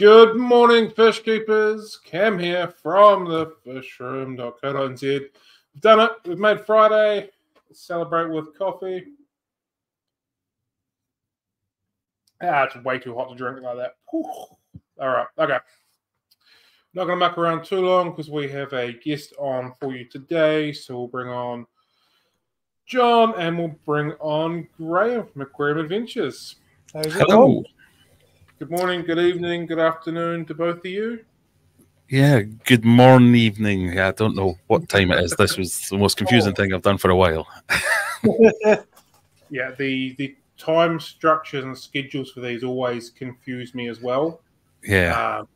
Good morning, fish keepers. Cam here from the fishroom.co.nz. We've done it. We've made Friday. Let's celebrate with coffee. Ah, it's way too hot to drink like that. Whew. All right. Okay. Not going to muck around too long because we have a guest on for you today. So we'll bring on John and we'll bring on Graeme from Aquarium Adventures. Hello. going? Good morning, good evening, good afternoon to both of you. Yeah, good morning, evening. I don't know what time it is. This was the most confusing thing I've done for a while. Yeah, the the time structures and schedules for these always confuse me as well. Yeah, Um,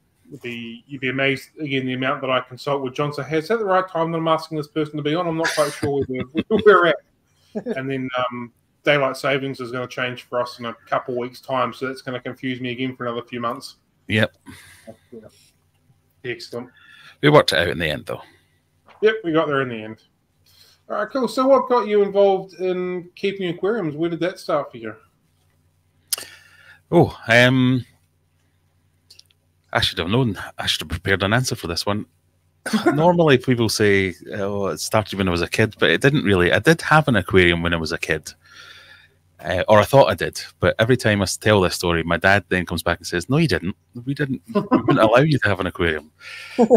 the you'd be amazed again the amount that I consult with John. So, hey, is that the right time that I'm asking this person to be on? I'm not quite sure where we're, where we're at. And then um, daylight savings is going to change for us in a couple weeks' time, so that's going to confuse me again for another few months. yep. Excellent. We worked it out in the end, though. Yep, we got there in the end. All right, cool. So, what got you involved in keeping aquariums? Where did that start for you? Oh, um, I should have known. I should have prepared an answer for this one. Normally, people say, "Oh, it started when I was a kid," but it didn't really. I did have an aquarium when I was a kid, uh, or I thought I did. But every time I tell this story, my dad then comes back and says, "No, you didn't. We didn't. We wouldn't allow you to have an aquarium."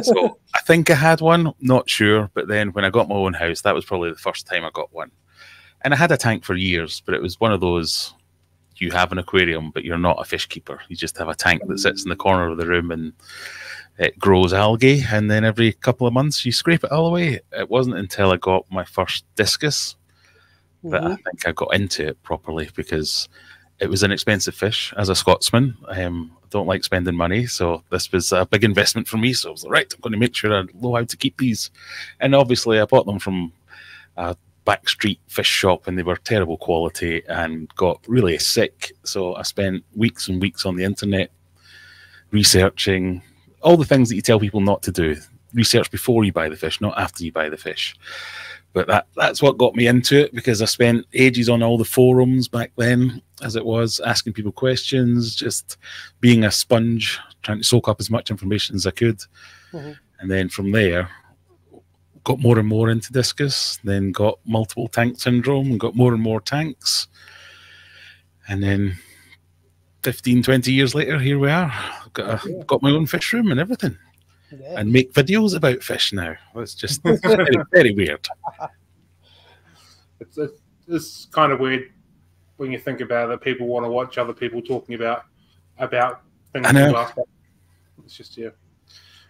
so I think I had one, not sure. But then when I got my own house, that was probably the first time I got one. And I had a tank for years, but it was one of those you have an aquarium, but you're not a fish keeper. You just have a tank that sits in the corner of the room and it grows algae. And then every couple of months you scrape it all away. It wasn't until I got my first discus that I think I got into it properly because it was an expensive fish as a Scotsman. Um, I don't like spending money, so this was a big investment for me. So I was like, right, I'm going to make sure I know how to keep these. And obviously, I bought them from a back street fish shop, and they were terrible quality and got really sick. So I spent weeks and weeks on the internet researching all the things that you tell people not to do. Research before you buy the fish, not after you buy the fish but that that's what got me into it because I spent ages on all the forums back then, as it was, asking people questions, just being a sponge, trying to soak up as much information as I could. Mhm. And then from there, got more and more into discus, then got multiple tank syndrome and got more and more tanks. And then 15, 20 years later, here we are. Got, a, Yeah. got my own fish room and everything Yeah. and make videos about fish now. It's just very, very weird. It's, it's, it's kind of weird when you think about it. People want to watch other people talking about about things I in know. glass box. It's just yeah.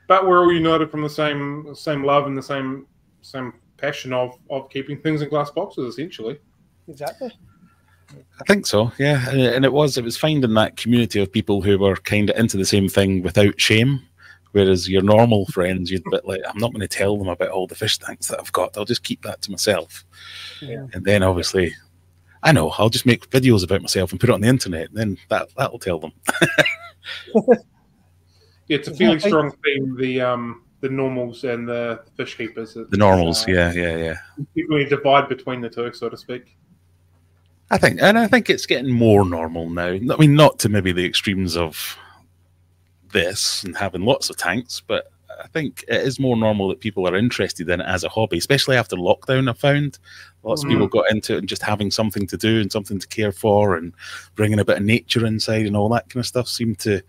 But we're all united from the same same love and the same same passion of of keeping things in glass boxes. Essentially, Exactly. I think so, yeah. And it was it was finding that community of people who were kind of into the same thing without shame. Whereas your normal friends, you'd be like, I'm not going to tell them about all the fish tanks that I've got. I'll just keep that to myself. Yeah. And then obviously, I know I'll just make videos about myself and put it on the internet. And then that that'll tell them. yeah, it's a Yeah, fairly strong theme. The um the normals and the fish keepers. It's, The normals, uh, yeah, yeah, yeah. You really divide between the two, so to speak. I think, and I think it's getting more normal now. I mean, not to maybe the extremes of this and having lots of tanks, but I think it is more normal that people are interested in it as a hobby, especially after lockdown. I found lots of mm. people got into it and just having something to do and something to care for, and bringing a bit of nature inside and all that kind of stuff seemed to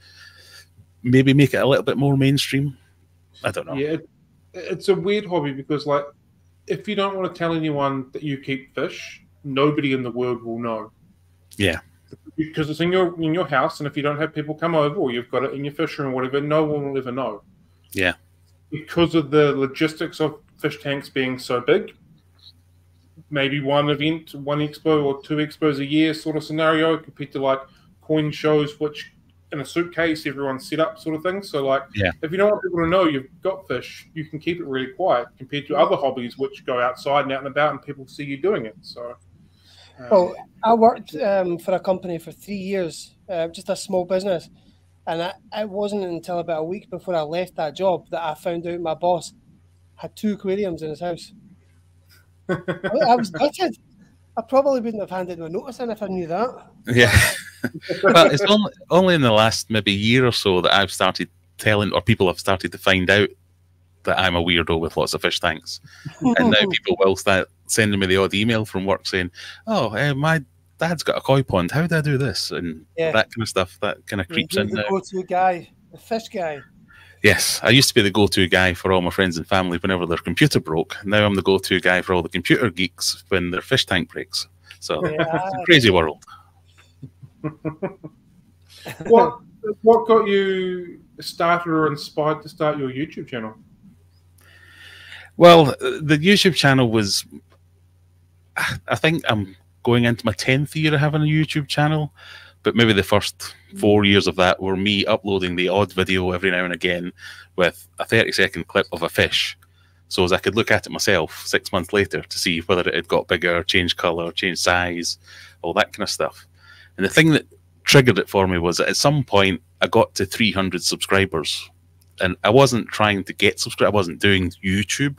maybe make it a little bit more mainstream. I don't know. Yeah, it, it's a weird hobby because, like, if you don't want to tell anyone that you keep fish, nobody in the world will know. Yeah. Because it's in your in your house, and if you don't have people come over or you've got it in your fish room or whatever, no one will ever know. Yeah. because of the logistics of fish tanks being so big. Maybe one event, one expo, or two expos a year sort of scenario compared to like coin shows, which in a suitcase everyone's set up sort of thing. So like, Yeah. if you don't want people to know you've got fish, you can keep it really quiet compared to other hobbies which go outside and out and about and people see you doing it. So, um, Well, I worked um, for a company for three years, uh, just a small business. And I, it wasn't until about a week before I left that job that I found out my boss had two aquariums in his house. I, I was gutted. I probably wouldn't have handed my notice in if I knew that. Yeah. but it's only, only in the last maybe year or so that I've started telling, or people have started to find out that I'm a weirdo with lots of fish tanks. and now people will start sending me the odd email from work saying, "Oh, uh, my dad's got a koi pond. How do I do this?" and Yeah. that kind of stuff. That kind of creeps You're in the now. go-to guy, the fish guy. Yes, I used to be the go-to guy for all my friends and family whenever their computer broke. Now I'm the go-to guy for all the computer geeks when their fish tank breaks. So Yeah. it's a crazy world. What what got you started or inspired to start your YouTube channel? Well, uh, the YouTube channel was, I think I'm going into my 10th year of having a YouTube channel, but maybe the first four years of that were me uploading the odd video every now and again with a 30 second clip of a fish. So as I could look at it myself six months later to see whether it had got bigger, changed color, changed size, all that kind of stuff. And the thing that triggered it for me was that at some point I got to 300 subscribers and I wasn't trying to get subscribers. I wasn't doing YouTube.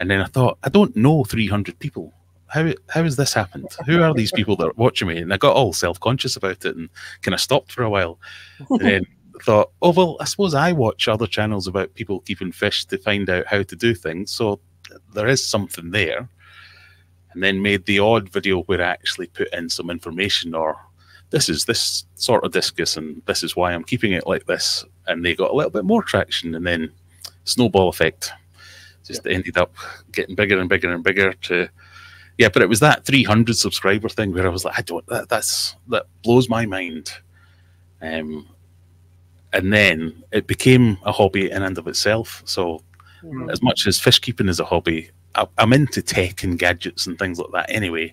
And then I thought, I don't know 300 people. How how has this happened? Who are these people that are watching me? And I got all self conscious about it and kind of stopped for a while. And then thought, oh well, I suppose I watch other channels about people keeping fish to find out how to do things. So there is something there. And then made the odd video where I actually put in some information or this is this sort of discus and this is why I'm keeping it like this. And they got a little bit more traction and then snowball effect. Just ended up getting bigger and bigger and bigger to yeah, but it was that 300 subscriber thing where I was like, I don't that that's that blows my mind. Um and then it became a hobby in and of itself. So Mhm. as much as fish keeping is a hobby, I, I'm into tech and gadgets and things like that anyway.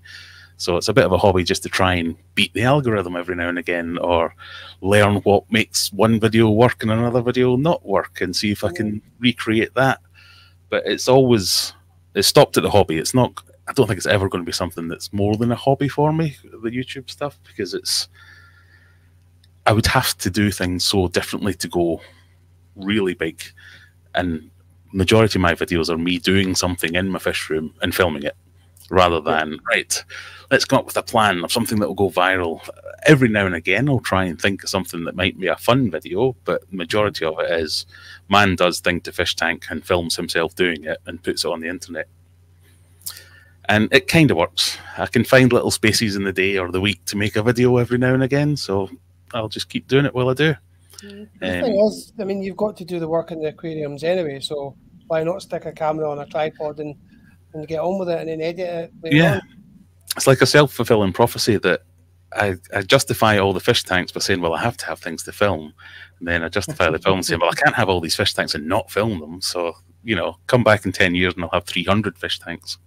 So it's a bit of a hobby just to try and beat the algorithm every now and again, or learn what makes one video work and another video not work, and see if I can recreate that. But it's always it stopped at the hobby. It's not. I don't think it's ever going to be something that's more than a hobby for me. The YouTube stuff because it's. I would have to do things so differently to go really big, and majority of my videos are me doing something in my fish room and filming it rather than right let's come up with a plan of something that will go viral every now and again i'll try and think of something that might be a fun video but majority of it is man does thing to fish tank and films himself doing it and puts it on the internet and it kind of works i can find little spaces in the day or the week to make a video every now and again so i'll just keep doing it while i do The Um, thing is, I mean, you've got to do the work in the aquariums anyway, so why not stick a camera on a tripod and, and get on with it and then edit it? Yeah. on? it's like a self-fulfilling prophecy that I, I justify all the fish tanks by saying, well, I have to have things to film. And then I justify the film saying, well, I can't have all these fish tanks and not film them. So, you know, come back in 10 years and I'll have 300 fish tanks.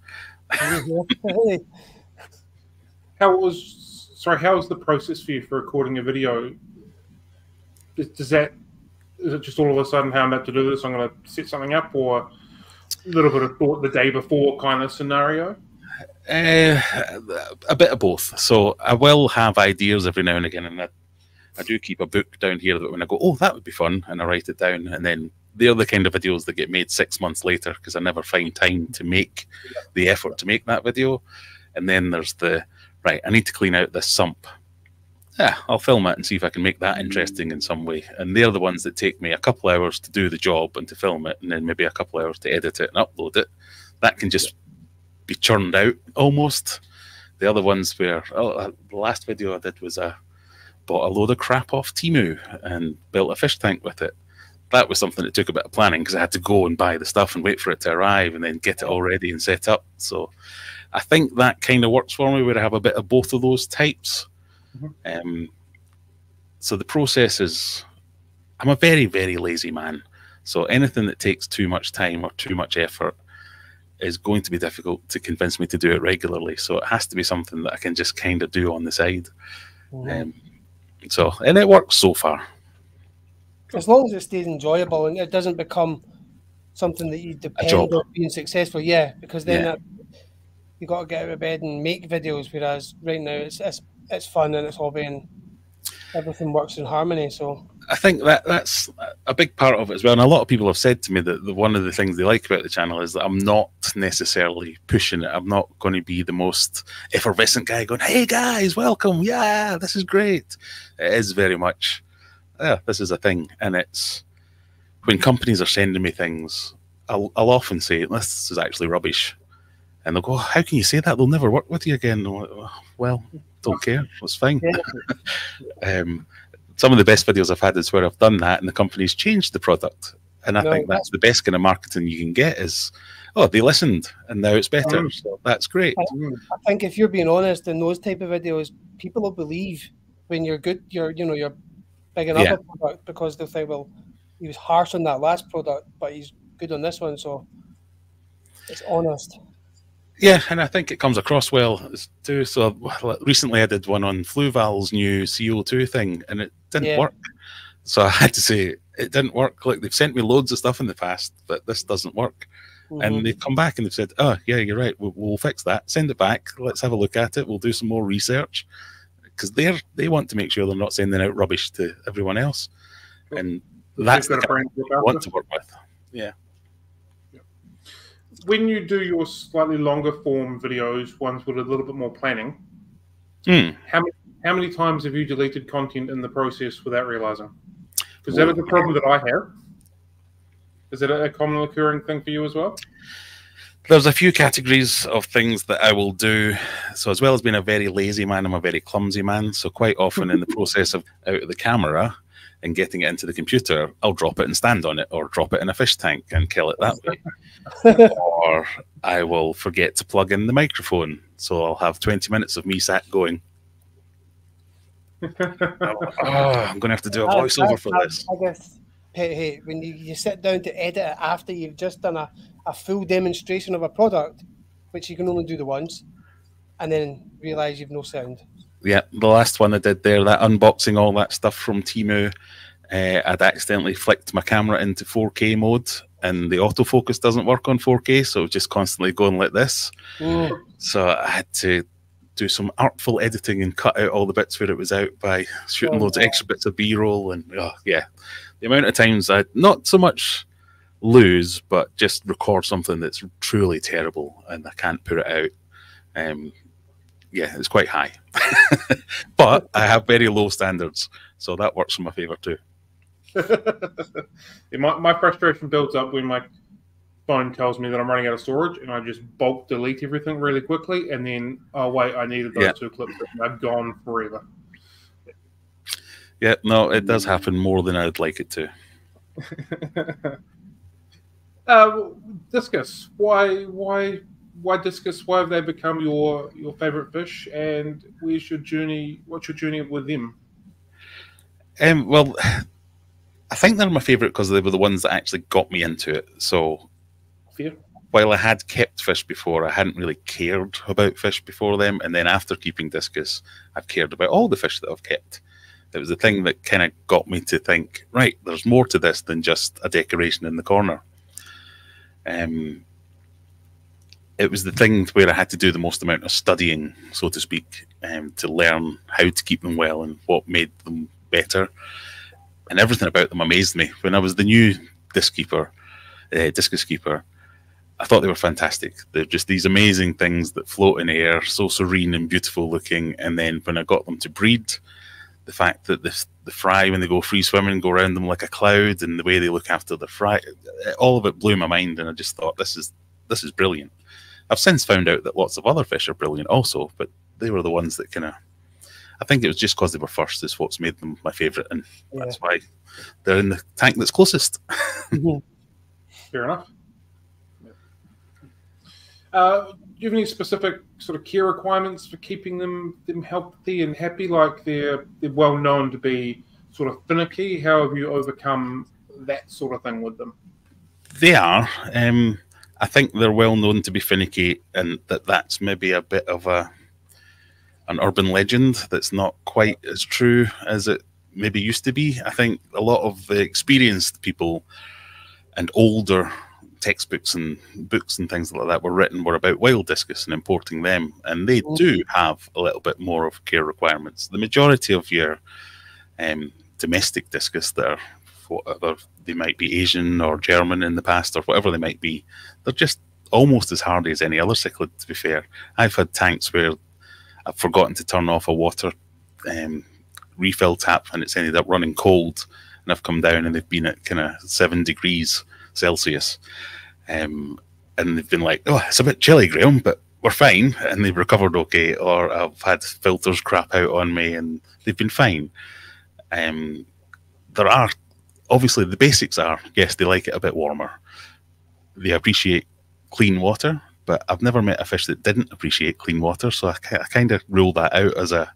Hey, How was sorry? How was the process for you for recording a video? Does, does that is it just all of a sudden how I'm about to do this? I'm going to set something up, or a little bit of thought the day before kind of scenario? Uh, a bit of both. So I will have ideas every now and again, and I, I do keep a book down here that when I go, oh, that would be fun, and I write it down, and then they're the kind of videos that get made six months later because I never find time to make the effort to make that video. And then there's the right, I need to clean out this sump. Yeah, I'll film it and see if I can make that interesting in some way. And they're the ones that take me a couple hours to do the job and to film it, and then maybe a couple hours to edit it and upload it. That can just be churned out almost. The other ones where oh, uh, the last video I did was I bought a load of crap off Temu and built a fish tank with it. That was something that took a bit of planning because I had to go and buy the stuff and wait for it to arrive and then get it all ready and set up. So I think that kind of works for me where I have a bit of both of those types. Um, so the process is I'm a very, very lazy man. So anything that takes too much time or too much effort is going to be difficult to convince me to do it regularly. So it has to be something that I can just kind of do on the side. Um, so, and it works so far. As long as it stays enjoyable and it doesn't become something that you depend on being successful. Yeah, because then Yeah. that, you got to get out of bed and make videos. Whereas right now it's it's, it's fun and it's hobby and everything works in harmony. So I think that that's a big part of it as well. And a lot of people have said to me that the, one of the things they like about the channel is that I'm not necessarily pushing it. I'm not going to be the most effervescent guy going, "Hey guys, welcome! Yeah, this is great." It is very much, yeah, this is a thing, and it's when companies are sending me things, I'll, I'll often say, "This is actually rubbish," and they'll go, "How can you say that? They'll never work with you again." Well, don't care. It's fine. um, some of the best videos I've had is where I've done that and the company's changed the product. And I no, think that's the best kind of marketing you can get is, oh, they listened and now it's better. Um, so that's great. I, I, think if you're being honest in those type of videos, people will believe when you're good, you're you know you're big enough yeah. product because they'll think, well, he was harsh on that last product, but he's good on this one, so it's honest. Yeah, and I think it comes across well too. So recently, I did one on Fluval's new CO2 thing, and it didn't yeah. work. So I had to say it didn't work. Like they've sent me loads of stuff in the past, but this doesn't work. Mm-hmm. And they've come back and they've said, "Oh, yeah, you're right. We'll, we'll, fix that. Send it back. Let's have a look at it. We'll do some more research because they're they want to make sure they're not sending out rubbish to everyone else, and that's the kind I want to work with. Yeah when you do your slightly longer form videos, ones with a little bit more planning, mm. how many how many times have you deleted content in the process without realizing? Because that is a problem that I have. Is it a common occurring thing for you as well? There's a few categories of things that I will do. So, as well as being a very lazy man, I'm a very clumsy man. So, quite often in the process of out of the camera, and getting it into the computer, I'll drop it and stand on it, or drop it in a fish tank and kill it that way. or I will forget to plug in the microphone, so I'll have 20 minutes of me sat going. oh, I'm going to have to do a voiceover for this. I guess, hey, when you, you sit down to edit it after you've just done a, a full demonstration of a product, which you can only do the once, and then realize you've no sound yeah, the last one I did there, that unboxing all that stuff from Temu, uh, I'd accidentally flicked my camera into 4K mode, and the autofocus doesn't work on 4K, so just constantly going like this. Mm. So I had to do some artful editing and cut out all the bits where it was out by shooting oh, loads of extra bits of B-roll, and oh, yeah, the amount of times I not so much lose, but just record something that's truly terrible and I can't put it out. Um, yeah, it's quite high. but I have very low standards, so that works in my favor too. yeah, my, my frustration builds up when my phone tells me that I'm running out of storage, and I just bulk delete everything really quickly, and then oh wait, I needed those yeah. two clips, and they're gone forever. Yeah, no, it does happen more than I'd like it to. uh, discus, why, why why discus? Why have they become your your favorite fish? And where's your journey? What's your journey with them? Um, well, I think they're my favorite because they were the ones that actually got me into it. So, Fair. while I had kept fish before, I hadn't really cared about fish before them. And then after keeping discus, I've cared about all the fish that I've kept. It was the thing that kind of got me to think, right, there's more to this than just a decoration in the corner. Um, it was the thing where I had to do the most amount of studying, so to speak, um, to learn how to keep them well and what made them better. And everything about them amazed me. When I was the new disc keeper, uh, discus keeper, I thought they were fantastic. They're just these amazing things that float in air, so serene and beautiful looking. And then when I got them to breed, the fact that the, the fry, when they go free swimming, go around them like a cloud, and the way they look after the fry, all of it blew my mind. And I just thought, this is this is brilliant. I've since found out that lots of other fish are brilliant also, but they were the ones that kind of. I think it was just because they were first is what's made them my favourite, and yeah. that's why they're in the tank that's closest. Mm-hmm. Fair enough. Uh, do you have any specific sort of care requirements for keeping them them healthy and happy? Like they're they're well known to be sort of finicky. How have you overcome that sort of thing with them? They are. Um, I think they're well known to be finicky, and that that's maybe a bit of a an urban legend that's not quite as true as it maybe used to be. I think a lot of the experienced people and older textbooks and books and things like that were written were about wild discus and importing them, and they mm-hmm. do have a little bit more of care requirements. The majority of your um, domestic discus that are whatever they might be Asian or German in the past or whatever they might be, they're just almost as hardy as any other cichlid. To be fair, I've had tanks where I've forgotten to turn off a water um, refill tap and it's ended up running cold, and I've come down and they've been at kind of seven degrees Celsius, um, and they've been like, "Oh, it's a bit chilly, Graeme, but we're fine," and they've recovered okay. Or I've had filters crap out on me, and they've been fine. Um, there are obviously the basics are yes, they like it a bit warmer. They appreciate clean water, but I've never met a fish that didn't appreciate clean water. So I, I kind of rule that out as a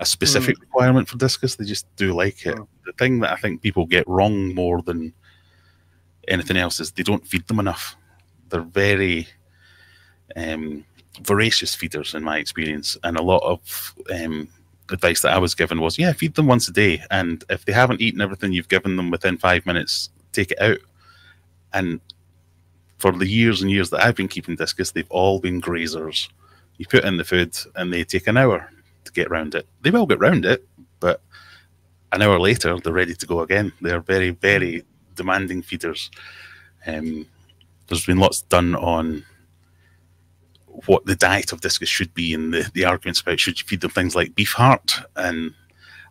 a specific mm. requirement for discus. They just do like it. Mm. The thing that I think people get wrong more than anything else is they don't feed them enough. They're very um, voracious feeders, in my experience, and a lot of um, advice that I was given was, yeah, feed them once a day, and if they haven't eaten everything you've given them within five minutes, take it out. And for the years and years that I've been keeping discus, they've all been grazers. You put in the food, and they take an hour to get around it. They will get round it, but an hour later they're ready to go again. They're very, very demanding feeders. Um, there's been lots done on what the diet of discus should be and the, the arguments about should you feed them things like beef heart and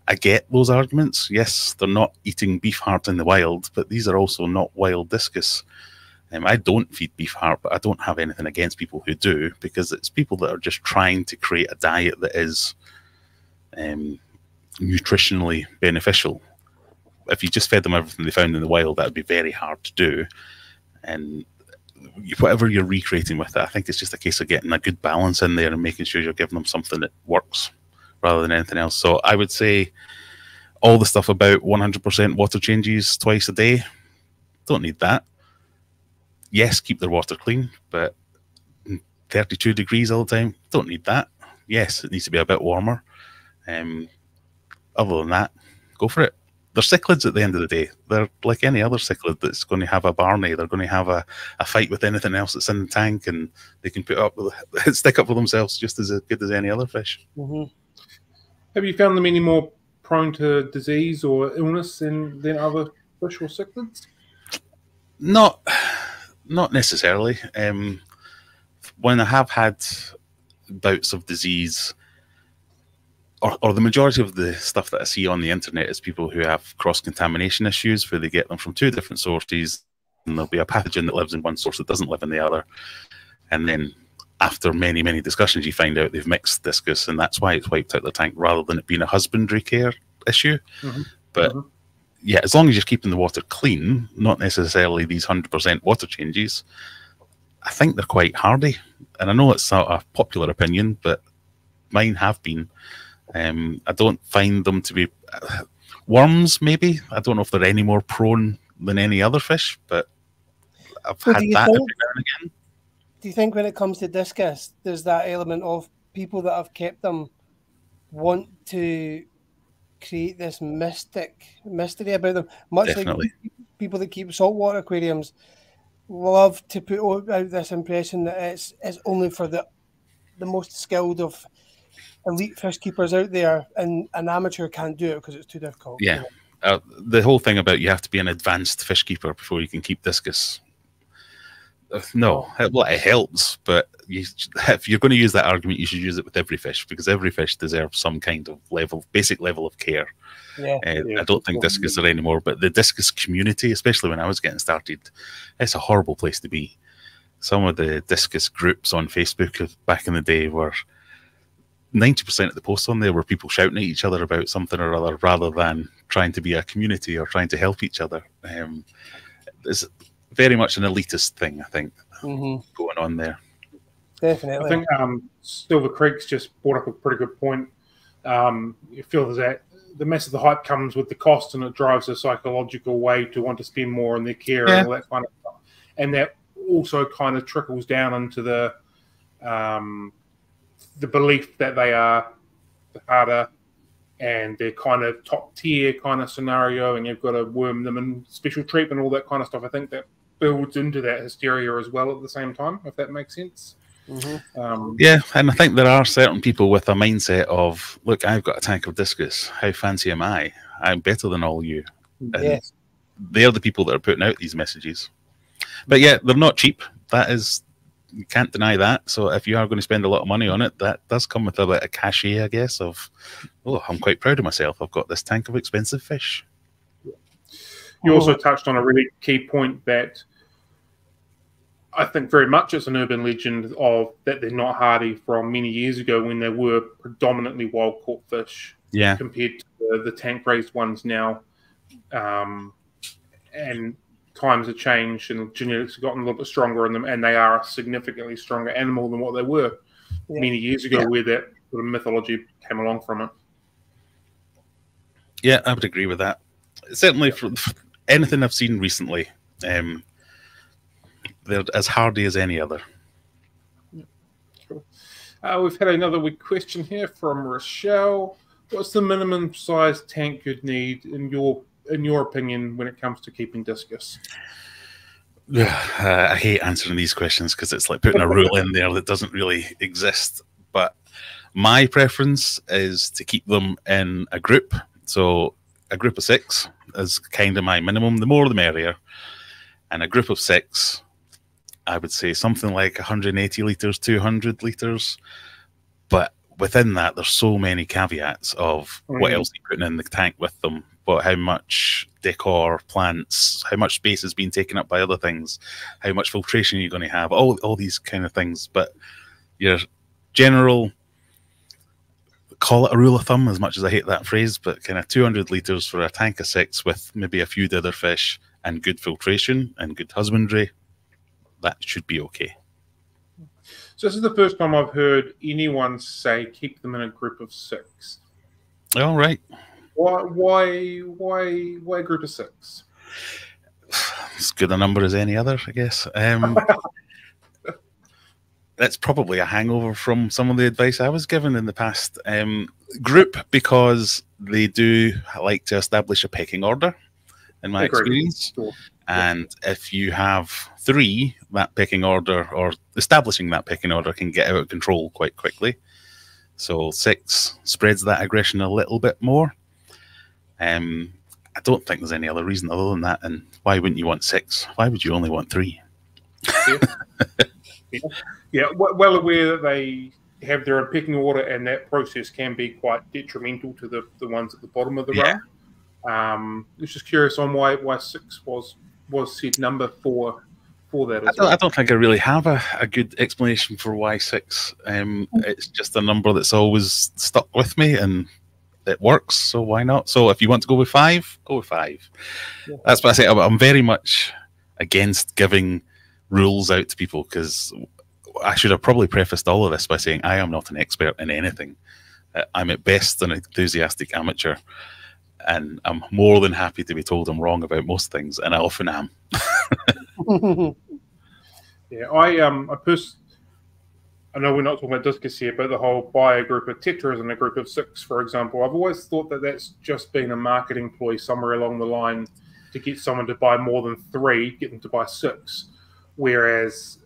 I get those arguments. Yes, they're not eating beef heart in the wild, but these are also not wild discus. Um, I don't feed beef heart, but I don't have anything against people who do because it's people that are just trying to create a diet that is um, nutritionally beneficial. If you just fed them everything they found in the wild, that would be very hard to do. And whatever you're recreating with it, I think it's just a case of getting a good balance in there and making sure you're giving them something that works rather than anything else. So I would say all the stuff about 100% water changes twice a day, don't need that. Yes, keep their water clean, but 32 degrees all the time, don't need that. Yes, it needs to be a bit warmer. Um, other than that, go for it. They're cichlids at the end of the day. They're like any other cichlid that's going to have a Barney. They're going to have a, a fight with anything else that's in the tank, and they can put up with stick up for themselves just as good as any other fish. Mm-hmm. Have you found them any more prone to disease or illness than, than other fish or cichlids? Not, not necessarily. Um, when I have had bouts of disease, or, or the majority of the stuff that I see on the internet is people who have cross contamination issues where they get them from two different sources and there'll be a pathogen that lives in one source that doesn't live in the other. And then after many, many discussions, you find out they've mixed discus and that's why it's wiped out the tank rather than it being a husbandry care issue. Mm-hmm. But mm-hmm. yeah, as long as you're keeping the water clean, not necessarily these 100% water changes, I think they're quite hardy. And I know it's not a popular opinion, but mine have been. Um, I don't find them to be uh, worms. Maybe I don't know if they're any more prone than any other fish, but I've had that think, every now and again. Do you think when it comes to discus, there's that element of people that have kept them want to create this mystic mystery about them, much Definitely. like people that keep saltwater aquariums love to put out this impression that it's it's only for the the most skilled of elite fish keepers out there, and an amateur can't do it because it's too difficult. Yeah. Uh, the whole thing about you have to be an advanced fish keeper before you can keep discus. Uh, no, oh. well, it helps, but you, if you're going to use that argument, you should use it with every fish because every fish deserves some kind of level, basic level of care. Yeah, uh, yeah. I don't think discus are anymore, but the discus community, especially when I was getting started, it's a horrible place to be. Some of the discus groups on Facebook back in the day were 90% of the posts on there were people shouting at each other about something or other rather than trying to be a community or trying to help each other. Um, it's very much an elitist thing, I think, mm-hmm. going on there. Definitely. I think um, Silver Creek's just brought up a pretty good point. Um, you feel that the mess of the hype comes with the cost and it drives a psychological way to want to spend more on their care yeah. and all that kind of stuff. And that also kind of trickles down into the um, the belief that they are the harder and they're kind of top tier kind of scenario, and you've got to worm them in special treatment, all that kind of stuff. I think that builds into that hysteria as well at the same time, if that makes sense. Mm-hmm. Um, yeah, and I think there are certain people with a mindset of, look, I've got a tank of discus. How fancy am I? I'm better than all you. And Yes. they're the people that are putting out these messages. But yeah, they're not cheap. That is, you can't deny that. So if you are going to spend a lot of money on it, that does come with a bit of cachet, I guess. Of, oh, I'm quite proud of myself. I've got this tank of expensive fish. You also touched on a really key point that I think very much it's an urban legend of that they're not hardy from many years ago when they were predominantly wild caught fish Yeah, compared to the, the tank raised ones now. Um, and times have changed and genetics have gotten a little bit stronger in them, and they are a significantly stronger animal than what they were Yeah. many years ago, Yeah. where that sort of mythology came along from it. yeah, I would agree with that. Certainly, for anything I've seen recently, um, they're as hardy as any other. Uh, we've had another week question here from Rochelle. What's the minimum size tank you'd need in your in your opinion when it comes to keeping discus? Uh, I hate answering these questions because it's like putting a rule in there that doesn't really exist. But my preference is to keep them in a group. So a group of six is kind of my minimum. The more, the merrier. And a group of six, I would say something like 180 liters, 200 liters. But within that, there's so many caveats of what Mhm. else you're putting in the tank with them, but how much decor, plants, how much space is being taken up by other things, how much filtration you're going to have, all all these kind of things. But your general call it a rule of thumb, as much as I hate that phrase, but kind of 200 liters for a tank of six with maybe a few other fish and good filtration and good husbandry, that should be okay. So this is the first time I've heard anyone say keep them in a group of six. All right. Why why why group of six? as good a number as any other, I guess. Um, that's probably a hangover from some of the advice I was given in the past. Um, group because they do like to establish a pecking order, in my experience. Sure. And if you have three, that pecking order or establishing that pecking order can get out of control quite quickly. So six spreads that aggression a little bit more. Um, I don't think there's any other reason other than that. And why wouldn't you want six? Why would you only want three? Yeah, w- well aware that they have their own pecking order, and that process can be quite detrimental to the, the ones at the bottom of the Yeah. rung. Um, I was just curious on why why six was was said number for for that I don't, I don't think I really have a, a good explanation for why six. Um, it's just a number that's always stuck with me and it works. So why not? So if you want to go with five, go with five. Yeah. That's what I say. I'm- I'm very much against giving rules out to people because I should have probably prefaced all of this by saying I am not an expert in anything. Uh, I'm at best an enthusiastic amateur. And I'm more than happy to be told I'm wrong about most things, and I often am. Yeah, I um I pers- I know we're not talking about discus here, but the whole buy a group of tetras and a group of six, for example, I've always thought that that's just been a marketing ploy somewhere along the line to get someone to buy more than three, get them to buy six. Whereas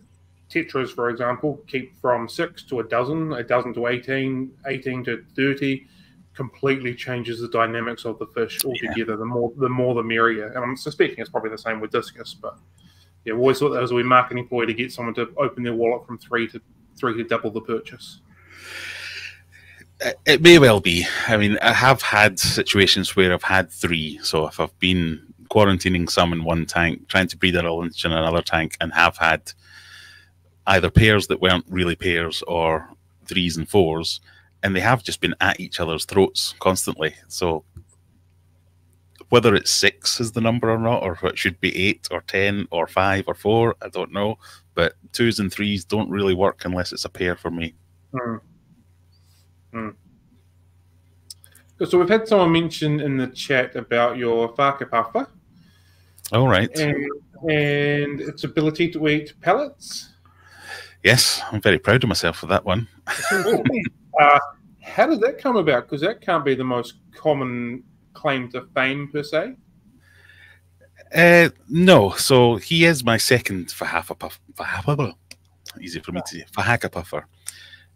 tetras, for example, keep from six to a dozen, a dozen to 18, 18 to 30, completely changes the dynamics of the fish altogether. The more the more the merrier. And I'm suspecting it's probably the same with discus, but yeah, always thought that was a wee marketing ploy to get someone to open their wallet from three to three to double the purchase. It- may well be. I mean, I have had situations where I've had three. So if I've been quarantining some in one tank, trying to breed a lunch in another tank, and have had either pairs that weren't really pairs or threes and fours, and they have just been at each other's throats constantly. So whether it's six is the number or not, or it should be eight or ten or five or four, I don't know. But twos and threes don't really work unless it's a pair for me. Hmm. Hmm. So we've had someone mention in the chat about your Fahaka puffer All right. and, and its ability to eat pellets. Yes, I'm very proud of myself for that one. uh, how did that come about? Because that can't be the most common claim to fame per se. Uh, no, so he is my second for half a puff. For half a easy for me to Fahaka puffer.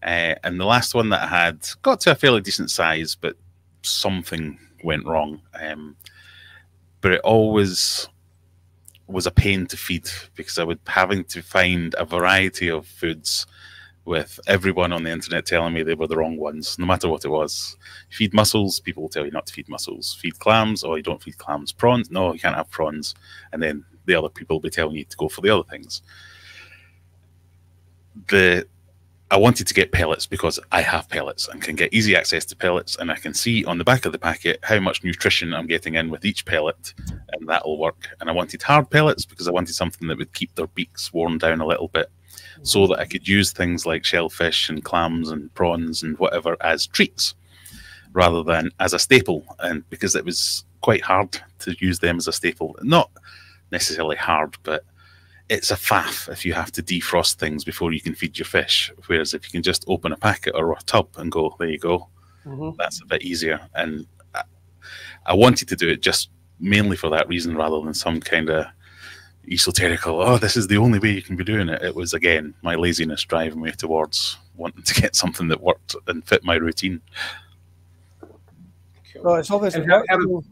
Uh, and the last one that I had got to a fairly decent size, but something went wrong. Um, but it always was a pain to feed because I would having to find a variety of foods with everyone on the internet telling me they were the wrong ones, no matter what it was. Feed mussels, people will tell you not to feed mussels. Feed clams, or oh, you don't feed clams. Prawns, no, you can't have prawns. And then the other people will be telling you to go for the other things. The I wanted to get pellets because I have pellets and can get easy access to pellets, and I can see on the back of the packet how much nutrition I'm getting in with each pellet, and that'll work. And I wanted hard pellets because I wanted something that would keep their beaks worn down a little bit, so that I could use things like shellfish and clams and prawns and whatever as treats, rather than as a staple. And because it was quite hard to use them as a staple, not necessarily hard, but it's a faff if you have to defrost things before you can feed your fish. Whereas if you can just open a packet or a tub and go, there you go, mm-hmm. that's a bit easier. And I, I, wanted to do it just mainly for that reason rather than some kind of esoterical, oh, this is the only way you can be doing it. It was, again, my laziness driving me towards wanting to get something that worked and fit my routine. Well, it's obviously. How, how, did,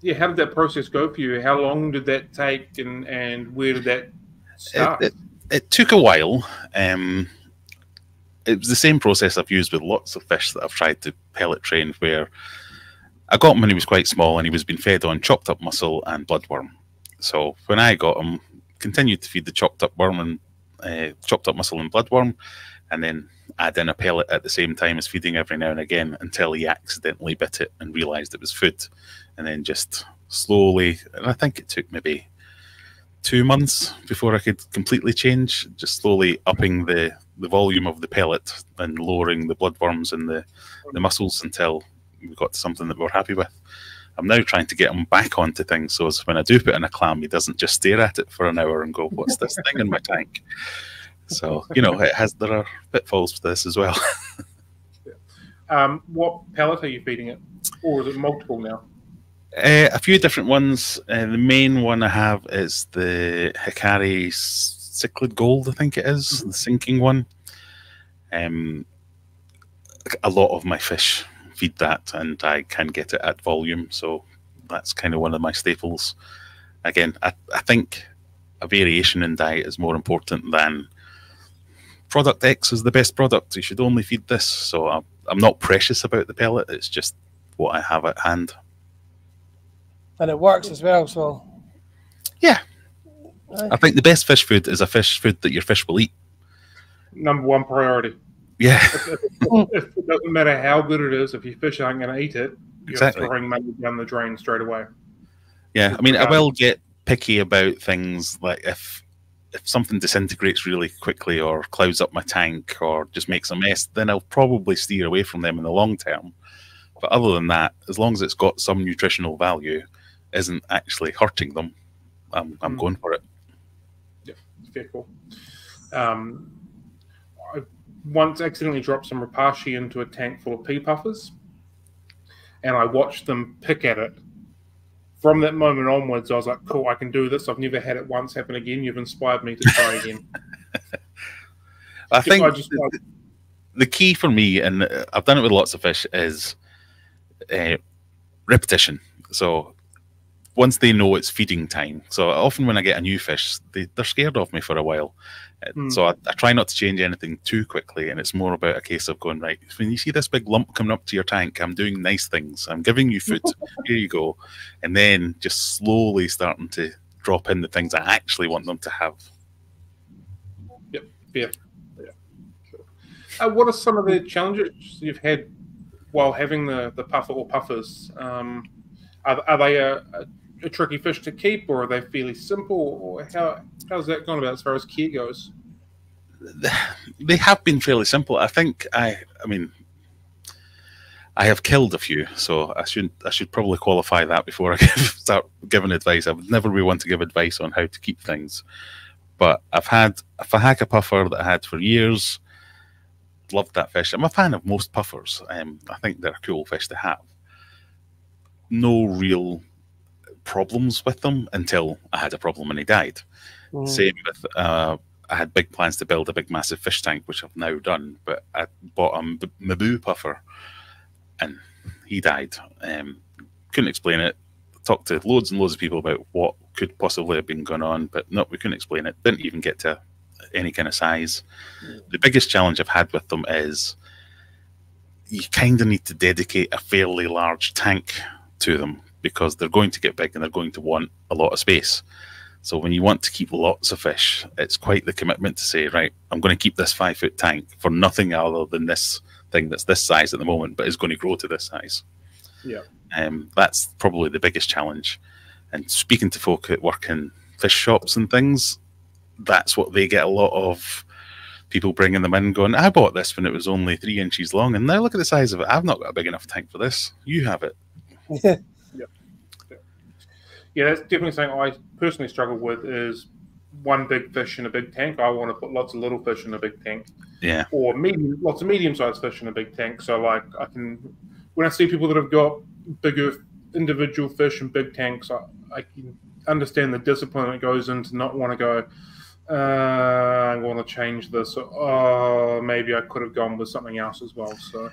yeah, how did that process go for you? How long did that take, and and where did that start? It, it, it took a while. Um, it was the same process I've used with lots of fish that I've tried to pellet train, where I got him when he was quite small, and he was being fed on chopped up mussel and bloodworm. So when I got him, continued to feed the chopped up worm and uh, chopped up muscle and bloodworm, and then add in a pellet at the same time as feeding every now and again until he accidentally bit it and realized it was food and then just slowly, and I think it took maybe two months before I could completely change, just slowly upping the, the volume of the pellet and lowering the bloodworms and the, the mussels until we got to something that we are happy with. I'm now trying to get him back onto things so as when I do put in a clam, he doesn't just stare at it for an hour and go, What's this thing in my tank? So, you know, it has there are pitfalls for this as well. um, what pellet are you feeding it? Or is it multiple now? Uh, a few different ones. Uh, the main one I have is the Hikari Cichlid Gold, I think it is, mm -hmm. the sinking one. Um, a lot of my fish feed that, and I can get it at volume, so that's kind of one of my staples. Again, I, I think a variation in diet is more important than product X is the best product. You should only feed this. So I'm, I'm not precious about the pellet. It's just what I have at hand and it works as well. So, yeah, I think the best fish food is a fish food that your fish will eat. Number one priority. Yeah. it doesn't matter how good it is, if your fish aren't going to eat it, you're exactly. throwing money down the drain straight away. Yeah, I mean, I will get picky about things like if if something disintegrates really quickly or clouds up my tank or just makes a mess, then I'll probably steer away from them in the long term. But other than that, as long as it's got some nutritional value, isn't actually hurting them, I'm, I'm mm. going for it. Yeah, very cool. Um, once accidentally dropped some Repashy into a tank full of pea puffers, and I watched them pick at it. From that moment onwards, I was like, cool, I can do this. I've never had it once happen again. You've inspired me to try again. I think I just, the, the key for me, and I've done it with lots of fish, is uh, repetition. So once they know it's feeding time. So often when I get a new fish, they, they're scared of me for a while. Mm. So I, I, try not to change anything too quickly. And it's more about a case of going, right, when you see this big lump coming up to your tank, I'm doing nice things. I'm giving you food. Here you go. And then just slowly starting to drop in the things I actually want them to have. Yep. Yeah. Yeah. Sure. Uh, what are some of the challenges you've had while having the, the puffer or puffers? Um, are, are they a, a a tricky fish to keep, or are they fairly simple? Or how how's that gone about as far as care goes? They have been fairly simple. I think I I mean I have killed a few, so I should I should probably qualify that before I give, start giving advice. I would never be one to give advice on how to keep things, but I've had a Fahaka puffer that I had for years. Loved that fish. I'm a fan of most puffers. Um, I think they're a cool fish to have. No real problems with them until I had a problem and he died. Mm. Same with uh, I had big plans to build a big, massive fish tank, which I've now done. But I bought a Mbu puffer, and he died. Um, couldn't explain it. Talked to loads and loads of people about what could possibly have been going on, but no, we couldn't explain it. Didn't even get to any kind of size. Mm. The biggest challenge I've had with them is you kind of need to dedicate a fairly large tank to them because they're going to get big and they're going to want a lot of space. So when you want to keep lots of fish, it's quite the commitment to say, right, I'm going to keep this five foot tank for nothing other than this thing that's this size at the moment, but is going to grow to this size. Yeah. Um, that's probably the biggest challenge. And speaking to folk that work in fish shops and things, that's what they get a lot of people bringing them in going, I bought this when it was only three inches long, and now look at the size of it. I've not got a big enough tank for this. You have it. yeah. That's definitely something I personally struggle with is one big fish in a big tank. I want to put lots of little fish in a big tank. Yeah. Or medium, lots of medium-sized fish in a big tank. So like I can, when I see people that have got bigger individual fish in big tanks, I, I can understand the discipline that goes into not want to go. Uh, I want to change this. Oh, maybe I could have gone with something else as well. So.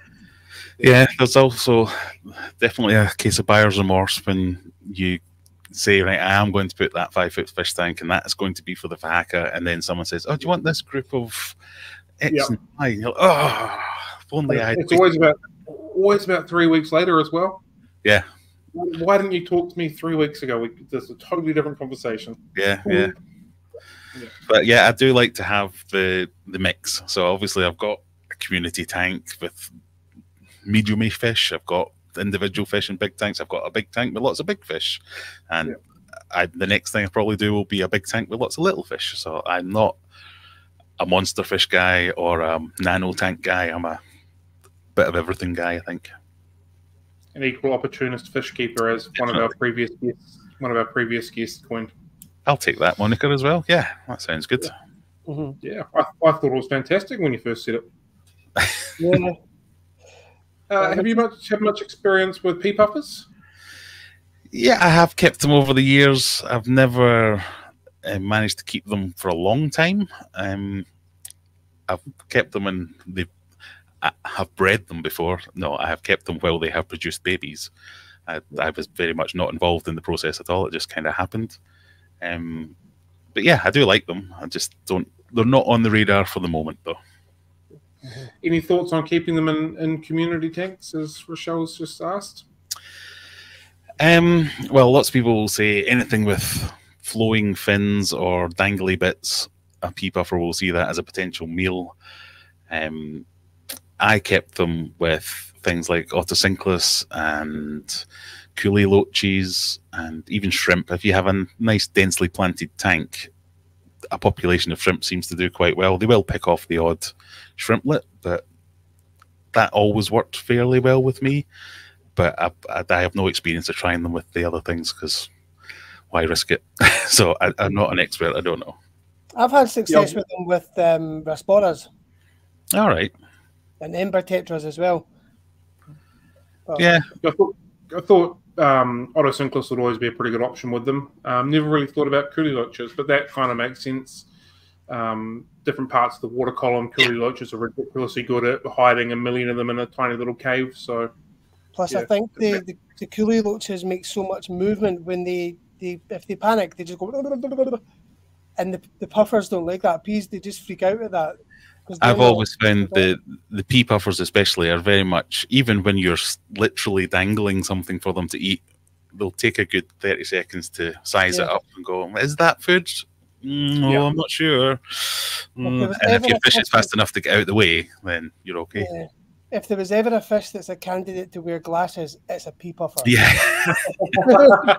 Yeah, there's also definitely a case of buyer's remorse when you say, right, I am going to put that five foot fish tank and that's going to be for the Fahaka. And then someone says, Oh, do you want this group of X yep. and Y? And like, Oh, only I. It's always about, always about three weeks later as well. Yeah. Why didn't you talk to me three weeks ago? We, there's a totally different conversation. Yeah, yeah. yeah. But yeah, I do like to have the the mix. So obviously, I've got a community tank with medium fish. I've got individual fish in big tanks. I've got a big tank with lots of big fish, and yeah. I, the next thing I probably do will be a big tank with lots of little fish. So I'm not a monster fish guy or a nano tank guy. I'm a bit of everything guy. I think. An equal opportunist fish keeper, as one of our previous guests, one of our previous guests coined. I'll take that moniker as well. Yeah, that sounds good. Yeah, mm-hmm. yeah I, I, thought it was fantastic when you first said it. yeah. Uh, have you much have much experience with pea puffers? Yeah, I have kept them over the years. I've never uh, managed to keep them for a long time. Um, I've kept them and they have bred them before. No, I have kept them while they have produced babies. I, I was very much not involved in the process at all. It just kind of happened. Um, but yeah, I do like them. I just don't. They're not on the radar for the moment, though. Mm-hmm. Any thoughts on keeping them in, in community tanks, as Rochelle's just asked? Um, well, lots of people will say anything with flowing fins or dangly bits, a pea puffer will see that as a potential meal. Um, I kept them with things like otocinclus and kuhli loaches and even shrimp. If you have a nice densely planted tank, a population of shrimp seems to do quite well. They will pick off the odd shrimplet, but that always worked fairly well with me. But I, I, I have no experience of trying them with the other things because why risk it? so I, am not an expert. I don't know. I've had success with them with um, Rasboras. All right. And Ember Tetras as well. But, yeah. I thought, I thought um, Otocinclus would always be a pretty good option with them. Um, never really thought about kuhli loaches, but that kind of makes sense. Um, different parts of the water column, kuhli loaches are ridiculously good at hiding a million of them in a tiny little cave. So, plus, yeah. I think the, the, the loaches make so much movement when they, they if they panic, they just go, and the, the puffers don't like that. Peas, they just freak out at that. I've always found the the pea puffers, especially, are very much even when you're literally dangling something for them to eat. They'll take a good thirty seconds to size yeah. it up and go, "Is that food? Mm, no, yeah. I'm not sure." Mm. And if your fish is fast enough to get out of the way, then you're okay. Yeah. If there was ever a fish that's a candidate to wear glasses, it's a pea puffer. Yeah,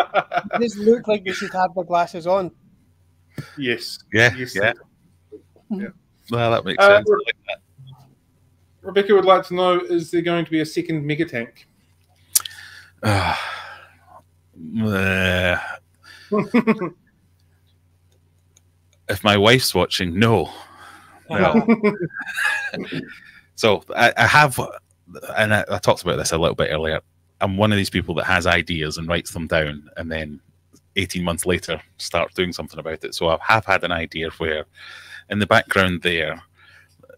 just look like they should have the glasses on. Yes. Yeah. Yes. Yeah. Yeah. Well, that makes uh, sense. Like that. Rebecca would like to know: Is there going to be a second mega tank? Uh, uh, if my wife's watching, no. no. so I, I, have, and I, I talked about this a little bit earlier. I'm one of these people that has ideas and writes them down and then 18 months later start doing something about it. So I have had an idea where in the background there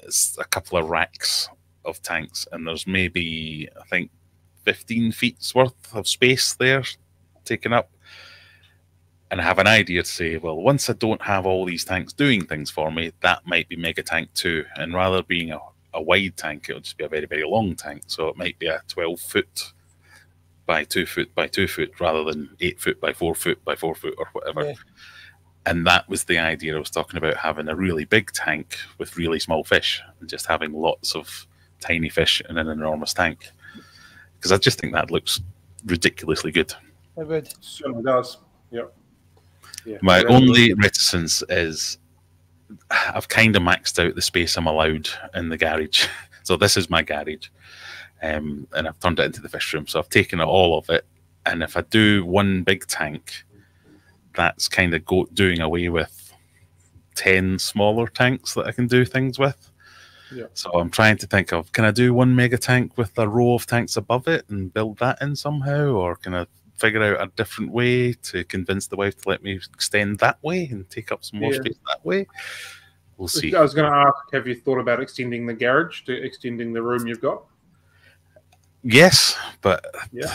is a couple of racks of tanks, and there's maybe, I think, 15 feet's worth of space there taken up. And I have an idea to say, well, once I don't have all these tanks doing things for me, that might be Mega Tank 2. And rather being a, a wide tank, it'll just be a very, very long tank. So it might be a 12 foot by 2 foot by 2 foot rather than 8 foot by 4 foot by 4 foot or whatever. Yeah. And that was the idea I was talking about having a really big tank with really small fish and just having lots of tiny fish in an enormous tank. Because I just think that looks ridiculously good. It would. Certainly does. Yep. Yeah. My only reticence is I've kind of maxed out the space I'm allowed in the garage. So this is my garage. Um, and I've turned it into the fish room. So I've taken all of it. And if I do one big tank, that's kind of go, doing away with 10 smaller tanks that I can do things with. Yeah. So I'm trying to think of can I do one mega tank with a row of tanks above it and build that in somehow, or can I figure out a different way to convince the wife to let me extend that way and take up some more yeah. space that way? We'll see. I was going to ask, have you thought about extending the garage to extending the room you've got? Yes, but yeah.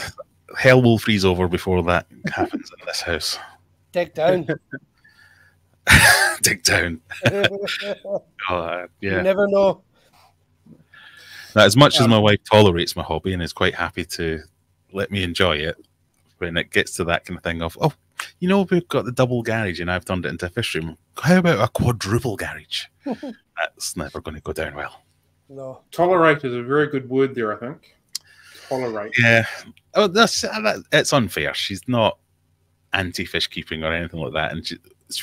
hell will freeze over before that happens in this house. Dig down. Dig down. oh, uh, yeah. You never know. Now, as much um, as my wife tolerates my hobby and is quite happy to let me enjoy it, when it gets to that kind of thing of, oh, you know, we've got the double garage and I've turned it into a fish room. How about a quadruple garage? That's never going to go down well. No. Tolerate is a very good word there, I think. Tolerate. Yeah. Oh, that's that, it's unfair. She's not anti fish keeping or anything like that. And she,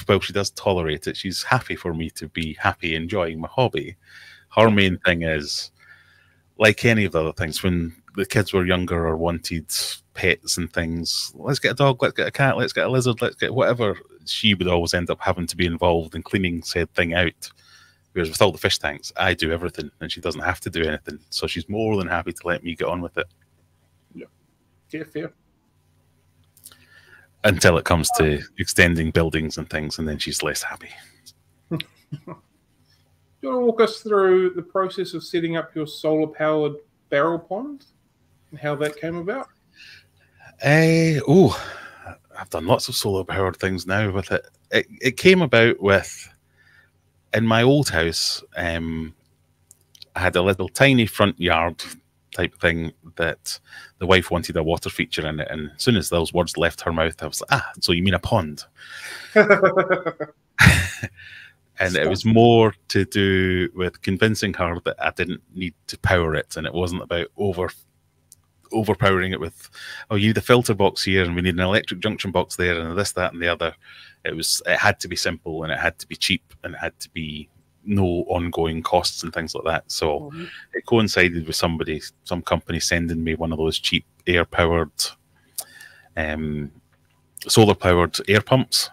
well, she does tolerate it. She's happy for me to be happy enjoying my hobby. Her main thing is, like any of the other things, when the kids were younger or wanted pets and things, let's get a dog, let's get a cat, let's get a lizard, let's get whatever. She would always end up having to be involved in cleaning said thing out. Whereas with all the fish tanks, I do everything and she doesn't have to do anything. So she's more than happy to let me get on with it. Yeah. Yeah, fair. Until it comes to extending buildings and things, and then she's less happy. Do you want to walk us through the process of setting up your solar powered barrel pond and how that came about? Uh, oh, I've done lots of solar powered things now with it. It, it came about with in my old house. Um, I had a little tiny front yard type thing that the wife wanted a water feature in it, and as soon as those words left her mouth, I was like, "Ah, so you mean a pond?" and it was more to do with convincing her that I didn't need to power it, and it wasn't about over overpowering it with, oh, you need a filter box here, and we need an electric junction box there, and this, that, and the other. It was it had to be simple, and it had to be cheap, and it had to be no ongoing costs and things like that. So mm-hmm. it coincided with somebody, some company sending me one of those cheap air powered, um, solar powered air pumps.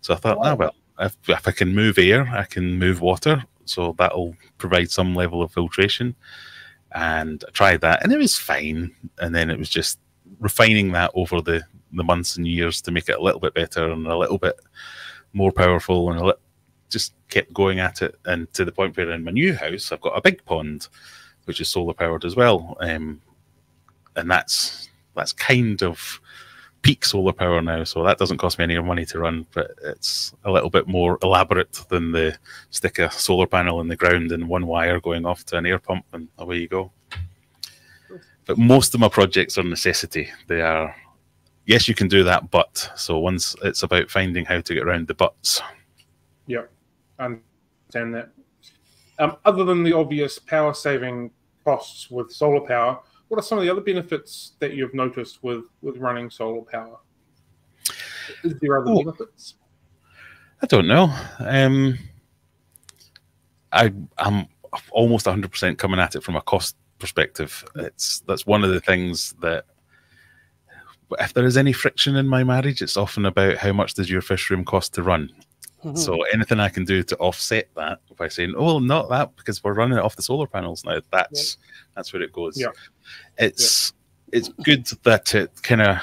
So I thought, wow. ah, well, if, if I can move air, I can move water. So that'll provide some level of filtration and I tried that, and it was fine. And then it was just refining that over the the months and years to make it a little bit better and a little bit more powerful, and li- just kept going at it. And to the point where in my new house, I've got a big pond, which is solar powered as well, um, and that's that's kind of peak solar power now, so that doesn't cost me any money to run, but it's a little bit more elaborate than the stick a solar panel in the ground and one wire going off to an air pump and away you go. But most of my projects are necessity. They are, yes, you can do that, but so once it's about finding how to get around the buts. Understand that. Um, other than the obvious power saving costs with solar power, what are some of the other benefits that you've noticed with with running solar power? Is there other oh, benefits? I don't know. Um, I I'm almost 100% coming at it from a cost perspective. It's that's one of the things that if there is any friction in my marriage, it's often about how much does your fish room cost to run. Mm-hmm. So anything I can do to offset that by saying, "Oh, not that," because we're running it off the solar panels now. That's yeah. that's where it goes. Yeah. It's yeah. it's good that it kind of.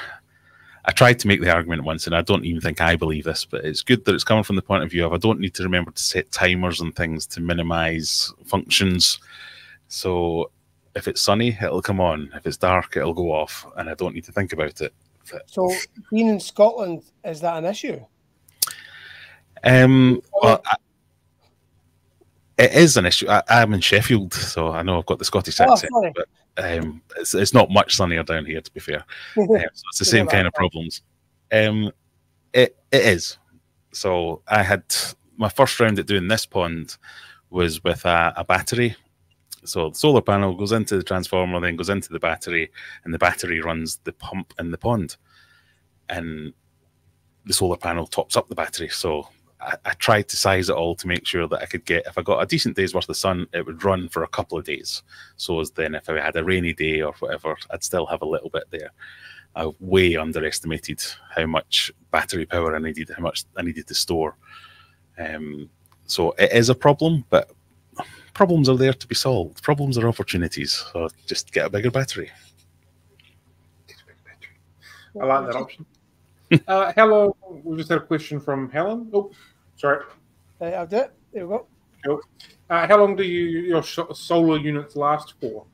I tried to make the argument once, and I don't even think I believe this, but it's good that it's coming from the point of view of I don't need to remember to set timers and things to minimize functions. So if it's sunny, it'll come on. If it's dark, it'll go off, and I don't need to think about it. So, being in Scotland, is that an issue? Um, well, I, it is an issue. I, am in Sheffield, so I know I've got the Scottish oh, accent, but um, it's, it's not much sunnier down here, to be fair. um, so it's the same kind of problems. Um, it it is. So I had my first round at doing this pond was with a, a battery. So the solar panel goes into the transformer, then goes into the battery, and the battery runs the pump in the pond, and the solar panel tops up the battery. So I, I, tried to size it all to make sure that I could get, if I got a decent day's worth of sun, it would run for a couple of days. So as then if I had a rainy day or whatever, I'd still have a little bit there. I way underestimated how much battery power I needed, how much I needed to store. Um, so it is a problem, but problems are there to be solved. Problems are opportunities. So just get a bigger battery. I like that option. uh, hello, we just had a question from Helen. Oh, Sorry. Uh, I'll do it. There we go. Cool. Uh, how long do you, your solar units last for?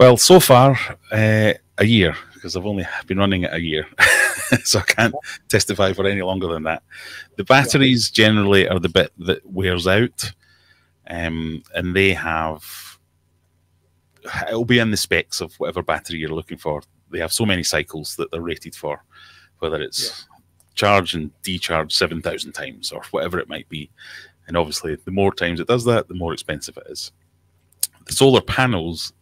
Well, so far, uh, a year, because I've only been running it a year. so I can't testify for any longer than that. The batteries generally are the bit that wears out, um, and they have, it'll be in the specs of whatever battery you're looking for. They have so many cycles that they're rated for, whether it's charge and decharge 7,000 times or whatever it might be. And obviously, the more times it does that, the more expensive it is. The solar panels,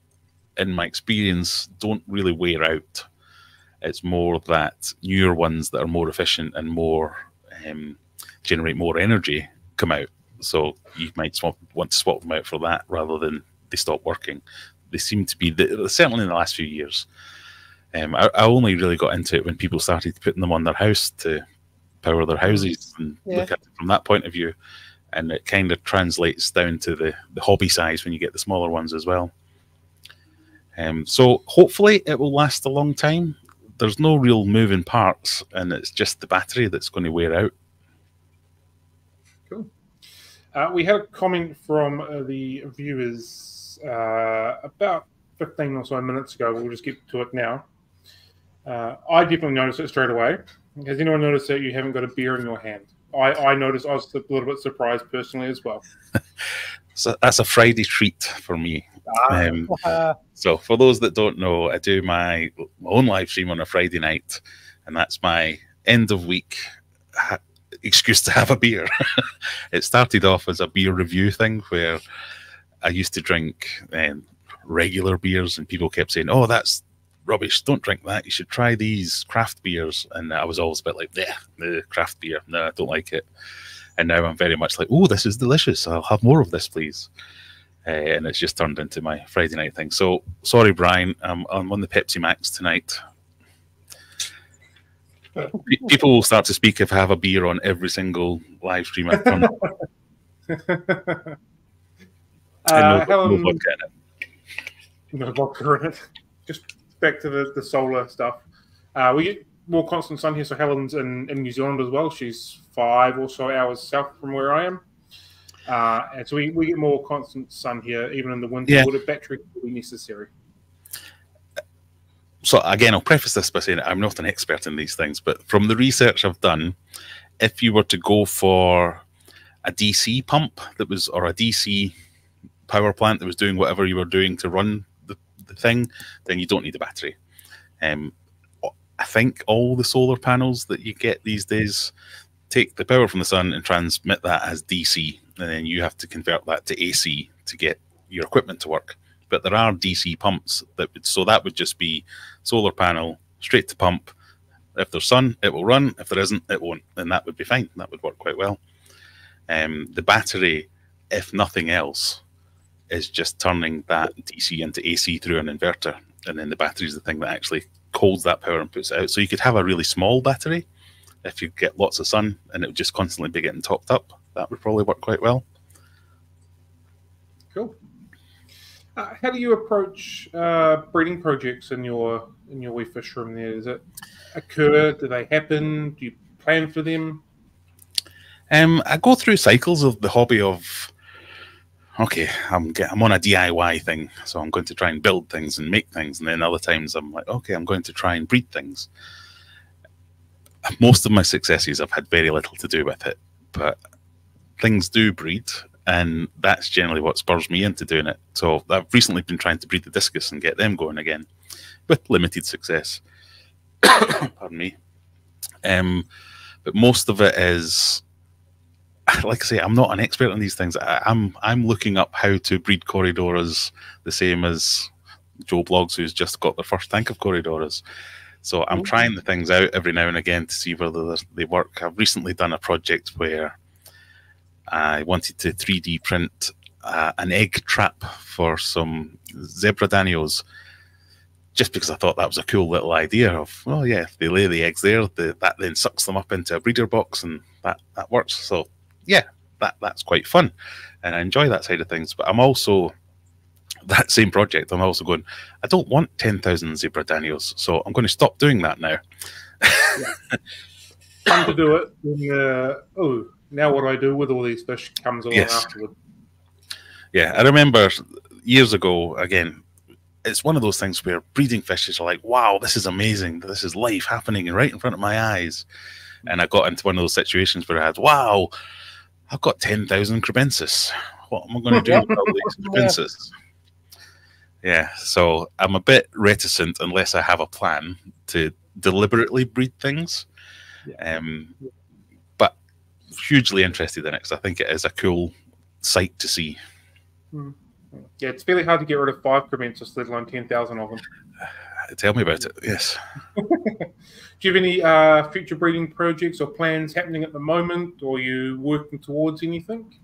in my experience, don't really wear out. It's more that newer ones that are more efficient and more um, generate more energy come out. So you might swap, want to swap them out for that rather than they stop working. They seem to be certainly in the last few years um, I, I, only really got into it when people started putting them on their house to power their houses and yeah. look at it from that point of view. And it kind of translates down to the, the hobby size when you get the smaller ones as well. Um, so hopefully it will last a long time. There's no real moving parts, and it's just the battery that's going to wear out. Cool. Uh, we had a comment from uh, the viewers uh, about 15 or so minutes ago. We'll just get to it now. Uh, I definitely noticed it straight away. Has anyone noticed that you haven't got a beer in your hand? I, I noticed. I was a little bit surprised personally as well. so that's a Friday treat for me. Ah. Um, so for those that don't know, I do my, my own live stream on a Friday night, and that's my end of week ha- excuse to have a beer. it started off as a beer review thing where I used to drink um, regular beers, and people kept saying, "Oh, that's rubbish. Don't drink that. You should try these craft beers. And I was always a bit like, yeah, the craft beer. No, I don't like it. And now I'm very much like, oh, this is delicious. I'll have more of this, please. Uh, and it's just turned into my Friday night thing. So sorry, Brian. I'm, I'm on the Pepsi Max tonight. People will start to speak if I have a beer on every single live stream I turn up. uh, no, no vodka in it. No vodka in it. Just back to the, the solar stuff. Uh, we get more constant sun here. So Helen's in, in New Zealand as well. She's five or so hours south from where I am. Uh, and so we, we get more constant sun here, even in the winter. Yeah. Would a battery be necessary? So again, I'll preface this by saying I'm not an expert in these things, but from the research I've done, if you were to go for a DC pump that was or a DC power plant that was doing whatever you were doing to run the thing, then you don't need a battery. Um, I think all the solar panels that you get these days take the power from the sun and transmit that as DC, and then you have to convert that to AC to get your equipment to work. But there are DC pumps that would, so that would just be solar panel straight to pump. If there's sun, it will run. If there isn't, it won't, and that would be fine. That would work quite well. Um, the battery, if nothing else, is just turning that DC into AC through an inverter, and then the battery is the thing that actually holds that power and puts it out. So you could have a really small battery if you get lots of sun, and it would just constantly be getting topped up. That would probably work quite well. Cool. Uh, how do you approach uh, breeding projects in your in your wee fish room? There, does it occur? Do they happen? Do you plan for them? Um, I go through cycles of the hobby of okay, I'm get, I'm on a DIY thing, so I'm going to try and build things and make things, and then other times I'm like, okay, I'm going to try and breed things. Most of my successes I've had very little to do with it, but things do breed, and that's generally what spurs me into doing it. So I've recently been trying to breed the discus and get them going again, with limited success. Pardon me. Um, but most of it is like I say, I'm not an expert on these things. I, am I'm, I'm looking up how to breed Corydoras the same as Joe Blogs, who's just got the first tank of Corydoras. So I'm trying the things out every now and again to see whether they work. I've recently done a project where I wanted to 3D print uh, an egg trap for some zebra danios, just because I thought that was a cool little idea of, well, yeah, they lay the eggs there, the, that then sucks them up into a breeder box, and that, that works. So yeah, that that's quite fun, and I enjoy that side of things. But I'm also that same project. I'm also going. I don't want ten thousand zebra danios, so I'm going to stop doing that now. Time to do it. And, uh, oh, now what do I do with all these fish comes along yes. afterward. Yeah, I remember years ago. Again, it's one of those things where breeding fishes are like, "Wow, this is amazing! This is life happening right in front of my eyes." And I got into one of those situations where I had, "Wow." I've got 10,000 Kribensis. What am I going to do with all these Kribensis? Yeah, so I'm a bit reticent unless I have a plan to deliberately breed things. Um, but hugely interested in it because I think it is a cool sight to see. Hmm. Yeah, it's fairly hard to get rid of five Kribensis, let alone 10,000 of them. Tell me about it, yes. Do you have any uh, future breeding projects or plans happening at the moment, or are you working towards anything?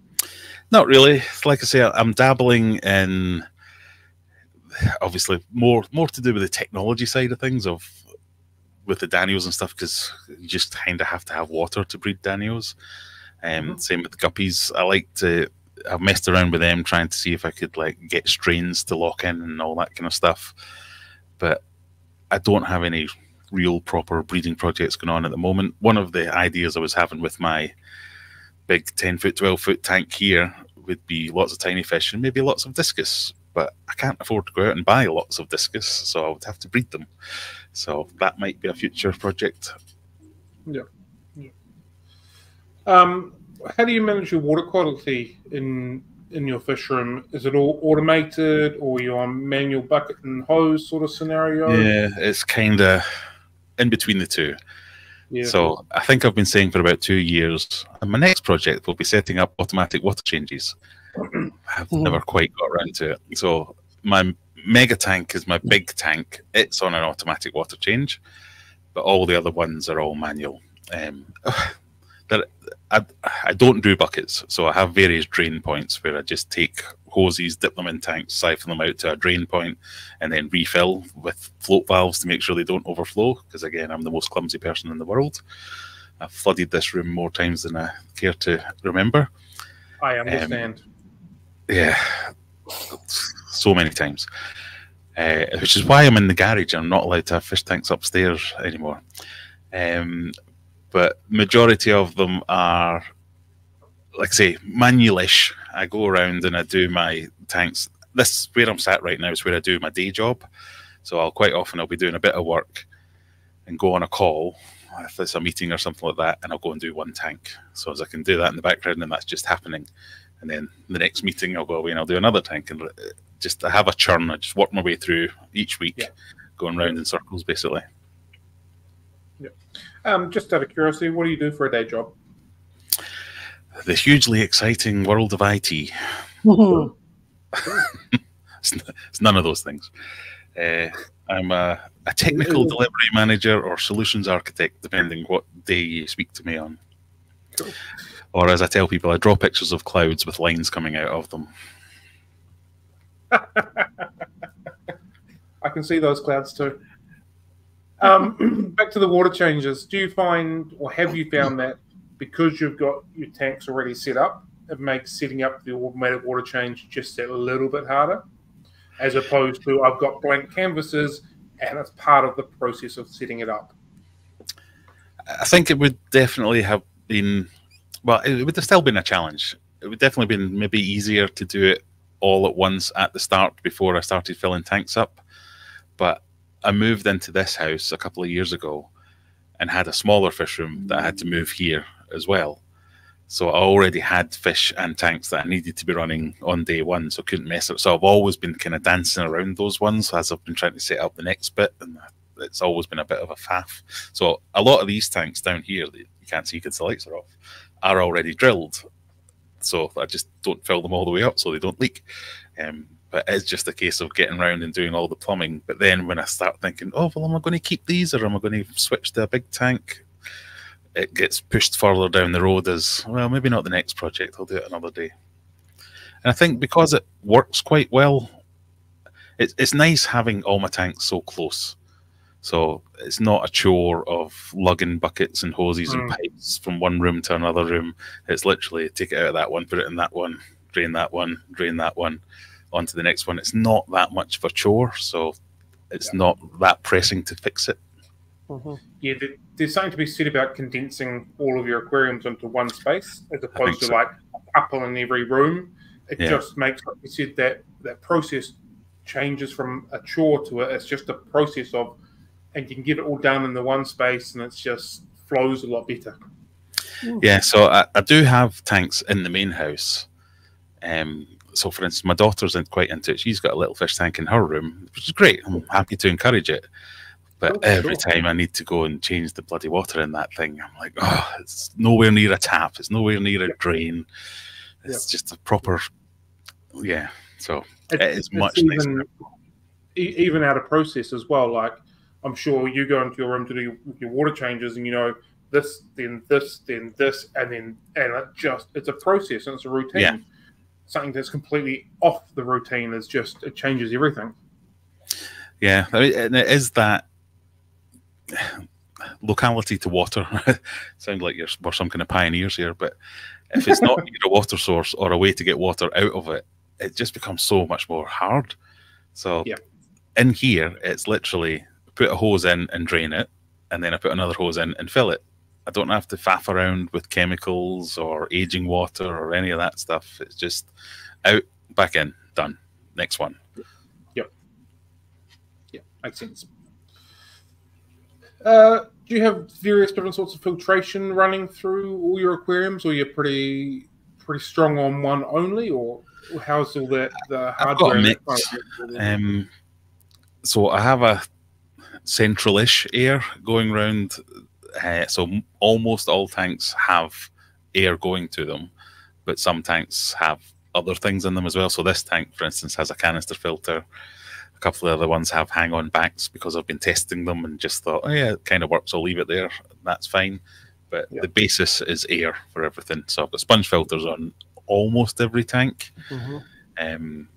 Not really. Like I say, I'm dabbling in obviously more more to do with the technology side of things of with the Danios and stuff because you just kind of have to have water to breed Danios. Um, mm-hmm. Same with the guppies. I like to. I've messed around with them trying to see if I could like get strains to lock in and all that kind of stuff. But I don't have any real proper breeding projects going on at the moment. One of the ideas I was having with my big 10 foot, 12 foot tank here would be lots of tiny fish and maybe lots of discus. But I can't afford to go out and buy lots of discus, so I would have to breed them. So that might be a future project. Yeah. yeah. Um, how do you manage your water quality in in your fish room? Is it all automated or you're on manual bucket and hose sort of scenario? Yeah, it's kind of in between the two. Yeah. So I think I've been saying for about two years, and my next project will be setting up automatic water changes. I've never quite got around to it. So my mega tank is my big tank. It's on an automatic water change, but all the other ones are all manual. Um, that I, I don't do buckets, so I have various drain points where I just take hoses, dip them in tanks, siphon them out to a drain point, and then refill with float valves to make sure they don't overflow. Because again, I'm the most clumsy person in the world. I've flooded this room more times than I care to remember. I understand. Um, yeah, so many times. Uh, which is why I'm in the garage. I'm not allowed to have fish tanks upstairs anymore. Um, but majority of them are like I say manualish. I go around and I do my tanks. This where I'm sat right now is where I do my day job. So I'll quite often I'll be doing a bit of work and go on a call if it's a meeting or something like that, and I'll go and do one tank. So as I can do that in the background, and that's just happening. And then the next meeting, I'll go away and I'll do another tank, and uh, just I have a churn. I just work my way through each week, yeah. going round in circles, basically. Um, just out of curiosity, what do you do for a day job? The hugely exciting world of IT. it's, none of those things. Uh, I'm a, a technical delivery manager or solutions architect, depending what day you speak to me on. Cool. Or as I tell people, I draw pictures of clouds with lines coming out of them. I can see those clouds too. Um, back to the water changes. Do you find, or have you found that because you've got your tanks already set up, it makes setting up the automated water change just a little bit harder? as opposed to I've got blank canvases and it's part of the process of setting it up. I think it would definitely have been, well, it would have still been a challenge. It would definitely been maybe easier to do it all at once at the start before I started filling tanks up. But I moved into this house a couple of years ago and had a smaller fish room that I had to move here as well. So I already had fish and tanks that I needed to be running on day one, so I couldn't mess up. So I've always been kind of dancing around those ones as I've been trying to set up the next bit, and it's always been a bit of a faff. So a lot of these tanks down here that you can't see because the lights are off are already drilled. So I just don't fill them all the way up so they don't leak. Um, but it's just a case of getting around and doing all the plumbing. But then when I start thinking, oh, well, am I going to keep these or am I going to switch to a big tank? It gets pushed further down the road as, well, maybe not the next project. I'll do it another day. And I think because it works quite well, it, it's nice having all my tanks so close. So it's not a chore of lugging buckets and hoses mm. and pipes from one room to another room. It's literally take it out of that one, put it in that one, drain that one, drain that one onto the next one. It's not that much of a chore, so it's yeah. not that pressing to fix it. Mm-hmm. Yeah, there's something to be said about condensing all of your aquariums into one space as opposed to so. like a couple in every room. It yeah. just makes, like you said, that that process changes from a chore to it. It's just a process of, and you can get it all done in the one space, and it just flows a lot better. Yeah, so I, I do have tanks in the main house. Um, so for instance, my daughter's quite into it. She's got a little fish tank in her room, which is great. I'm happy to encourage it. But oh, every sure. time I need to go and change the bloody water in that thing, I'm like, oh, it's nowhere near a tap. It's nowhere near a drain. It's just a proper, yeah. So it's, it is much even, even out of process as well. Like I'm sure you go into your room to do your, your water changes, and you know this, then this, then this, and then and it just it's a process and it's a routine. Yeah something that's completely off the routine is just it changes everything. Yeah, I mean, and it is that locality to water. Sound like you're we're some kind of pioneers here, but if it's not a water source or a way to get water out of it, it just becomes so much more hard. So yeah. in here, it's literally put a hose in and drain it, and then I put another hose in and fill it. I don't have to faff around with chemicals or aging water or any of that stuff. It's just out, back in, done. Next one. Yep. Yeah, makes sense. Uh, do you have various different sorts of filtration running through all your aquariums, or you're pretty pretty strong on one only, or how's all that the hardware? I've got a mix. Um, so I have a central-ish air going around uh, so almost all tanks have air going to them, but some tanks have other things in them as well. So this tank, for instance, has a canister filter. A couple of the other ones have hang-on backs because I've been testing them and just thought, oh yeah, it kind of works. I'll leave it there. That's fine. But yeah. the basis is air for everything. So I've got sponge filters on almost every tank. Mm-hmm. Um,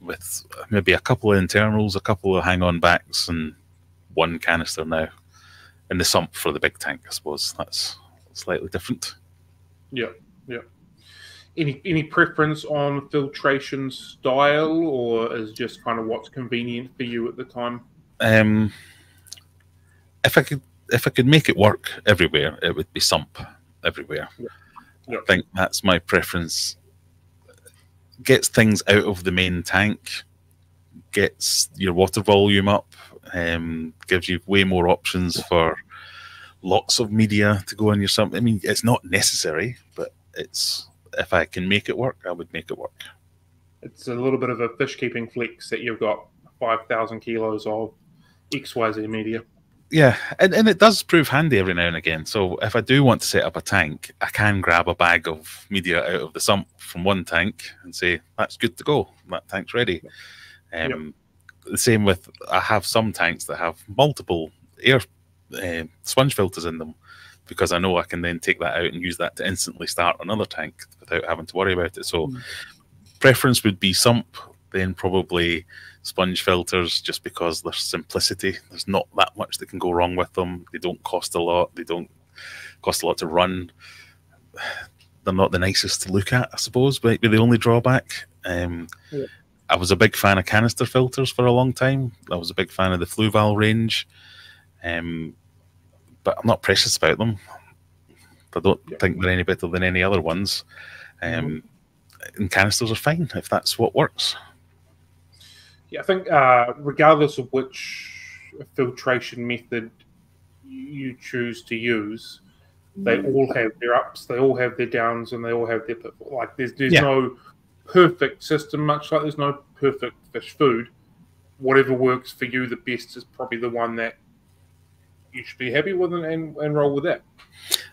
with maybe a couple of internals, a couple of hang-on backs, and one canister now in the sump for the big tank. I suppose that's slightly different. Yeah, yeah. Any any preference on filtration style, or is just kind of what's convenient for you at the time? Um, if I could if I could make it work everywhere, it would be sump everywhere. Yeah. Yeah. I think that's my preference. Gets things out of the main tank, gets your water volume up, um, gives you way more options for lots of media to go on your something. I mean, it's not necessary, but it's if I can make it work, I would make it work. It's a little bit of a fish keeping flex that you've got five thousand kilos of XYZ media. Yeah, and, and it does prove handy every now and again. So if I do want to set up a tank, I can grab a bag of media out of the sump from one tank and say, that's good to go. That tank's ready. Um, yep. The same with, I have some tanks that have multiple air uh, sponge filters in them because I know I can then take that out and use that to instantly start another tank without having to worry about it. So, mm. preference would be sump, then probably sponge filters, just because there's simplicity. There's not that much that can go wrong with them. They don't cost a lot. They don't cost a lot to run. They're not the nicest to look at, I suppose, might be the only drawback. Um, yeah. I was a big fan of canister filters for a long time. I was a big fan of the Fluval range, um, but I'm not precious about them. I don't Yeah. think they're any better than any other ones. Um, And canisters are fine if that's what works. Yeah, I think uh, regardless of which filtration method you choose to use, they all have their ups, they all have their downs, and they all have their pitfalls. Like there's there's Yeah. no perfect system, much like there's no perfect fish food. Whatever works for you the best is probably the one that you should be happy with and, and, and roll with that.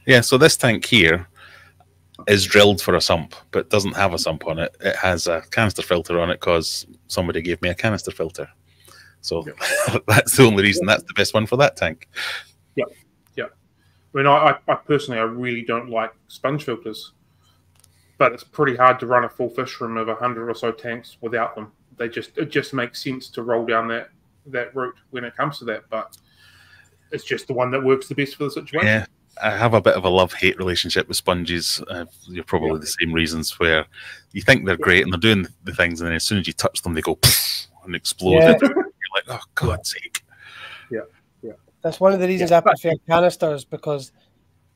Yeah, so this tank here is drilled for a sump, but doesn't have a sump on it. It has a canister filter on it because somebody gave me a canister filter. So that's the only reason that's the best one for that tank. Yeah, yeah. I mean, I, I, I personally, I really don't like sponge filters, but it's pretty hard to run a full fish room of a hundred or so tanks without them. They just it just makes sense to roll down that that route when it comes to that, but it's just the one that works the best for the situation. Yeah, I have a bit of a love hate relationship with sponges. Uh, you're probably Yeah. the same reasons where you think they're great and they're doing the things, and then as soon as you touch them, they go poof and explode. Yeah. You're like, oh God's sake! Yeah. Yeah. That's one of the reasons Yeah, I prefer canisters because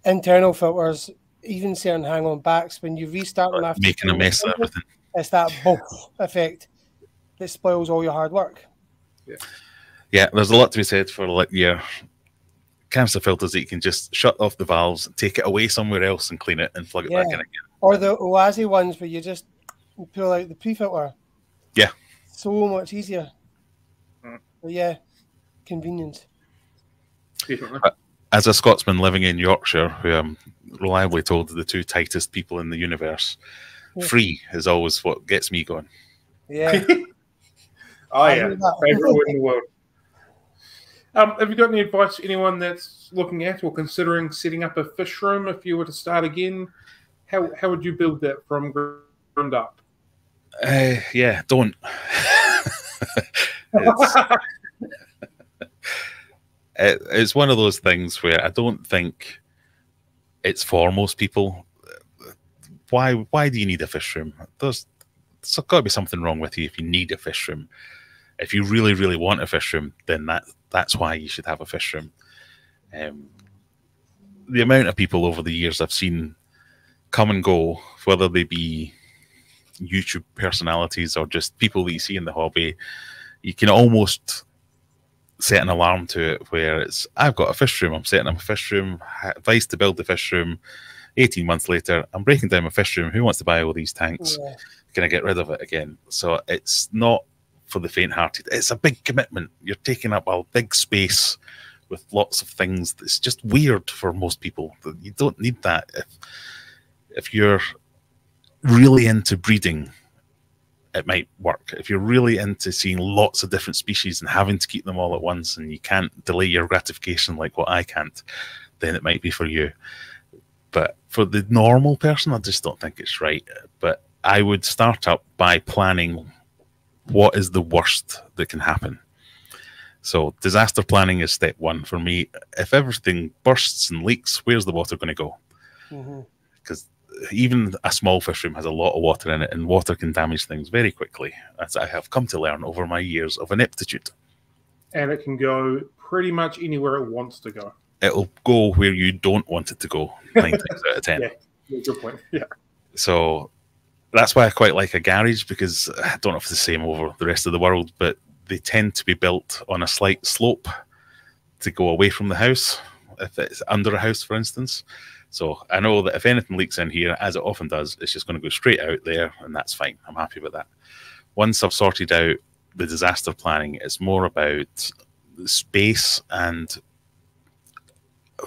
internal filters, even certain hang on backs, when you restart them after Making a mess of everything. it's that boof effect that spoils all your hard work. Yeah, there's a lot to be said for like your canister filters that you can just shut off the valves, take it away somewhere else, and clean it and plug it back in again. Or the Oase ones where you just pull out the pre-filter. Yeah. So much easier. Mm. But yeah, convenience. Definitely. As a Scotsman living in Yorkshire, who I'm reliably told are the two tightest people in the universe, Yeah. free is always what gets me going. Yeah. oh yeah, hear that. favorite word in the world. Um, have you got any advice to anyone that's looking at or considering setting up a fish room if you were to start again? How how would you build that from ground up? Uh, yeah, don't. it's, it, it's one of those things where I don't think it's for most people. Why? Why do you need a fish room? There's there's got to be something wrong with you if you need a fish room. If you really, really want a fish room, then that that's why you should have a fish room. Um, the amount of people over the years I've seen come and go, whether they be YouTube personalities or just people that you see in the hobby, you can almost set an alarm to it where it's I've got a fish room, I'm setting up a fish room, advice to build the fish room. 18 months later, I'm breaking down my fish room. Who wants to buy all these tanks? yeah. Can I get rid of it again? So it's not for the faint hearted. It's a big commitment. You're taking up a big space with lots of things. It's just weird for most people. You don't need that. If, if you're really into breeding, it might work. If you're really into seeing lots of different species and having to keep them all at once and you can't delay your gratification like what I can't, then it might be for you. But for the normal person, I just don't think it's right. But I would start up by planning what is the worst that can happen. So disaster planning is step one for me. If everything bursts and leaks, where's the water going to go? Mhm. Because even a small fish room has a lot of water in it, and water can damage things very quickly, as I have come to learn over my years of ineptitude. and it can go pretty much anywhere it wants to go. It'll go where you don't want it to go nine times out of ten. Yeah. Yeah, Good point. Yeah. So that's why I quite like a garage because I don't know if it's the same over the rest of the world, but they tend to be built on a slight slope to go away from the house, if it's under a house, for instance. So I know that if anything leaks in here, as it often does, it's just going to go straight out there, and that's fine. I'm happy with that. Once I've sorted out the disaster planning, it's more about space and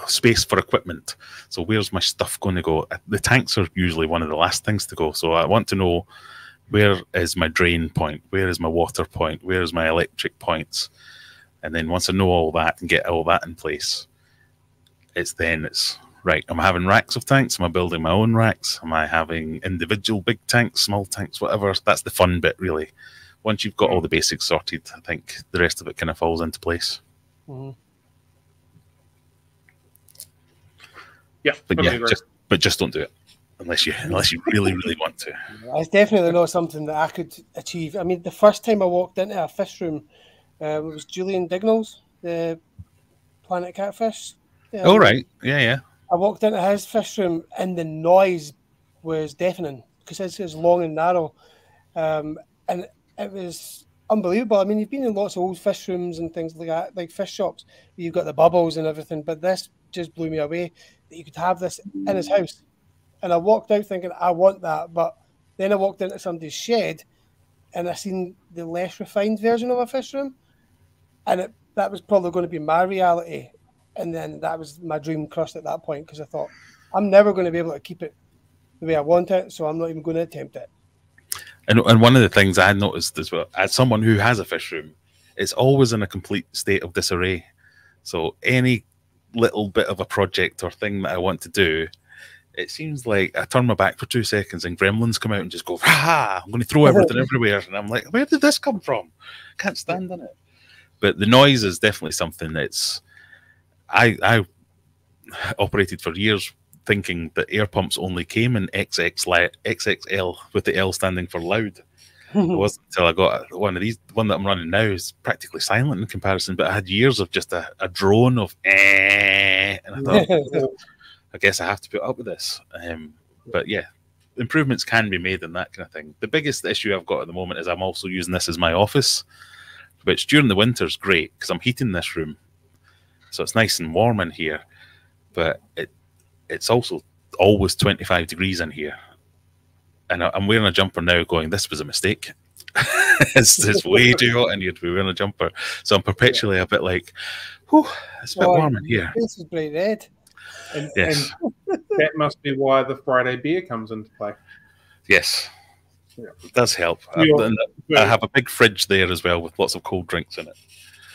space for equipment. So where's my stuff going to go? Uh, the tanks are usually one of the last things to go. So I want to know where is my drain point? Where is my water point? Where is my electric points? And then once I know all that and get all that in place, it's then it's right. Am I having racks of tanks? Am I building my own racks? Am I having individual big tanks, small tanks, whatever? That's the fun bit, really. Once you've got all the basics sorted, I think the rest of it kind of falls into place. Mhm. Yeah. But yeah, just but just don't do it. unless you unless you really really want to. It's definitely not something that I could achieve. I mean, the first time I walked into a fish room, uh, it was Julian Dignall's, the Planet Catfish. Um, oh right, yeah, yeah. I walked into his fish room and the noise was deafening because it's, it's long and narrow, um, and it was unbelievable. I mean, you've been in lots of old fish rooms and things like that, like fish shops. You've got the bubbles and everything, but this just blew me away that you could have this in his house. And I walked out thinking, I want that. But then I walked into somebody's shed and I seen the less refined version of a fish room. And it, that was probably going to be my reality. And then that was my dream crushed at that point because I thought, I'm never going to be able to keep it the way I want it. So I'm not even going to attempt it. And, and one of the things I noticed as well, as someone who has a fish room, it's always in a complete state of disarray. So any little bit of a project or thing that I want to do, it seems like I turn my back for two seconds and gremlins come out and just go, ha, I'm going to throw everything everywhere. And I'm like, where did this come from? Can't stand in it. But the noise is definitely something that's, I, I operated for years thinking that air pumps only came in XX, XXL with the L standing for loud. it wasn't until I got one of these, one that I'm running now is practically silent in comparison, but I had years of just a, a drone of eh, and I thought, I guess I have to put up with this. Um, but yeah, improvements can be made in that kind of thing. The biggest issue I've got at the moment is I'm also using this as my office, which during the winter is great because I'm heating this room, so it's nice and warm in here. But it it's also always 25 degrees in here, and I'm wearing a jumper now. Going, this was a mistake. it's, it's way too hot in here to be wearing a jumper, so I'm perpetually a bit like, whew, it's a bit Oh, warm in here. This is bright red. And, Yes. and that must be why the Friday beer comes into play. Yes. Yeah. It does help. I have a big fridge there as well with lots of cold drinks in it.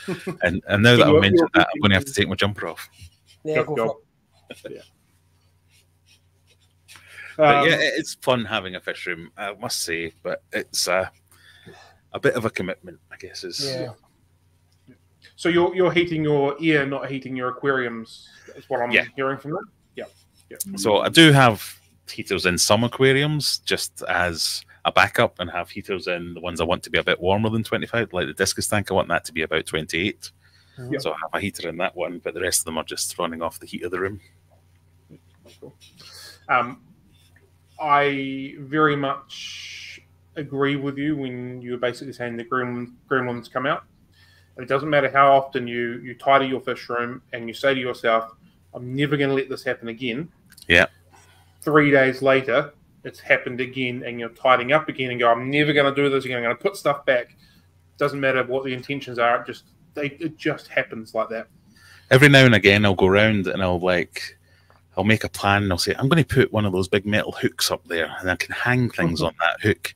and and now that I've mentioned that, I'm going to have to take my jumper off. Yeah, Go- go go. for. But Um, yeah, it's fun having a fish room, I must say. But it's uh, a bit of a commitment, I guess. Is Yeah. So you're you're heating your ear, not heating your aquariums. Is what I'm Yeah. hearing from that. Yeah, yeah. So I do have heaters in some aquariums just as a backup, and have heaters in the ones I want to be a bit warmer than 25, like the discus tank. I want that to be about 28. Yeah. So I have a heater in that one, but the rest of them are just running off the heat of the room. Cool. Um, I very much agree with you when you were basically saying the gremlins, gremlins come out. And it doesn't matter how often you you tidy your fish room and you say to yourself, "I'm never going to let this happen again." Yeah. Three days later, it's happened again, and you're tidying up again, and go, "I'm never going to do this again. I'm going to put stuff back." Doesn't matter what the intentions are. It just they, it just happens like that. every now and again I'll go around and I'll like I'll make a plan and I'll say I'm going to put one of those big metal hooks up there and I can hang things on that hook.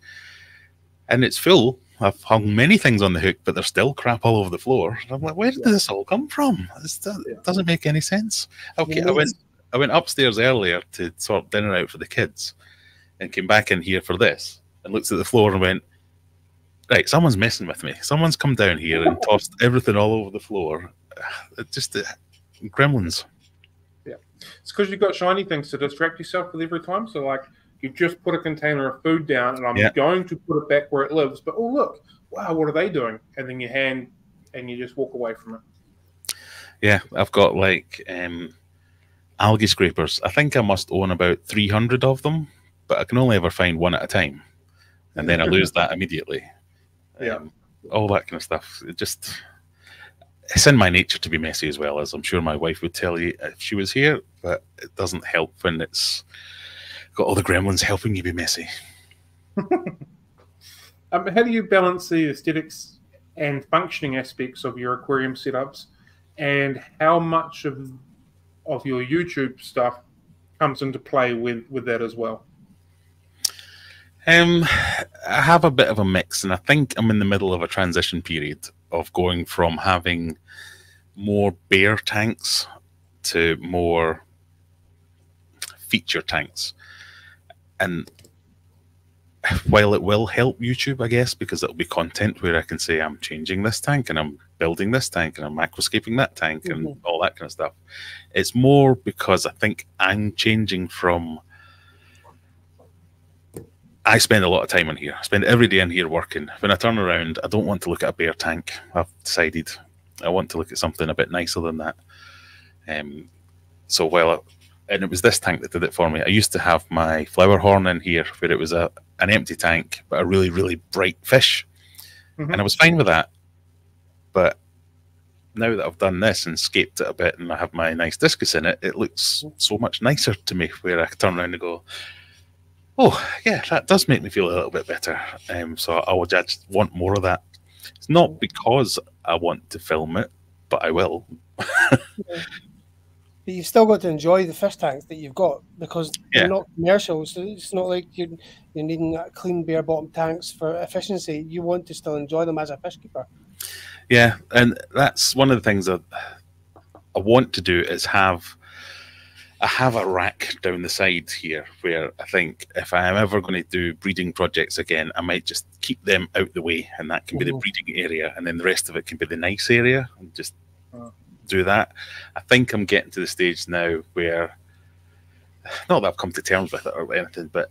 And it's full. I've hung many things on the hook, but there's still crap all over the floor. And I'm like, where did this all come from? This do- Yeah. doesn't make any sense. Okay, Yeah, I went I went upstairs earlier to sort dinner out for the kids and came back in here for this and looked at the floor and went, Right, someone's messing with me. Someone's come down here and tossed everything all over the floor. It just uh, gremlins. Yeah. It's because you've got shiny things to distract yourself with every time. So, like, you just put a container of food down, and I'm Yeah. going to put it back where it lives. But oh, look, wow, what are they doing? And then you hand and you just walk away from it. Yeah, I've got like um, algae scrapers. I think I must own about 300 of them, but I can only ever find one at a time. And then I lose that immediately. Yeah. Um, all that kind of stuff. It just, it's in my nature to be messy as well, as I'm sure my wife would tell you if she was here, but it doesn't help when it's got all the gremlins helping you be messy. Um, how do you balance the aesthetics and functioning aspects of your aquarium setups, and how much of of your YouTube stuff comes into play with with that as well? Um, I have a bit of a mix, and I think I'm in the middle of a transition period of going from having more bare tanks to more feature tanks. And while it will help YouTube, I guess, because it'll be content where I can say I'm changing this tank and I'm building this tank and I'm aquascaping that tank and Mhm. all that kind of stuff. It's more because I think I'm changing from I spend a lot of time in here. I spend every day in here working. When I turn around, I don't want to look at a bare tank. I've decided I want to look at something a bit nicer than that. Um, so while I, and it was this tank that did it for me. I used to have my flower horn in here where it was a an empty tank, but a really really bright fish, Mhm. and I was fine with that. But now that I've done this and scaped it a bit, and I have my nice discus in it, it looks so much nicer to me. Where I can turn around and go, "Oh, yeah, that does make me feel a little bit better." Um, so I would just want more of that. It's not because I want to film it, but I will. But you've still got to enjoy the fish tanks that you've got because Yeah. they're not commercial. So it's not like you're, you're needing clean bare bottom tanks for efficiency. You want to still enjoy them as a fish keeper. Yeah, and that's one of the things that I want to do is have I have a rack down the side here where I think if I am ever going to do breeding projects again, I might just keep them out the way, and that can be the Mhm. breeding area, and then the rest of it can be the nice area, and just Oh. do that. I think I'm getting to the stage now where, not that I've come to terms with it or anything, but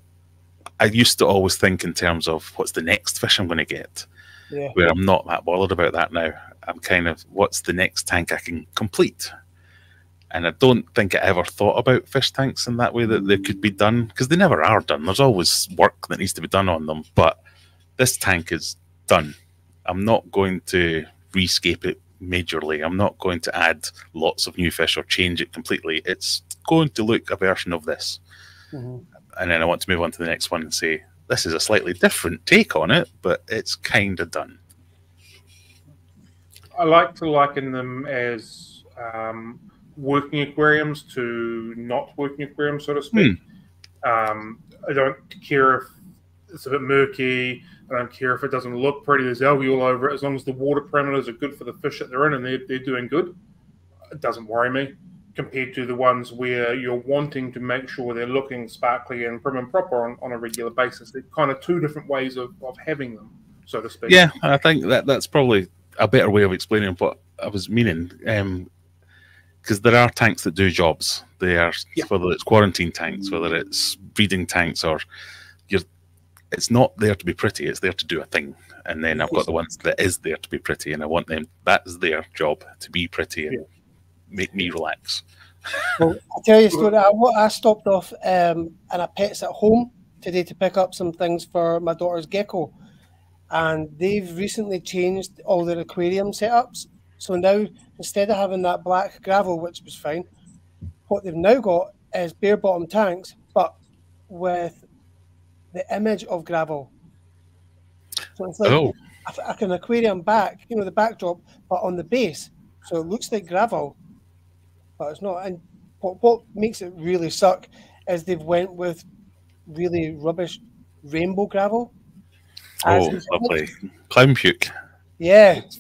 I used to always think in terms of what's the next fish I'm going to get Yeah. where I'm not that bothered about that now. I'm kind of what's the next tank I can complete. And I don't think I ever thought about fish tanks in that way that they could be done because they never are done. There's always work that needs to be done on them, but this tank is done. I'm not going to rescape it majorly. I'm not going to add lots of new fish or change it completely. It's going to look a version of this Mhm. and then I want to move on to the next one and say this is a slightly different take on it, but it's kind of done. I like to liken them as um, working aquariums to not working aquariums, so to speak. Um, I don't care if it's a bit murky. I don't care if it doesn't look pretty. There's algae all over it. As long as the water parameters are good for the fish that they're in and they're, they're doing good, it doesn't worry me. Compared to the ones where you're wanting to make sure they're looking sparkly and prim and proper on, on a regular basis. They're kind of two different ways of, of having them, so to speak. Yeah, I think that that's probably a better way of explaining what I was meaning. Because there are tanks that do jobs. They are Yeah. whether it's quarantine tanks, whether it's breeding tanks, or you're. It's not there to be pretty. It's there to do a thing. And then I've got the ones that is there to be pretty, and I want them. That's their job to be pretty and Yeah. make me relax. Well, I'll tell you a story. I, I stopped off um, in a pets at home today to pick up some things for my daughter's gecko. And they've recently changed all their aquarium setups. So now instead of having that black gravel, which was fine, what they've now got is bare bottom tanks, but with the image of gravel. So it's like oh, a- like an aquarium back, you know, the backdrop, but on the base. So it looks like gravel, but it's not. And what, what makes it really suck is they've went with really rubbish rainbow gravel. oh, his lovely. Clown puke. Yeah, It's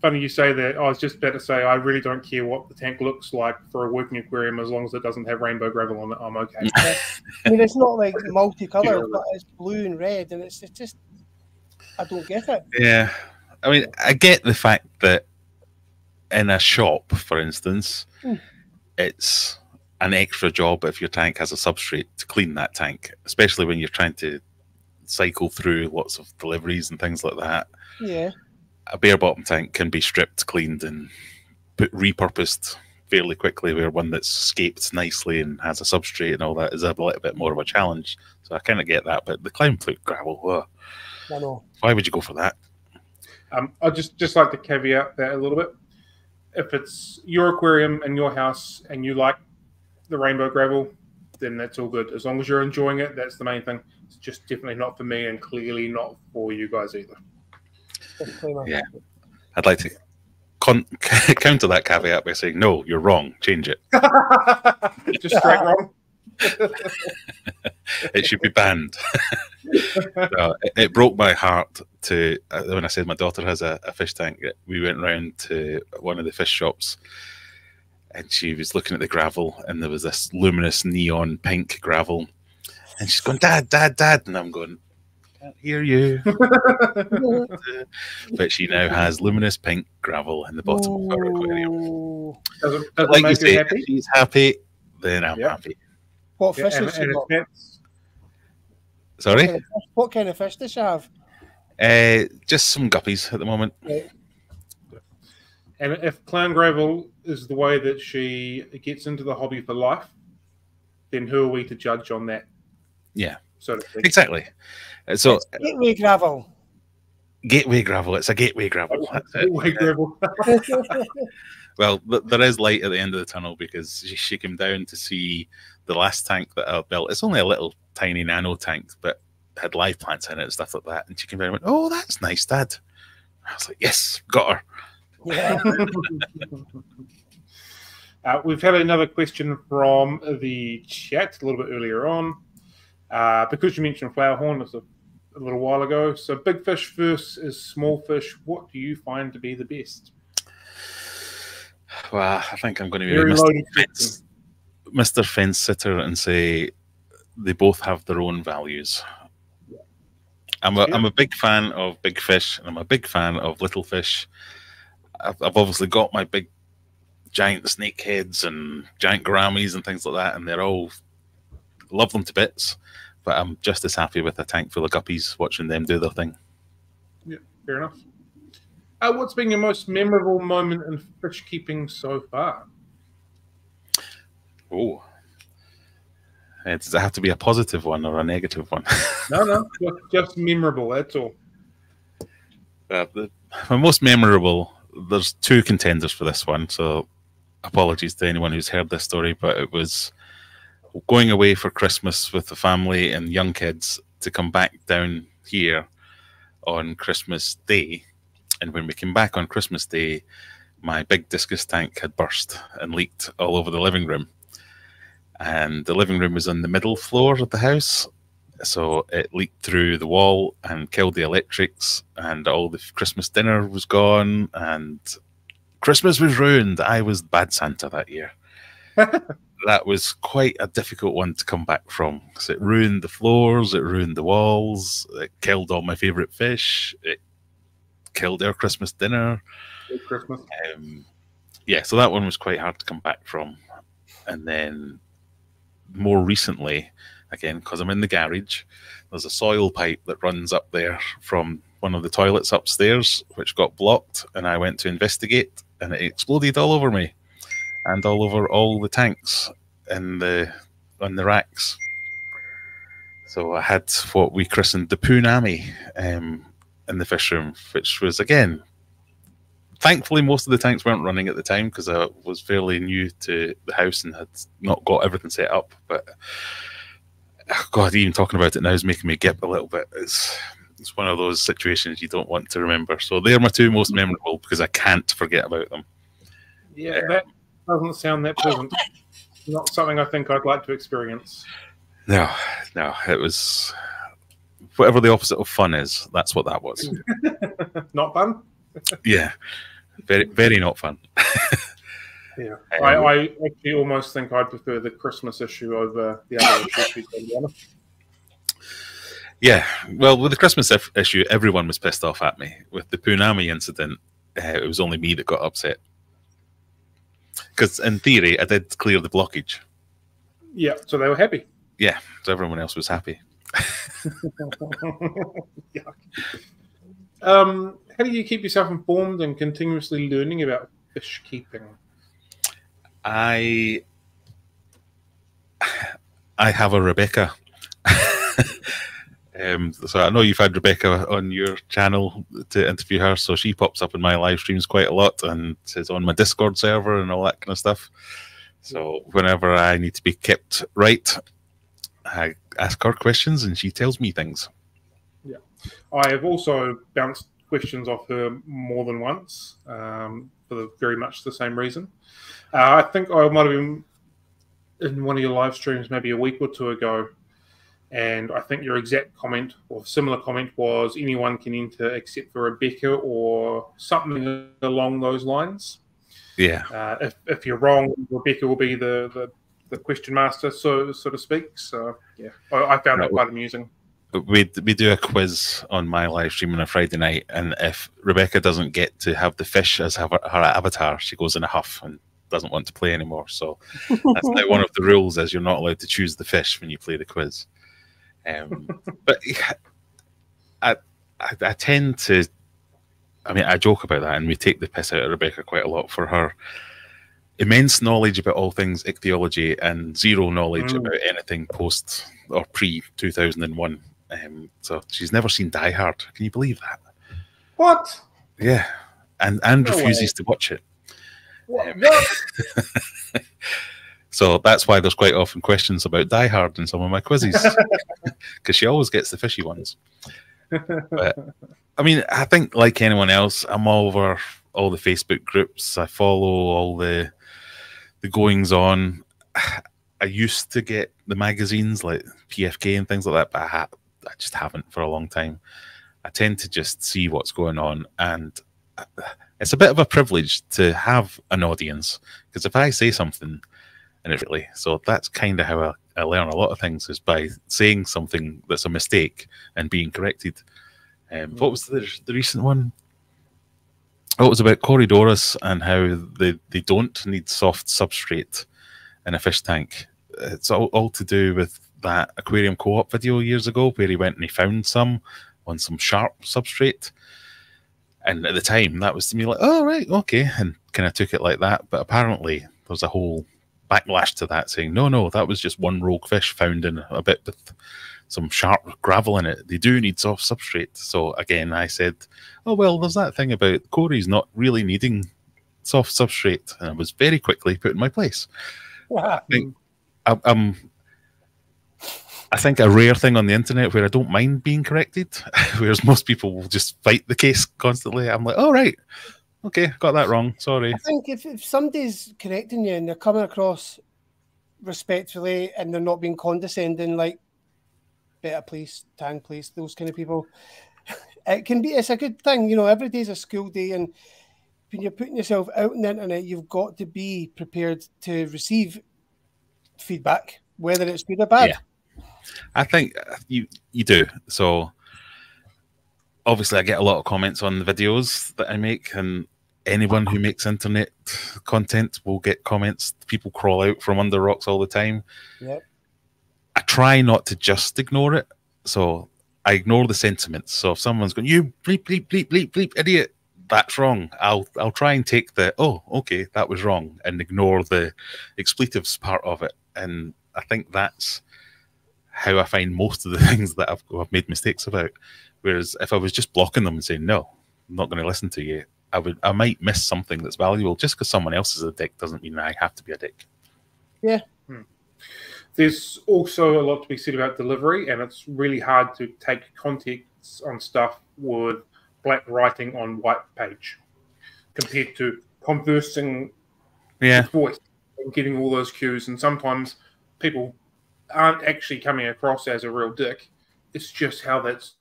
funny, funny you say that. I was just about to say I really don't care what the tank looks like for a working aquarium as long as it doesn't have rainbow gravel on it. I'm okay. I mean it's not like multicolored, Yeah. but it's blue and red, and it's, it's just I don't get it. Yeah, I mean, I get the fact that in a shop, for instance, Hmm. it's an extra job if your tank has a substrate to clean that tank, especially when you're trying to cycle through lots of deliveries and things like that. Yeah, A bare bottom tank can be stripped, cleaned, and put repurposed fairly quickly. Where one that's scaped nicely and has a substrate and all that is a little bit more of a challenge. So I kind of get that, but the clown flute gravel, ugh, I know. why would you go for that? Um, I just just like to caveat that a little bit. If it's your aquarium in your house and you like the rainbow gravel, then that's all good. As long as you're enjoying it, that's the main thing. It's just definitely not for me, and clearly not for you guys either. Disclaimer. Yeah. I'd like to con- counter that caveat by saying, no, you're wrong. Change it. just straight wrong. It should be banned. It, it broke my heart to uh, when I said my daughter has a, a fish tank. We went round to one of the fish shops, and she was looking at the gravel, and there was this luminous neon pink gravel, and she's going, "Dad, Dad, Dad," and I'm going, "Can't hear you." but she now has luminous pink gravel in the bottom of her aquarium. Doesn't, doesn't Like you say, happy. if she's happy, then I'm Yeah. happy. What Yeah, fish and, has she and if got? Sorry, What kind of fish- What kind of fish does she have? uh, just some guppies at the moment. And if clown gravel is the way that she gets into the hobby for life, then who are we to judge on that? Yeah. So to speak. Exactly. Uh, So Gateway gravel. gateway gravel. It's a gateway gravel. Gateway gravel. Well, there is light at the end of the tunnel because she, she came down to see the last tank that I built. It's only a little tiny nano tank, but had live plants in it and stuff like that. And she came down and went, "Oh, that's nice, Dad." I was like, "Yes, got her." yeah. Uh, we've had another question from the chat a little bit earlier on. Uh, because you mentioned flower horn it's a, a little while ago. So, big fish versus small fish, what do you find to be the best? Well, I think I'm going to be Very Mr. Fence, Mr. Fence Sitter and say they both have their own values. I'm a, I'm a big fan of big fish and I'm a big fan of little fish. I've, I've obviously got my big giant snake heads and giant gouramis and things like that, and they're all love them to bits. But I'm just as happy with a tank full of guppies watching them do their thing. Yeah, fair enough. Uh, what's been your most memorable moment in fish keeping so far? Oh, does it have to be a positive one or a negative one? No, no, just, just memorable. That's all. Uh, the, my most memorable. There's two contenders for this one, so apologies to anyone who's heard this story, but it was going away for Christmas with the family and young kids to come back down here on Christmas Day, and when we came back on Christmas Day, my big discus tank had burst and leaked all over the living room, and the living room was on the middle floor of the house, so it leaked through the wall and killed the electrics and all the christmas dinner was gone and christmas was ruined. I was bad santa that year that was quite a difficult one to come back from because it ruined the floors it ruined the walls it killed all my favorite fish it killed our christmas dinner Good Christmas. um, yeah, so that one was quite hard to come back from. And then more recently, again, because I'm in the garage, there's a soil pipe that runs up there from one of the toilets upstairs, which got blocked. And I went to investigate, and it exploded all over me and all over all the tanks in the on the racks. So I had what we christened the Punami um, in the fish room, which was again thankfully most of the tanks weren't running at the time because I was fairly new to the house and had not got everything set up. But oh God, even talking about it now is making me gip a little bit. It's it's one of those situations you don't want to remember. So they're my two most memorable because I can't forget about them. Yeah, that doesn't sound that pleasant. Not something I think I'd like to experience. No, no, it was whatever the opposite of fun is. That's what that was. Not fun. yeah, very very not fun. Yeah, Um, I, I actually almost think I'd prefer the Christmas issue over the other issue. Yeah, well, with the Christmas issue, everyone was pissed off at me. With the Punami incident, uh, it was only me that got upset. Because in theory, I did clear the blockage, Yeah, so they were happy. Yeah, so everyone else was happy. Um, how do you keep yourself informed and continuously learning about fish keeping? I I have a Rebecca. um, so I know you've had Rebecca on your channel to interview her, so she pops up in my live streams quite a lot and is on my Discord server and all that kind of stuff. So whenever I need to be kept right, I ask her questions and she tells me things. Yeah, I have also bounced questions off her more than once um, for very much the same reason. Uh, I think I might have been in one of your live streams maybe a week or two ago, and I think your exact comment or similar comment was anyone can enter except for Rebecca or something along those lines. Yeah. Uh, if, if you're wrong, Rebecca will be the, the, the question master, so so to speak. So yeah, I, I found that quite amusing. we we do a quiz on my live stream on a Friday night, and if Rebecca doesn't get to have the fish as her, her avatar, she goes in a huff and doesn't want to play anymore. So that's now one of the rules: is you're not allowed to choose the fish when you play the quiz. Um, but yeah, I, I, I tend to. I mean, I joke about that, and we take the piss out of Rebecca quite a lot for her immense knowledge about all things ichthyology and zero knowledge Mm. about anything post or pre 2001. Um, so she's never seen Die Hard. Can you believe that? What? Yeah, and and No refuses to watch it. What? Um, What? So that's why there's quite often questions about Die Hard in some of my quizzes because she always gets the fishy ones. But I mean, I think like anyone else, I'm all over all the Facebook groups. I follow all the the goings on. I used to get the magazines like PFK and things like that, but I, ha- I just haven't for a long time. I tend to just see what's going on, and uh, it's a bit of a privilege to have an audience because if I say something it really, so that's kind of how I, I learn a lot of things is by saying something that's a mistake and being corrected. Um, what was the, the recent one? Oh, it was about Corydoras and how they, they don't need soft substrate in a fish tank. It's all, all to do with that aquarium co-op video years ago where he went and he found some on some sharp substrate. And at the time, that was to me like, oh, right, okay. And kind of took it like that. But apparently, there was a whole backlash to that saying, no, no, that was just one rogue fish found in a bit with some sharp gravel in it. They do need soft substrate. So again, I said, oh, well, there's that thing about Corey's not really needing soft substrate. And I was very quickly put in my place. Yeah. think- I, um, I think a rare thing on the internet where I don't mind being corrected, whereas most people will just fight the case constantly. I'm like, oh, right. Okay, got that wrong. Sorry. I think if, if somebody's correcting you and they're coming across respectfully and they're not being condescending, like better please, tang please, those kind of people, it can be it's a good thing. You know, every day's a school day and when you're putting yourself out on the internet, you've got to be prepared to receive feedback, whether it's good or bad. Yeah. I think you you do. So obviously, I get a lot of comments on the videos that I make, and anyone who makes internet content will get comments. People crawl out from under rocks all the time. Yep. I try not to just ignore it. So I ignore the sentiments. So if someone's going, "You bleep bleep bleep bleep bleep idiot," that's wrong. I'll I'll try and take the oh okay that was wrong and ignore the expletives part of it. And I think that's how I find most of the things that I've, I've made mistakes about. Whereas if I was just blocking them and saying no, I'm not going to listen to you, I would I might miss something that's valuable. Just because someone else is a dick doesn't mean I have to be a dick. Yeah. Hmm. There's also a lot to be said about delivery, and it's really hard to take context on stuff with black writing on white page compared to conversing Yeah, with voice and getting all those cues. And sometimes people aren't actually coming across as a real dick. It's just how that's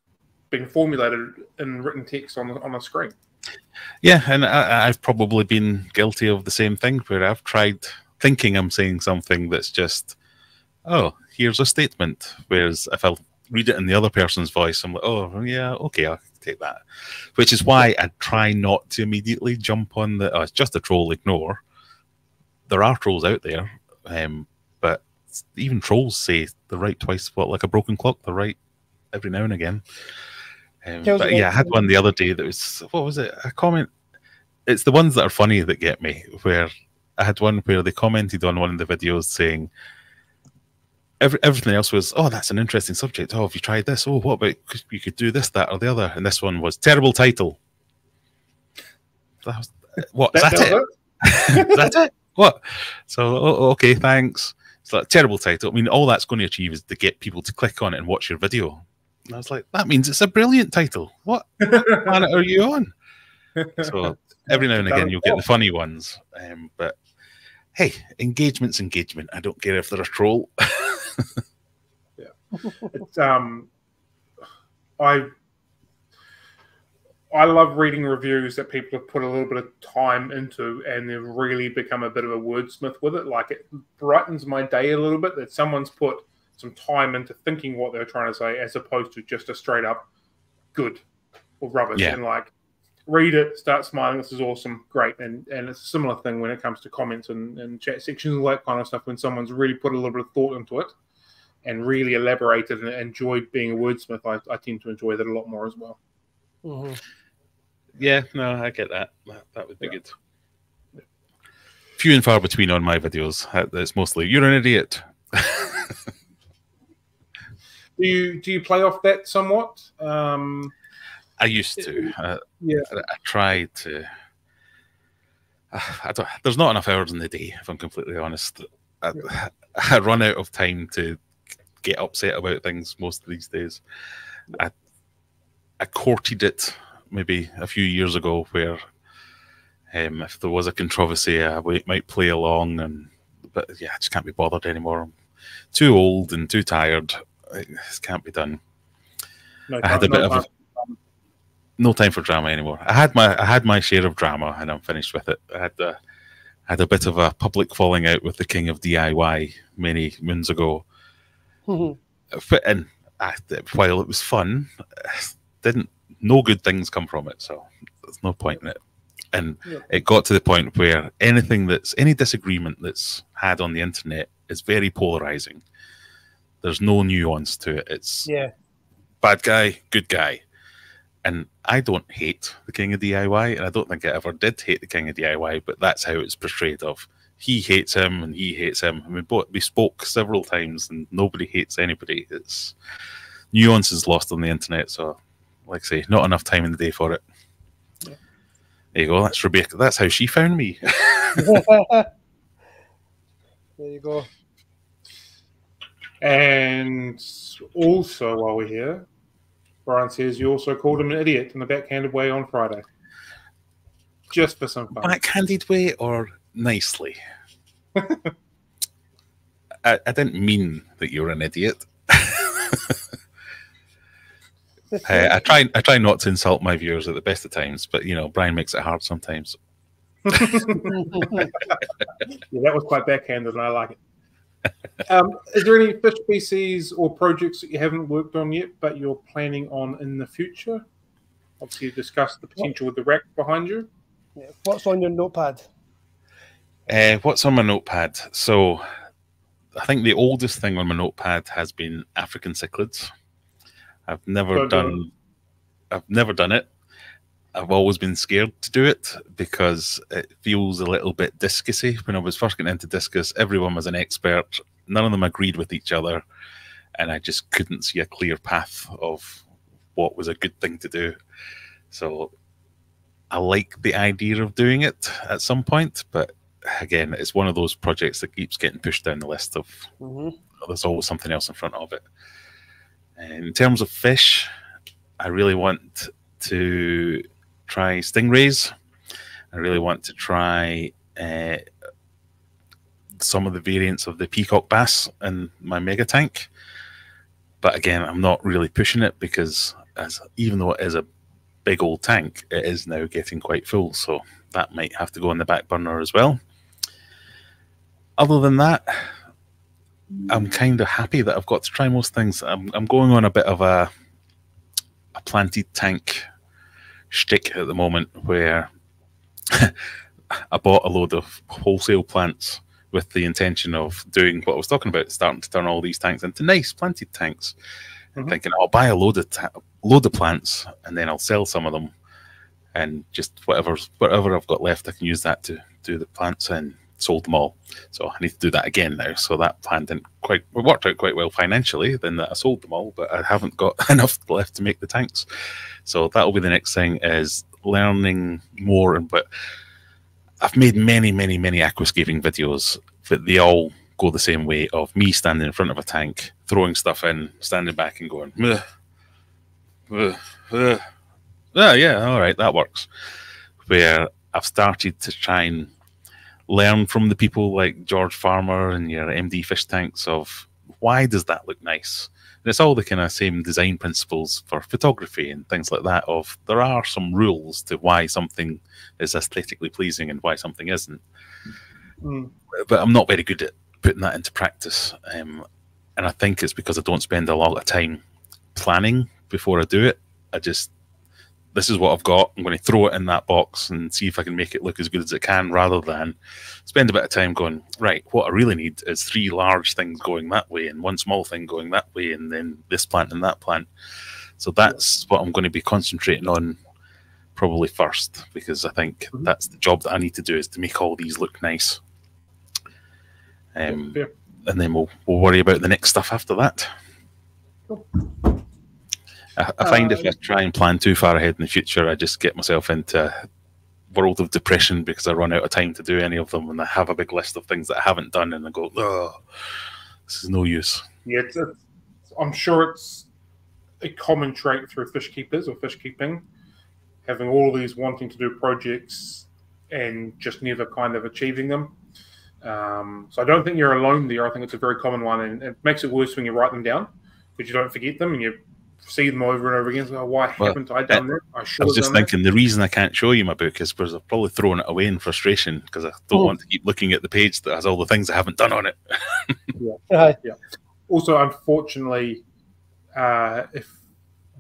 been formulated in written text on on a screen. Yeah, and I, I've probably been guilty of the same thing where I've tried thinking I'm saying something that's just, oh, here's a statement. Whereas if I read it in the other person's voice, I'm like, oh, yeah, okay, I'll take that. Which is why I try not to immediately jump on the, oh, it's just a troll, ignore. There are trolls out there, um, but even trolls say the right twice, what, like a broken clock, the right every now and again. Um, but yeah, I had one the other day that was what was it? A comment. It's the ones that are funny that get me. Where I had one where they commented on one of the videos saying every, everything else was, "Oh, that's an interesting subject. Oh, have you tried this? Oh, what about you could do this, that, or the other?" And this one was terrible title. That was, what is that, That it? does it. Is that it? What? So o- okay, thanks. It's like terrible title. I mean, all that's going to achieve is to get people to click on it and watch your video. And I was like, that means it's a brilliant title. What planet are you on? So every now and again, you'll get the funny ones. Um, but hey, engagement's engagement. I don't care if they're a troll. Yeah. It's, um, I I love reading reviews that people have put a little bit of time into, and they've really become a bit of a wordsmith with it. Like it brightens my day a little bit that someone's put some time into thinking what they're trying to say, as opposed to just a straight up good or rubbish. Yeah. And like read it, start smiling. This is awesome, great. And and it's a similar thing when it comes to comments and, and chat sections and all that kind of stuff. When someone's really put a little bit of thought into it, and really elaborated and enjoyed being a wordsmith, I, I tend to enjoy that a lot more as well. Mm-hmm. Yeah, no, I get that. That, that would be Yeah. good. Few and far between on my videos. Uh, It's mostly you're an idiot. Do you do you play off that somewhat? Um, I used to. Uh, Yeah. I, I tried to. I don't, there's not enough hours in the day, if I'm completely honest. I, I run out of time to get upset about things most of these days. I, I courted it maybe a few years ago where um, if there was a controversy, I might play along, and but yeah, I just can't be bothered anymore. I'm too old and too tired. It just can't be done. no I had a time- bit no of a, no time for drama anymore. I had my I had my share of drama, and I'm finished with it. I had a, had a bit of a public falling out with the king of DIY many moons ago. But- and I, while it was fun, didn't no good things come from it. So there's no point in it. And Yeah. it got to the point where anything that's any disagreement that's had on the internet is very polarizing. There's no nuance to it. It's Yeah. bad guy, good guy. And I don't hate the King of DIY, and I don't think I ever did hate the King of DIY, but that's how it's portrayed of he hates him and he hates him. I mean, both we spoke several times and nobody hates anybody. It's nuance is lost on the internet, so like I say, not enough time in the day for it. Yeah. There you go, that's Rebecca. That's how she found me. there you go. And also, while we're here, Brian says you also called him an idiot in the backhanded way on Friday. Just for some fun. Backhanded way or nicely? I, I didn't mean that you're an idiot. Uh, I try I try not to insult my viewers at the best of times, but you know, Brian makes it hard sometimes. Yeah, that was quite backhanded, and I like it. Um, is there any fish species or projects that you haven't worked on yet, but you're planning on in the future? Obviously, you discussed the potential with the rack behind you. Yeah. What's on your notepad? Uh, what's on my notepad? So, I think the oldest thing on my notepad has been African cichlids. I've never Don't do done. I've never done it. I've always been scared to do it because it feels a little bit discusy. When I was first getting into discus, everyone was an expert. None of them agreed with each other, and I just couldn't see a clear path of what was a good thing to do. So, I like the idea of doing it at some point, but again, it's one of those projects that keeps getting pushed down the list of Mm-hmm. there's always something else in front of it. And in terms of fish, I really want to try stingrays. I really want to try uh, some of the variants of the peacock bass in my mega tank. But again, I'm not really pushing it because as even though it is a big old tank, it is now getting quite full. So that might have to go on the back burner as well. Other than that, I'm kind of happy that I've got to try most things. I'm, I'm going on a bit of a a planted tank shtick at the moment where I bought a load of wholesale plants with the intention of doing what I was talking about, starting to turn all these tanks into nice planted tanks. Mhm. Thinking I'll buy a load of load of plants and then I'll sell some of them, and just whatever whatever I've got left, I can use that to do the plants and sold them all. So I need to do that again now. So that plan didn't quite it worked out quite well financially. Then that I sold them all, but I haven't got enough left to make the tanks. So that'll be the next thing is learning more. And but I've made many, many, many aquascaping videos, but they all go the same way of me standing in front of a tank, throwing stuff in, standing back and going, "Ugh, ugh, ugh." yeah, yeah, all right, that works. Where I've started to try and learn from the people like George Farmer and your MD fish tanks of why does that look nice? And it's all the kind of same design principles for photography and things like that. Of there are some rules to why something is aesthetically pleasing and why something isn't. Mm. But I'm not very good at putting that into practice, um, and I think it's because I don't spend a lot of time planning before I do it. I just this is what I've got. I'm going to throw it in that box and see if I can make it look as good as it can, rather than spend a bit of time going right. What I really need is three large things going that way and one small thing going that way, and then this plant and that plant. So that's what I'm going to be concentrating on probably first because I think mm-hmm. that's the job that I need to do is to make all these look nice. Um, yeah. And then we'll we'll worry about the next stuff after that. Cool. I, I find uh, if I try and plan too far ahead in the future, I just get myself into a world of depression because I run out of time to do any of them, and I have a big list of things that I haven't done, and I go, "Oh, this is no use." Yeah, it's, it's, I'm sure it's a common trait through fish keepers or fish keeping, having all these wanting to do projects and just never kind of achieving them. Um, so I don't think you're alone there. I think it's a very common one, and it makes it worse when you write them down because you don't forget them and you see them over and over again. So why well, haven't I done that? I, I was just thinking that. the reason I can't show you my book is because I've probably thrown it away in frustration because I don't oh. want to keep looking at the page that has all the things I haven't done on it. yeah. Uh, yeah. Also, unfortunately, uh, if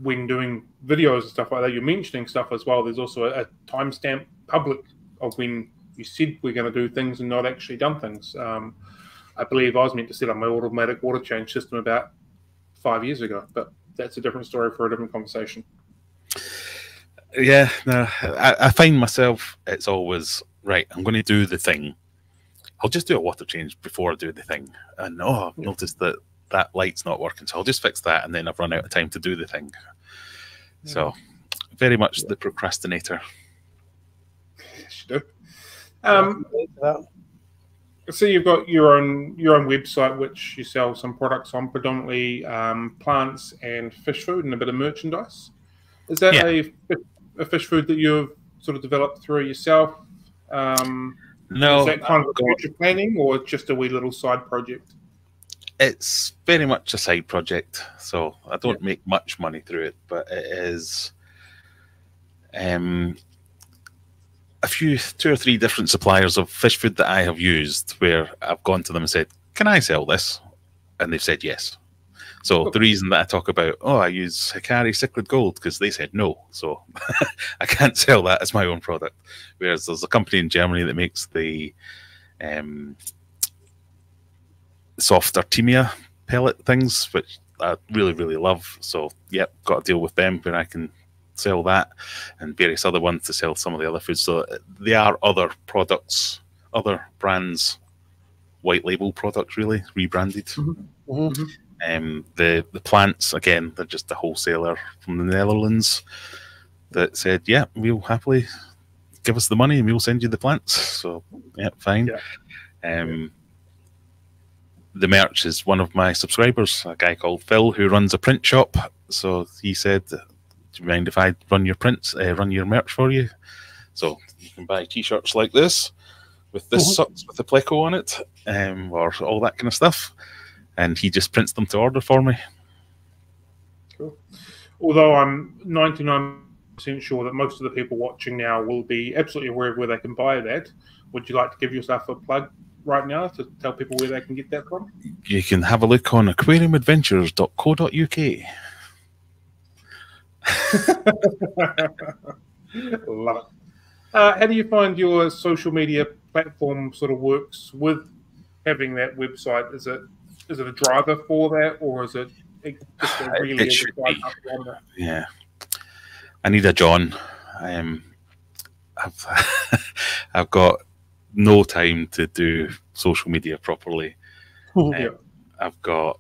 when doing videos and stuff like that, you're mentioning stuff as well. There's also a, a timestamp public of when you said we're going to do things and not actually done things. Um, I believe I was meant to set up my automatic water change system about five years ago, but that's a different story for a different conversation. Yeah, no, I, I find myself it's always right. I'm going to do the thing. I'll just do a water change before I do the thing, and oh, I've noticed that that light's not working, so I'll just fix that, and then I've run out of time to do the thing. Yeah. So, very much yeah. the procrastinator. Yes, you do. Um, so you've got your own your own website, which you sell some products on, predominantly um, plants and fish food, and a bit of merchandise. Is that yeah. a, a fish food that you've sort of developed through yourself? Um, no, is that kind of future planning, or just a wee little side project? It's very much a side project, so I don't yeah. make much money through it, but it is. Um, a few, two or three different suppliers of fish food that I have used where I've gone to them and said, Can I sell this? And they've said yes. So the reason that I talk about, oh, I use Hikari Cichlid Gold because they said no. So I can't sell that as my own product. Whereas there's a company in Germany that makes the um, soft Artemia pellet things, which I really, really love. So, yep, got to deal with them where I can sell that, and various other ones to sell some of the other foods. So they are other products, other brands, white label products, really rebranded. Mm-hmm. Mm-hmm. Um, the the plants again, they're just a wholesaler from the Netherlands that said, "Yeah, we'll happily give us the money and we'll send you the plants." So yeah, fine. Yeah. Um, the merch is one of my subscribers, a guy called Phil who runs a print shop. So he said do you mind if I run your prints, uh, run your merch for you? So you can buy T-shirts like this with this mm-hmm. socks with the pleco on it, um, or all that kind of stuff, and he just prints them to order for me. Cool. Although I'm 99 percent sure that most of the people watching now will be absolutely aware of where they can buy that. Would you like to give yourself a plug right now to tell people where they can get that from? You can have a look on aquariumadventures.co.uk. Love it. Uh, how do you find your social media platform sort of works with having that website? Is it is it a driver for that, or is it just a really it should be. Yeah, I need a John. Um, I've I've got no time to do social media properly. um, yeah. I've got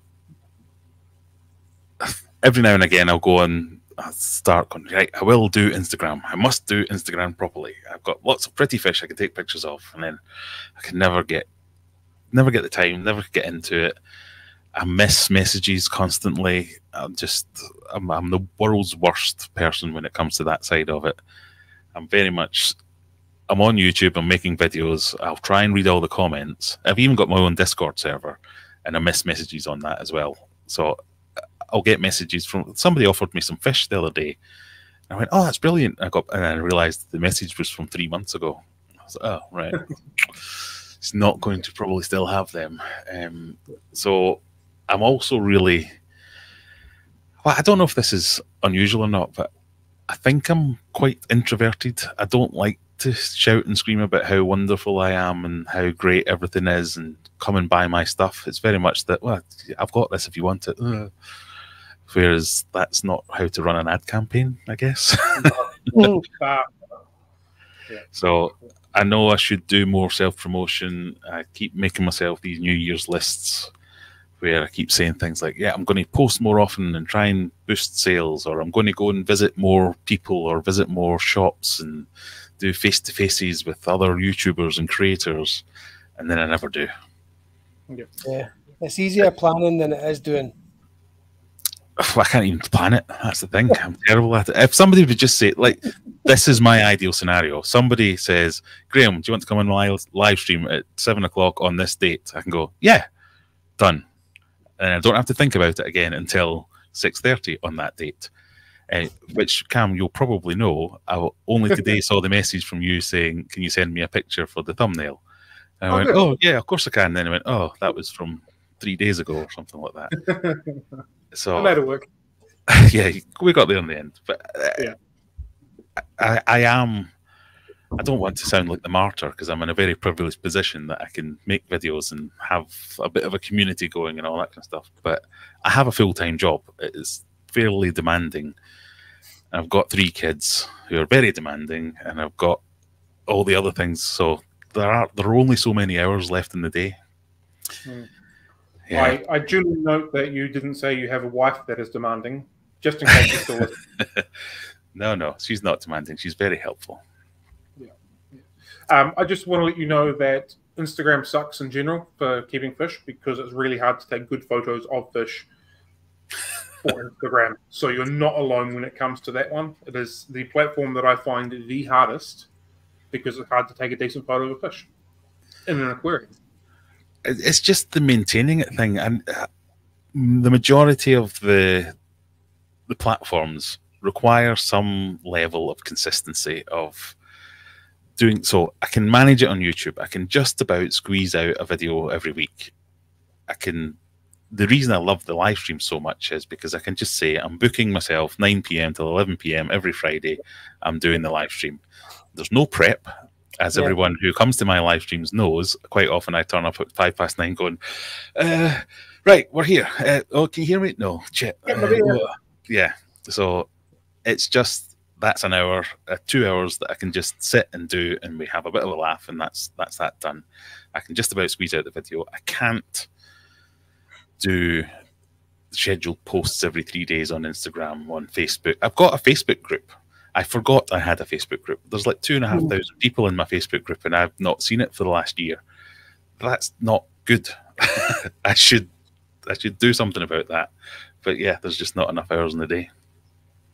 every now and again I'll go on I start going, right, I will do Instagram. I must do Instagram properly. I've got lots of pretty fish I can take pictures of, and then I can never get never get the time, never get into it. I miss messages constantly. I'm just I'm, I'm the world's worst person when it comes to that side of it. I'm very much I'm on YouTube, I'm making videos, I'll try and read all the comments. I've even got my own Discord server and I miss messages on that as well. So I'll get messages from somebody offered me some fish the other day. I went, oh, that's brilliant. I got and I realized the message was from three months ago. I was like, oh, right. it's not going to probably still have them. Um, so I'm also really, well, I don't know if this is unusual or not, but I think I'm quite introverted. I don't like to shout and scream about how wonderful I am and how great everything is and come and buy my stuff. It's very much that, well, I've got this if you want it. Uh, whereas that's not how to run an ad campaign, I guess. so I know I should do more self promotion. I keep making myself these New Year's lists where I keep saying things like, yeah, I'm going to post more often and try and boost sales, or I'm going to go and visit more people or visit more shops and do face to faces with other YouTubers and creators. And then I never do. Yeah. It's easier planning than it is doing. I can't even plan it. That's the thing. I'm terrible at it. If somebody would just say, like, this is my ideal scenario. Somebody says, Graeme, do you want to come on my live stream at seven o'clock on this date? I can go, yeah, done and I don't have to think about it again until six thirty on that date. Uh, which Cam, you'll probably know. I only today saw the message from you saying, "Can you send me a picture for the thumbnail?" And I oh, went, "Oh yeah, of course I can." And then I went, "Oh, that was from three days ago or something like that." so that'll work. yeah, we got there in the end. But uh, yeah, I, I am I don't want to sound like the martyr because I'm in a very privileged position that I can make videos and have a bit of a community going and all that kind of stuff. But I have a full time job. It is fairly demanding. I've got three kids who are very demanding, and I've got all the other things. So there are there are only so many hours left in the day. Mm. Yeah. I, I duly note that you didn't say you have a wife that is demanding, just in case you still. no, no, she's not demanding. She's very helpful. Um, I just want to let you know that Instagram sucks in general for keeping fish because it's really hard to take good photos of fish for Instagram. So you're not alone when it comes to that one. It is the platform that I find the hardest because it's hard to take a decent photo of a fish in an aquarium. It's just the maintaining it thing, and uh, the majority of the the platforms require some level of consistency of doing so I can manage it on YouTube. I can just about squeeze out a video every week. I can the reason I love the live stream so much is because I can just say I'm booking myself 9 p.m. till 11 p.m. every Friday. I'm doing the live stream. There's no prep, as yeah. everyone who comes to my live streams knows. Quite often I turn up at five past nine, going, uh, "Right, we're here. Uh, oh, can you hear me? No, shit. Uh, yeah. So it's just that's an hour, uh, two hours that I can just sit and do, and we have a bit of a laugh, and that's that's that done. I can just about squeeze out the video. I can't do scheduled posts every three days on Instagram, on Facebook. I've got a Facebook group. I forgot I had a Facebook group. There's like two and a half hmm. thousand people in my Facebook group, and I've not seen it for the last year. That's not good. I should I should do something about that. But yeah, there's just not enough hours in the day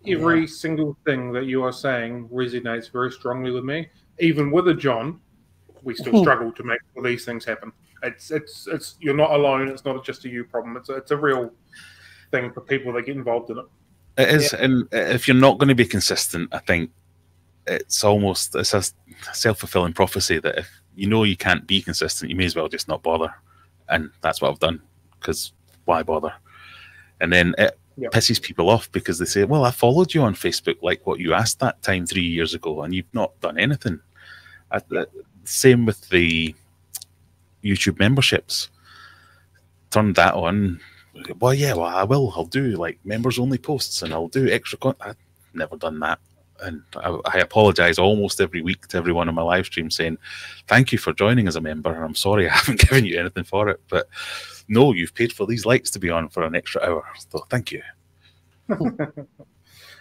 every yeah. single thing that you are saying resonates very strongly with me. Even with a John, we still hmm. struggle to make these things happen. It's it's it's you're not alone. It's not just a you problem. It's a, it's a real thing for people that get involved in it. It is, yeah. and if you're not going to be consistent, I think it's almost it's a self fulfilling prophecy that if you know you can't be consistent, you may as well just not bother, and that's what I've done because why bother? And then it pisses people off because they say, "Well, I followed you on Facebook like what you asked that time three years ago, and you've not done anything." I, uh, same with the YouTube memberships. Turn that on. Well, yeah, well, I will. I'll do like members only posts, and I'll do extra content. I've never done that and I, I, apologize almost every week to everyone on my live stream saying, Thank you for joining as a member. And I'm sorry I haven't given you anything for it. But no, you've paid for these lights to be on for an extra hour. So thank you.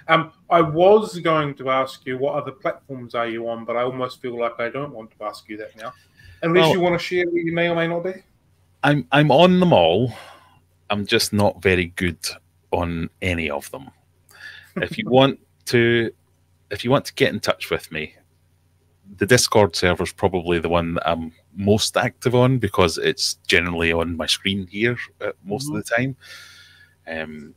um, I was going to ask you what other platforms are you on, but I almost feel like I don't want to ask you that now. Unless well, you want to share what you may or may not be. I'm I'm on them all. I'm just not very good on any of them. if you want to if you want to get in touch with me, the Discord server is probably the one that I'm most active on because it's generally on my screen here most mm-hmm. of the time. Um,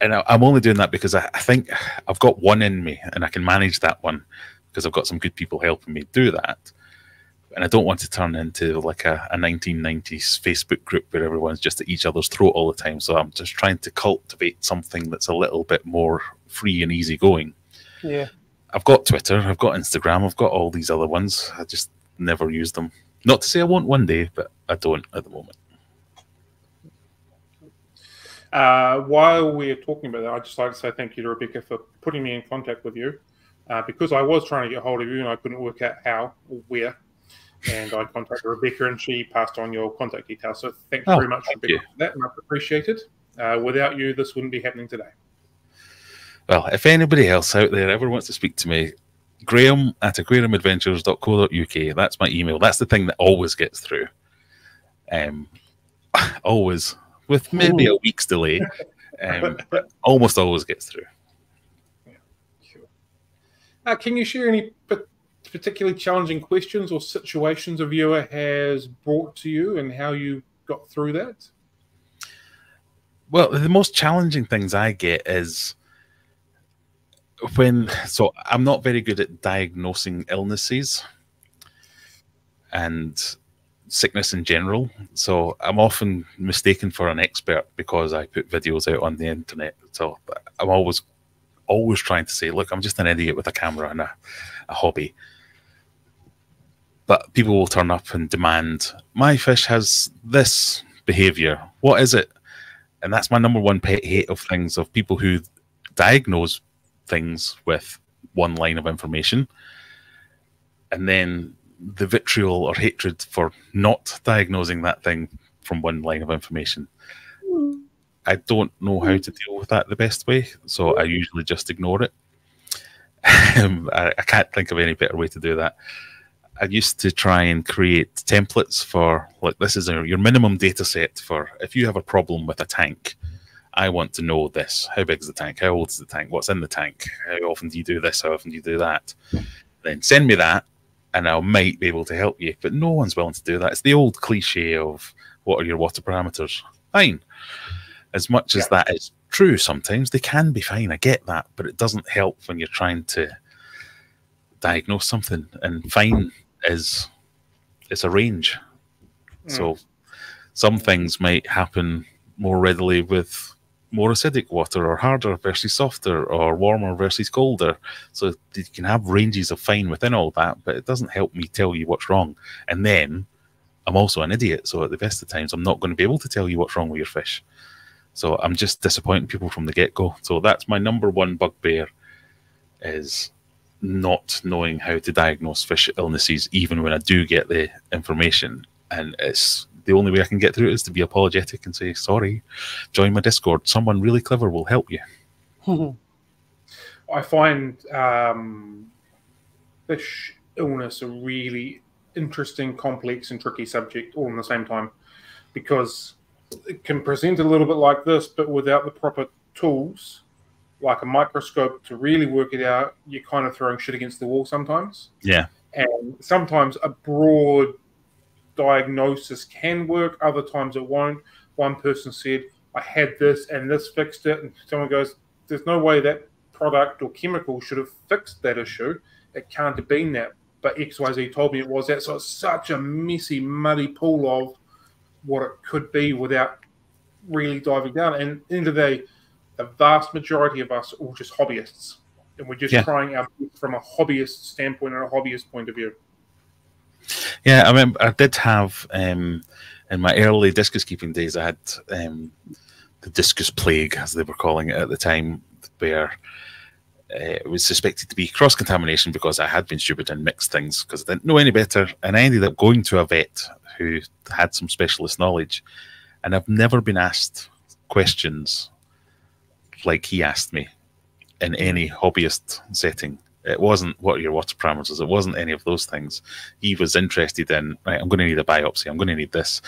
and I, am only doing that because I, I, think I've got one in me and I can manage that one because I've got some good people helping me do that. And I don't want to turn into like a, a 1990s Facebook group where everyone's just at each other's throat all the time. So I'm just trying to cultivate something that's a little bit more free and easy going. Yeah. I've got Twitter, I've got Instagram, I've got all these other ones. I just never use them. Not to say I won't one day, but I don't at the moment. Uh, while we're talking about that, I'd just like to say thank you to Rebecca for putting me in contact with you. Uh, because I was trying to get hold of you and I couldn't work out how or where. And I contacted Rebecca and she passed on your contact details. So thank you Oh, very much, thank Rebecca, you. for that. Much appreciated. Uh, without you, this wouldn't be happening today. Well, if anybody else out there ever wants to speak to me, graeme at aquariumadventures.co.uk. That's my email. That's the thing that always gets through. Um, always, with maybe a week's delay, um, but almost always gets through. Sure. Uh, can you share any particularly challenging questions or situations a viewer has brought to you and how you got through that? Well, the most challenging things I get is when so I'm not very good at diagnosing illnesses and sickness in general. So I'm often mistaken for an expert because I put videos out on the internet. So I'm always always trying to say, look, I'm just an idiot with a camera and a, a hobby. But people will turn up and demand, my fish has this behavior. What is it? and that's my number one pet hate of things of people who diagnose things with one line of information and then the vitriol or hatred for not diagnosing that thing from one line of information i don't know how to deal with that the best way so i usually just ignore it I, I can't think of any better way to do that I used to try and create templates for like this is your minimum data set for if you have a problem with a tank. I want to know this. How big is the tank? How old is the tank? What's in the tank? How often do you do this? How often do you do that? Then send me that, and I might be able to help you. But no one's willing to do that. It's the old cliche of what are your water parameters? Fine. As much as that is true, sometimes they can be fine. I get that, but it doesn't help when you're trying to diagnose something. And fine is it's a range. Hmm. So some things might happen more readily with more acidic water or harder versus softer or warmer versus colder. So you can have ranges of fine within all that, but it doesn't help me tell you what's wrong. And then I'm also an idiot. So at the best of times, I'm not going to be able to tell you what's wrong with your fish. So I'm just disappointing people from the get go. So that's my number one bugbear is not knowing how to diagnose fish illnesses, even when I do get the information. And it's the only way I can get through it is to be apologetic and say, sorry, join my Discord. Someone really clever will help you. I find um, fish illness a really interesting, complex, and tricky subject all in the same time because it can present a little bit like this, but without the proper tools, like a microscope, to really work it out, you're kind of throwing shit against the wall sometimes. Yeah. And sometimes a broad diagnosis can work, other times it won't. One person said, I had this and this fixed it. And someone goes, There's no way that product or chemical should have fixed that issue. It can't have been that. But XYZ told me it was that. So it's such a messy, muddy pool of what it could be without really diving down. And end of the day, the vast majority of us are all just hobbyists. And we're just Yeah. trying best from a hobbyist standpoint and a hobbyist point of view. Yeah, I mean, I did have um, in my early discus keeping days, I had um, the discus plague, as they were calling it at the time, where uh, it was suspected to be cross contamination because I had been stupid and mixed things because I didn't know any better. And I ended up going to a vet who had some specialist knowledge. And I've never been asked questions like he asked me in any hobbyist setting. It wasn't what are your water parameters. It wasn't any of those things. He was interested in, right, I'm going to need a biopsy. I'm going to need this.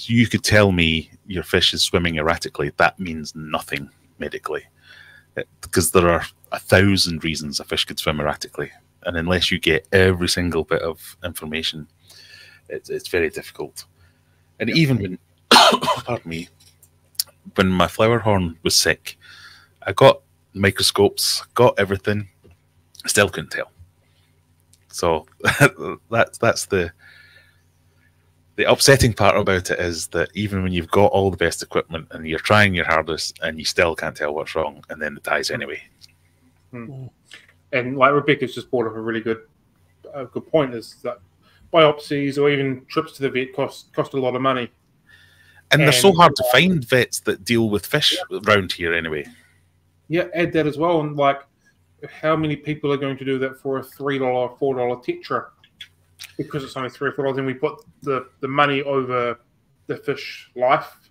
You could tell me your fish is swimming erratically. That means nothing medically. It- because there are a thousand reasons a fish could swim erratically. And unless you get every single bit of information, it's, it's very difficult. And even when, pardon me, when my flower horn was sick, I got microscopes, got everything, still couldn't tell. So that's that's the the upsetting part about it is that even when you've got all the best equipment and you're trying your hardest and you still can't tell what's wrong, and then it dies anyway. Hmm. And like Rebecca's just brought up a really good a good point is that biopsies or even trips to the vet cost cost a lot of money. And, and they're so hard to uh, find vets that deal with fish yeah. around here anyway. Yeah, add that as well. And like how many people are going to do that for a three dollar, four dollar tetra? Because it's only three or four dollars, and we put the, the money over the fish life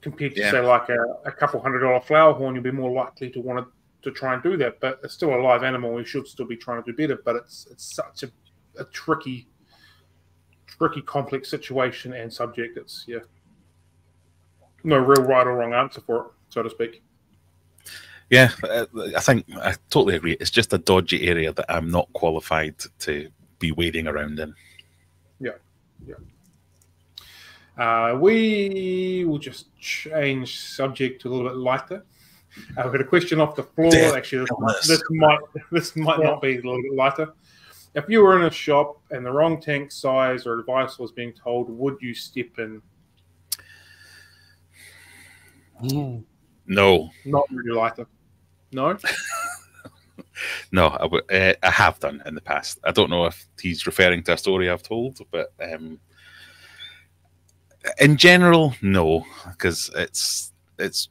compared to yeah. say like a, a couple hundred dollar flower horn, you'll be more likely to want to, to try and do that. But it's still a live animal. We should still be trying to do better. But it's it's such a, a tricky, tricky, complex situation and subject. It's yeah, no real right or wrong answer for it, so to speak. Yeah, uh, I think I totally agree. It's just a dodgy area that I'm not qualified to be wading around in. Yeah, yeah. Uh, we will just change subject to a little bit lighter. Uh, we've got a question off the floor. Death Actually, this, this, might this might yeah. not be a little bit lighter. If you were in a shop and the wrong tank size or advice was being told, would you step in? No, not really lighter. No. no, I, w- uh, I have done in the past. I don't know if he's referring to a story I've told, but um, in general, no, because it's it's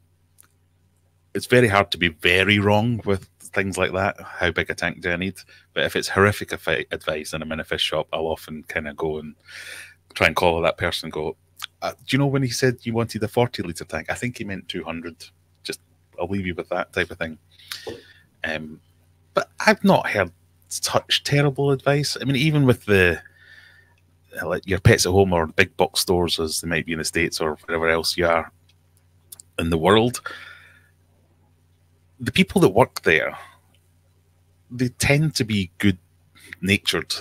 it's very hard to be very wrong with things like that. How big a tank do I need? But if it's horrific advice and I'm in a fish shop, I'll often kind of go and try and call that person. go, uh, do you know when he said you wanted a 40 liter tank? I think he meant 200. Just I'll leave you with that type of thing. Um, but I've not heard such terrible advice. I mean, even with the uh, like your pets at home or big box stores, as they might be in the states or wherever else you are in the world, the people that work there, they tend to be good natured.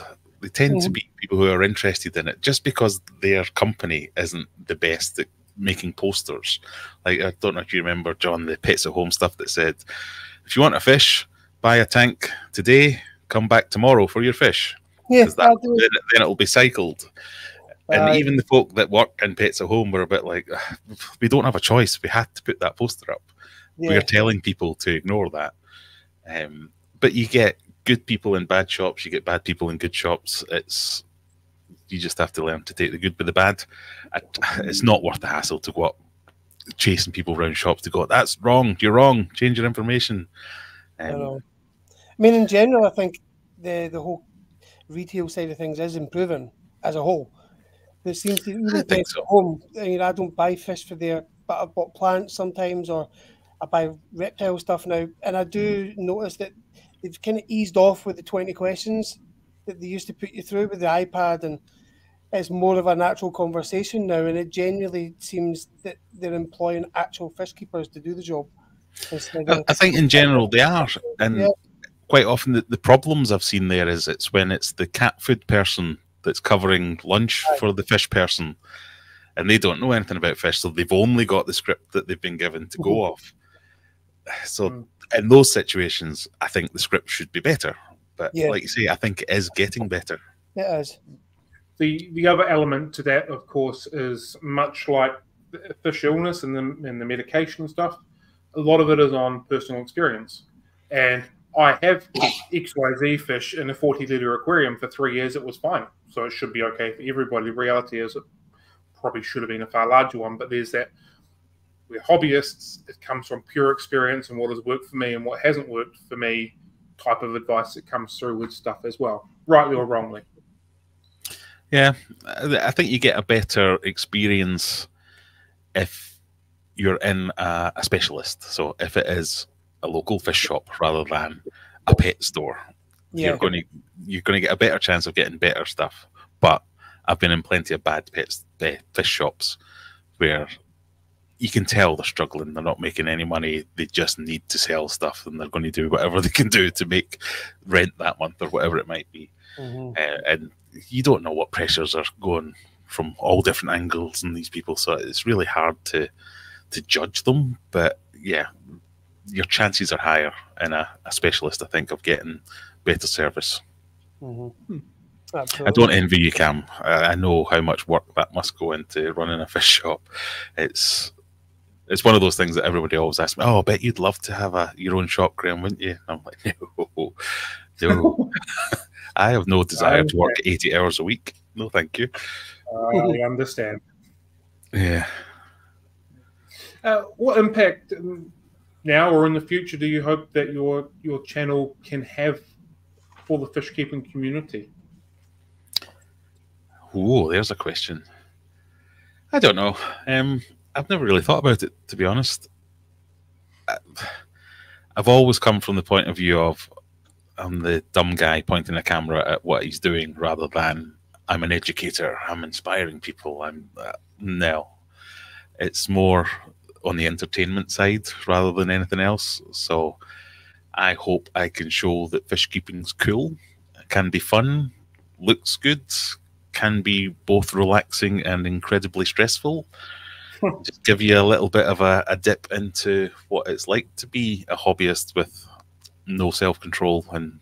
They tend mm. to be people who are interested in it, just because their company isn't the best at making posters. Like I don't know if you remember John the pets at home stuff that said if you want a fish, buy a tank today, come back tomorrow for your fish. Yeah, that, then, then, it'll be cycled. And uh, even the folk that work in pets at home were a bit like, we don't have a choice. We had to put that poster up. Yeah. We're telling people to ignore that. Um, but you get good people in bad shops. You get bad people in good shops. It's you just have to learn to take the good with the bad. It's not worth the hassle to go up chasing people around shops to go, that's wrong, you're wrong, change your information. Um, I. I mean, in general, I think the the whole retail side of things is improving as a whole. There seems to even at so. home. I mean, I don't buy fish for there, but I've bought plants sometimes, or I buy reptile stuff now, and I do mm. notice that they've kind of eased off with the twenty questions that they used to put you through with the iPad and it's more of a natural conversation now, and it genuinely seems that they're employing actual fish keepers to do the job. I, I think in general they are, and yeah. quite often the, the, problems I've seen there is it's when it's the cat food person that's covering lunch right. for the fish person, and they don't know anything about fish, so they've only got the script that they've been given to mm-hmm. go off. So mm. in those situations, I think the script should be better. But yeah. like you say, I think it is getting better. It is the the other element to that, of course, is much like fish illness and the and the medication stuff. A lot of it is on personal experience, and I have X Y Z fish in a forty liter aquarium for three years. It was fine, so it should be okay for everybody. The reality is, it probably should have been a far larger one, but there's that. We're hobbyists. It comes from pure experience and what has worked for me and what hasn't worked for me. Type of advice that comes through with stuff as well, rightly or wrongly. Yeah, I think you get a better experience if you're in a, a, specialist. So if it is a local fish shop rather than a pet store, yeah. you're going to you're going to get a better chance of getting better stuff. But I've been in plenty of bad pets eh, fish shops where you can tell they're struggling. They're not making any money. They just need to sell stuff, and they're going to do whatever they can do to make rent that month or whatever it might be. Mm-hmm. Uh, and you don't know what pressures are going from all different angles and these people, so it's really hard to to judge them. But yeah, your chances are higher in a, a specialist, I think, of getting better service. Mm-hmm. I don't envy you, Cam. I know how much work that must go into running a fish shop. It's it's one of those things that everybody always asks me. Oh, I bet you'd love to have a your own shop, Graeme, wouldn't you? And I'm like, no, no. I have no desire to work eighty hours a week. No, thank you. I understand. Yeah. Uh, what impact um, now or in the future do you hope that your your channel can have for the fish keeping community? Oh, there's a question. I don't know. Um, I've never really thought about it, to be honest. I've always come from the point of view of I'm the dumb guy pointing a camera at what he's doing rather than I'm an educator, I'm inspiring people. I'm uh, no, it's more on the entertainment side rather than anything else. So I hope I can show that fish keeping's cool, can be fun, looks good, can be both relaxing and incredibly stressful. Just give you a little bit of a, a dip into what it's like to be a hobbyist with no self control and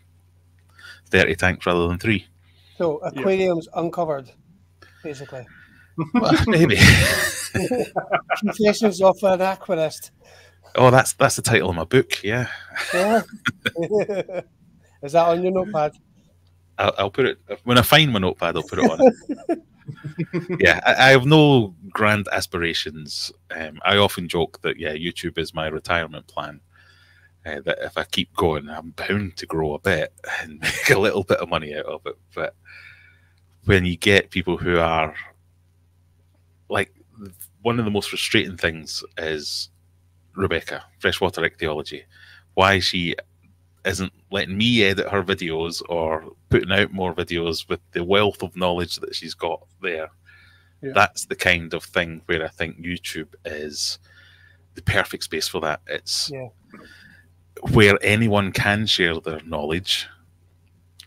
30 tanks rather than three. So, aquariums yeah. uncovered, basically. Well, maybe. Confessions of an aquarist. Oh, that's that's the title of my book. Yeah. yeah. Is that on your notepad? I'll, I'll, put it when I find my notepad. I'll put it on. yeah, I, I, have no grand aspirations. Um, I often joke that yeah, YouTube is my retirement plan. Uh, that if I keep going, I'm bound to grow a bit and make a little bit of money out of it. But when you get people who are like one of the most frustrating things is Rebecca, freshwater ichthyology. Why is she isn't letting me edit her videos or putting out more videos with the wealth of knowledge that she's got there. Yeah. That's the kind of thing where I think YouTube is the perfect space for that. It's yeah. where anyone can share their knowledge.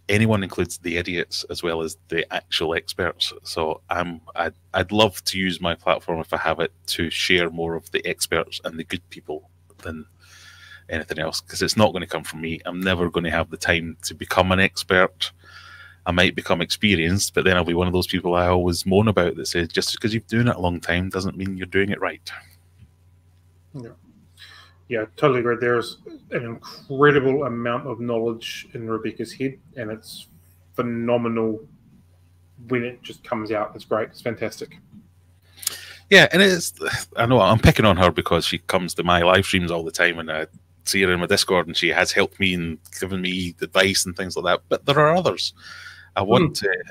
Anyone includes the idiots as well as the actual experts. So I'm I'd, I'd love to use my platform if I have it to share more of the experts and the good people than anything else because it's not going to come from me. I'm never going to have the time to become an expert. I might become experienced, but then I'll be one of those people I always moan about that says just because you've been doing it a long time doesn't mean you're doing it right. Yeah. Yeah, totally agree. There's an incredible amount of knowledge in Rebecca's head, and it's phenomenal when it just comes out. It's great. It's fantastic. Yeah, and it's I know I'm picking on her because she comes to my live streams all the time, and I see her in my Discord, and she has helped me and given me advice and things like that. But there are others. I want mm. to.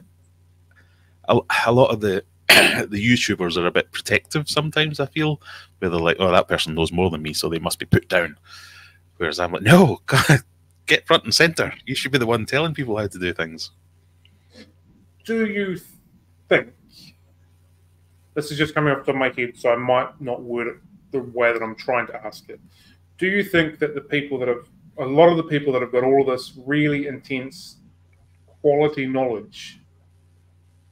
A, a, lot of the the YouTubers are a bit protective sometimes. I feel where they're like, "Oh, that person knows more than me, so they must be put down." Whereas I'm like, "No, God, get front and center. You should be the one telling people how to do things." Do you think this is just coming off the top of my head, so I might not word it the way that I'm trying to ask it? Do you think that the people that have a lot of the people that have got all of this really intense quality knowledge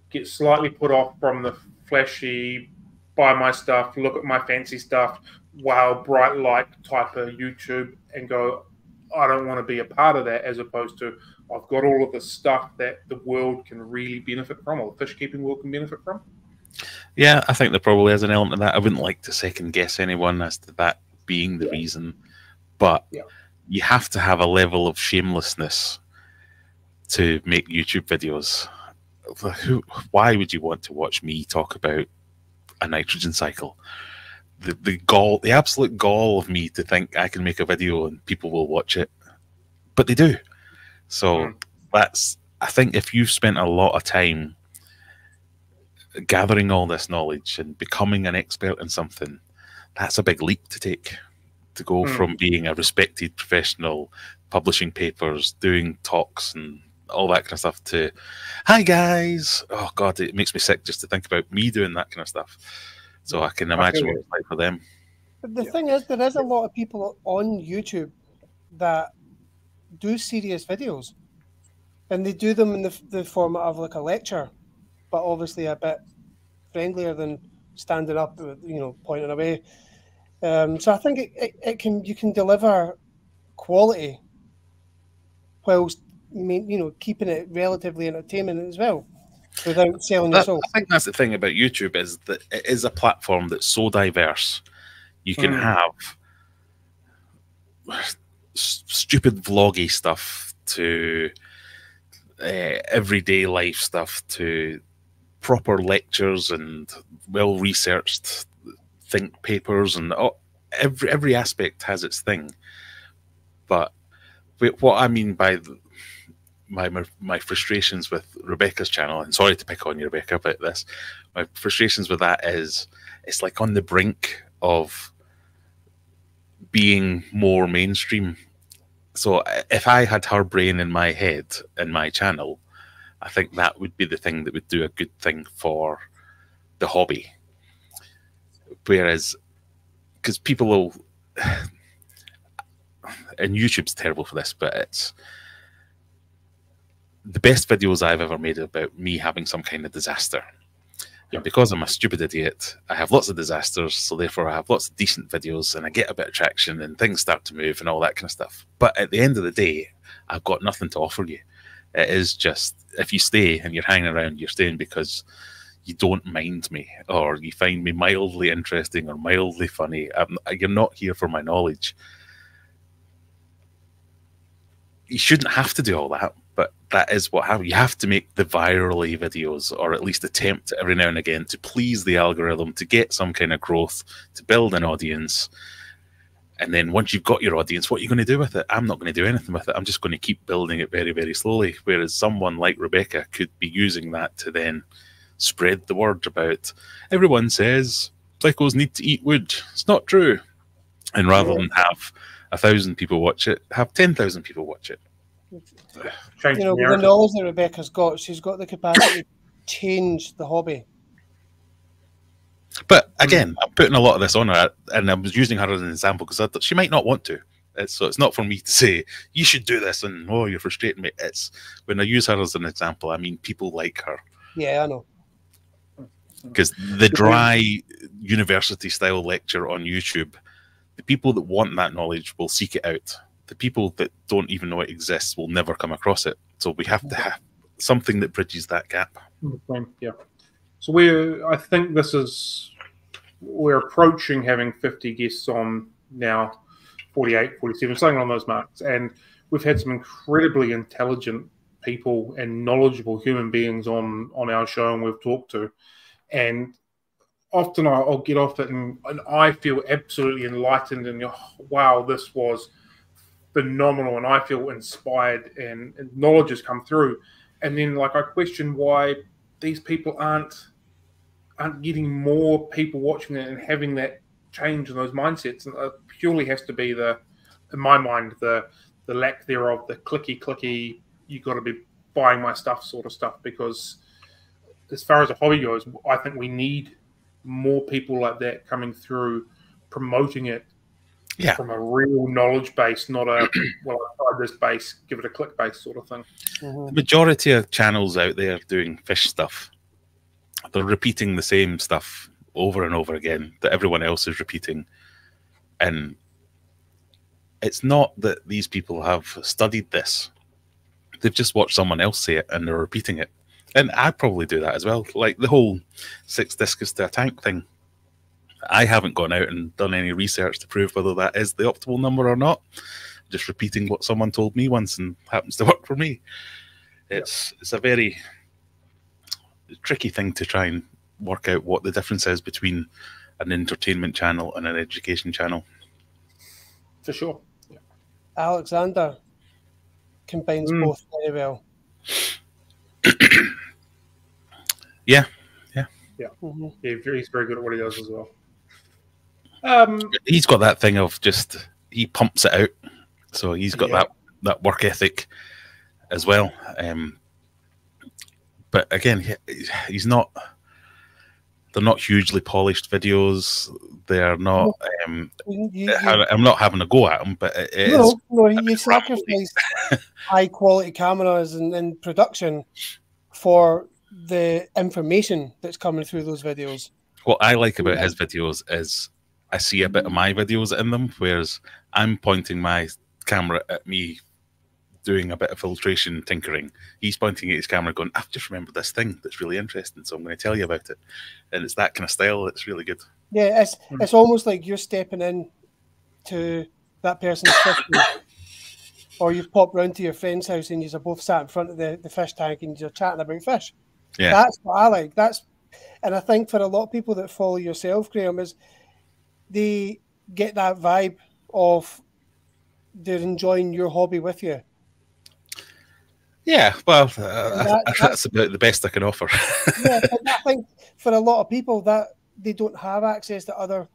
get slightly put off from the flashy buy my stuff look at my fancy stuff wow bright light type of youtube and go i don't want to be a part of that as opposed to i've got all of the stuff that the world can really benefit from or the fish keeping world can benefit from yeah i think there probably is an element of that. I wouldn't like to second guess anyone as to that being the yeah. reason, but yeah. you have to have a level of shamelessness to make YouTube videos. Who, why would you want to watch me talk about a nitrogen cycle? The the gall, the absolute gall of me to think I can make a video and people will watch it, but they do. So mm. that's I think if you've spent a lot of time gathering all this knowledge and becoming an expert in something, that's a big leap to take to go mm. from being a respected professional publishing papers doing talks and all that kind of stuff to hi guys oh god it makes me sick just to think about me doing that kind of stuff so i can imagine what it's like for them but the yeah. thing is there is a lot of people on youtube that do serious videos and they do them in the, the format of like a lecture but obviously a bit friendlier than standing up you know pointing away um, so I think it, it, it, can you can deliver quality whilst you know, keeping it relatively entertaining as well, without selling That- soul. I think that's the thing about YouTube is that it is a platform that's so diverse. You can Mm. have stupid vloggy stuff to uh, everyday life stuff to proper lectures and well researched think papers and every every aspect has its thing. But what I mean by my my frustrations with Rebecca's channel, and sorry to pick on you, Rebecca, about this. My frustrations with that is it's like on the brink of being more mainstream. So if I had her brain in my head in my channel, I think that would be the thing that would do a good thing for the hobby. Whereas, because people will, and YouTube's terrible for this, but it's the best videos I've ever made about me having some kind of disaster. Yeah. And because I'm a stupid idiot, I have lots of disasters, so therefore I have lots of decent videos and I get a bit of traction and things start to move and all that kind of stuff. But at the end of the day, I've got nothing to offer you. It is just if you stay and you're hanging around, you're staying because you don't mind me or you find me mildly interesting or mildly funny. I'm, you're not here for my knowledge. You shouldn't have to do all that, but that is what happens. You have to make the virally videos, or at least attempt every now and again to please the algorithm, to get some kind of growth, to build an audience. And then once you've got your audience, what are you going to do with it? I'm not going to do anything with it. I'm just going to keep building it very, very slowly. Whereas someone like Rebecca could be using that to then spread the word about everyone says plecos need to eat wood. It's not true. And rather than have a thousand people watch it, have 10,000 people watch it. You know, the with knowledge that Rebecca's got, she's got the capacity to change the hobby. But again, I'm putting a lot of this on her, and I was using her as an example because she might not want to. It's, so it's not for me to say you should do this and oh you're frustrating me. It's when I use her as an example, I mean people like her Yeah, I know. because the dry university style lecture on YouTube, the people that want that knowledge will seek it out. The people that don't even know it exists will never come across it. So we have to have something that bridges that gap. Mm, Yeah. So we're, I think this is, we're approaching having 50 guests on now, 48, 47, something on those marks. And we've had some incredibly intelligent people and knowledgeable human beings on, on our show and we've talked to. And often I'll, get off it and, and I feel absolutely enlightened and, oh, wow, this was phenomenal. And I feel inspired and, and knowledge has come through. And then like I question why these people aren't getting more people watching it and having that change in those mindsets. And it purely has to be the, in my mind, the the lack thereof, the clicky clicky. You got to be buying my stuff sort of stuff because, as far as a hobby goes, I think we need more people like that coming through, promoting it Yeah. from a real knowledge base, not a well, I tried this base, give it a click base sort of thing. Mhm. The majority of channels out there doing fish stuff, they're repeating the same stuff over and over again that everyone else is repeating. And it's not that these people have studied this, they've just watched someone else say it and they're repeating it. And I probably do that as well. Like the whole six discus to a tank thing. I haven't gone out and done any research to prove whether that is the optimal number or not. Just repeating what someone told me once and happens to work for me. It's it's a very tricky thing to try and work out what the difference is between an entertainment channel and an education channel. For sure. Alexander combines Mm. both very well. Yeah, Mhm. Yeah, he's very good at what he does as well. Um, He's got that thing of just he pumps it out, so he's got Yeah. that that work ethic as well. Um, but again, he, he's not. They're not hugely polished videos. They're not. Um, You- you- I, I'm not having a go at them, but it, it is no, no, you sacrifice high quality cameras and, and production for the information that's coming through those videos. what I like about Yeah. his videos is I see a bit of my videos in them, whereas I'm pointing my camera at me doing a bit of filtration tinkering, he's pointing at his camera, going, "I've just remembered this thing that's really interesting, so I'm going to tell you about it." And it's that kind of style that's really good. Yeah, it's it's almost like you're stepping in to that person's fishing, or you've popped round to your friend's house and you're both sat in front of the, the fish tank and you're chatting about fish. Yeah. That's what I like. That's and I think for a lot of people that follow yourself, Graeme, is they get that vibe of they're enjoying your hobby with you. Yeah, well, uh, that- that's about the best I can offer. yeah, I think for a lot of people that they don't have access to other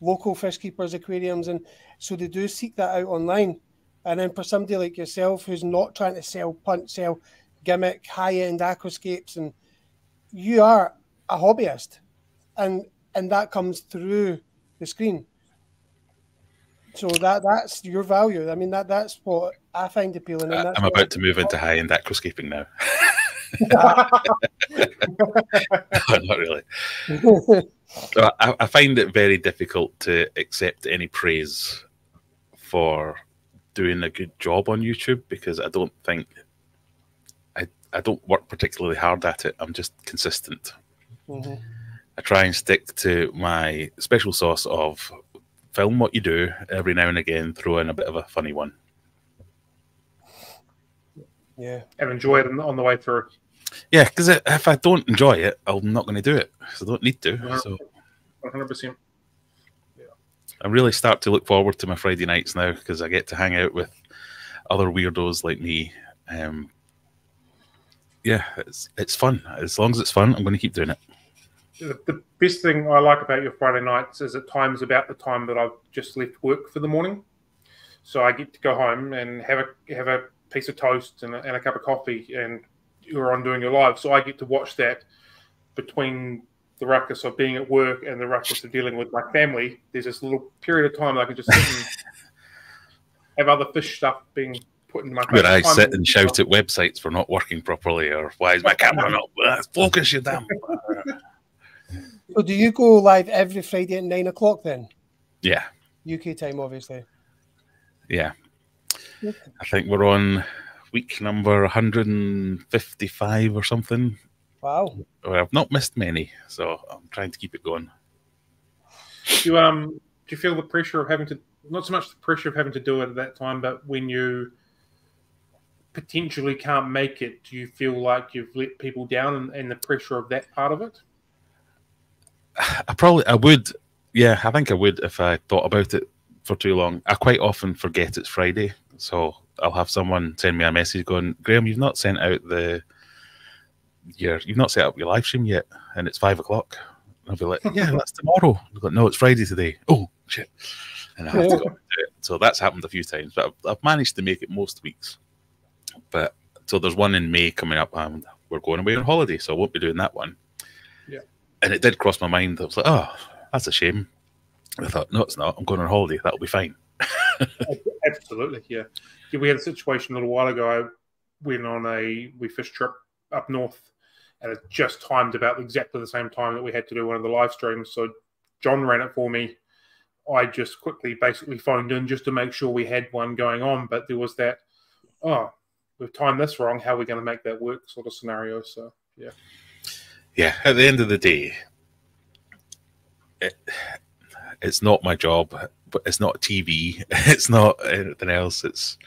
local fish keepers aquariums, and so they do seek that out online. And then for somebody like yourself who's not trying to sell punt, sell gimmick, high end aquascapes, and you are a hobbyist, and and that comes through the screen. So that that's your value. I mean that that's what I find appealing. That's I'm about to move into high end aquascaping now. Not really. So I, I find it very difficult to accept any praise for doing a good job on YouTube because I don't think I I don't work particularly hard at it. I'm just consistent. Mhm. I try and stick to my special sauce of film what you do every now and again, throw in a bit of a funny one. Yeah. and enjoy it on on the way through. Yeah, because if I don't enjoy it, I'm not going to do it. So I don't need to. Yeah. So 100%. I really start to look forward to my Friday nights now because I get to hang out with other weirdos like me. Um, yeah, it's it's fun. As long as it's fun, I'm going to keep doing it. The, the best thing I like about your Friday nights is at times about the time that I've just left work for the morning. So I get to go home and have a have a piece of toast and a, and a cup of coffee, and you're on doing your live. So I get to watch that between the ruckus of being at work and the ruckus of dealing with my family. There's this little period of time that I can just sit and have other fish stuff being put in my face. Where I sit and shout at websites for not working properly, or why is my camera not uh, focus? You damn. So do you go live every Friday at nine o'clock then? yeah, UK time, obviously. yeah. I think we're on week number 155 or something. Wow. Well, I've not missed many, so I'm trying to keep it going. Do you um do you feel the pressure of having to not so much the pressure of having to do it at that time, but when you potentially can't make it, do you feel like you've let people down and, and the pressure of that part of it? I probably I would. Yeah, I think I would if I thought about it for too long. I quite often forget it's Friday, so I'll have someone send me a message going, "Graeme, you've not sent out the your you've not set up your live stream yet, and it's five o'clock." And I'll be like, "Yeah, that's tomorrow." I'll go, "No, it's Friday today." Oh shit! And I have to go and do it. So that's happened a few times, but I've, I've managed to make it most weeks. But so there's one in May coming up, and we're going away on holiday, so I won't be doing that one and it did cross my mind. I was like, oh, that's a shame. I thought, no, it's not. I'm going on holiday. That'll be fine. Absolutely, yeah. yeah. We had a situation a little while ago. I went on a wee fish trip up north, and it just timed about exactly the same time that we had to do one of the live streams. So John ran it for me. I just quickly basically phoned in just to make sure we had one going on, but there was that, oh, we've timed this wrong. How are we going to make that work? Sort of scenario. So yeah, Yeah, at the end of the day, it, it's not my job, but it's not TV. It's not anything else. It's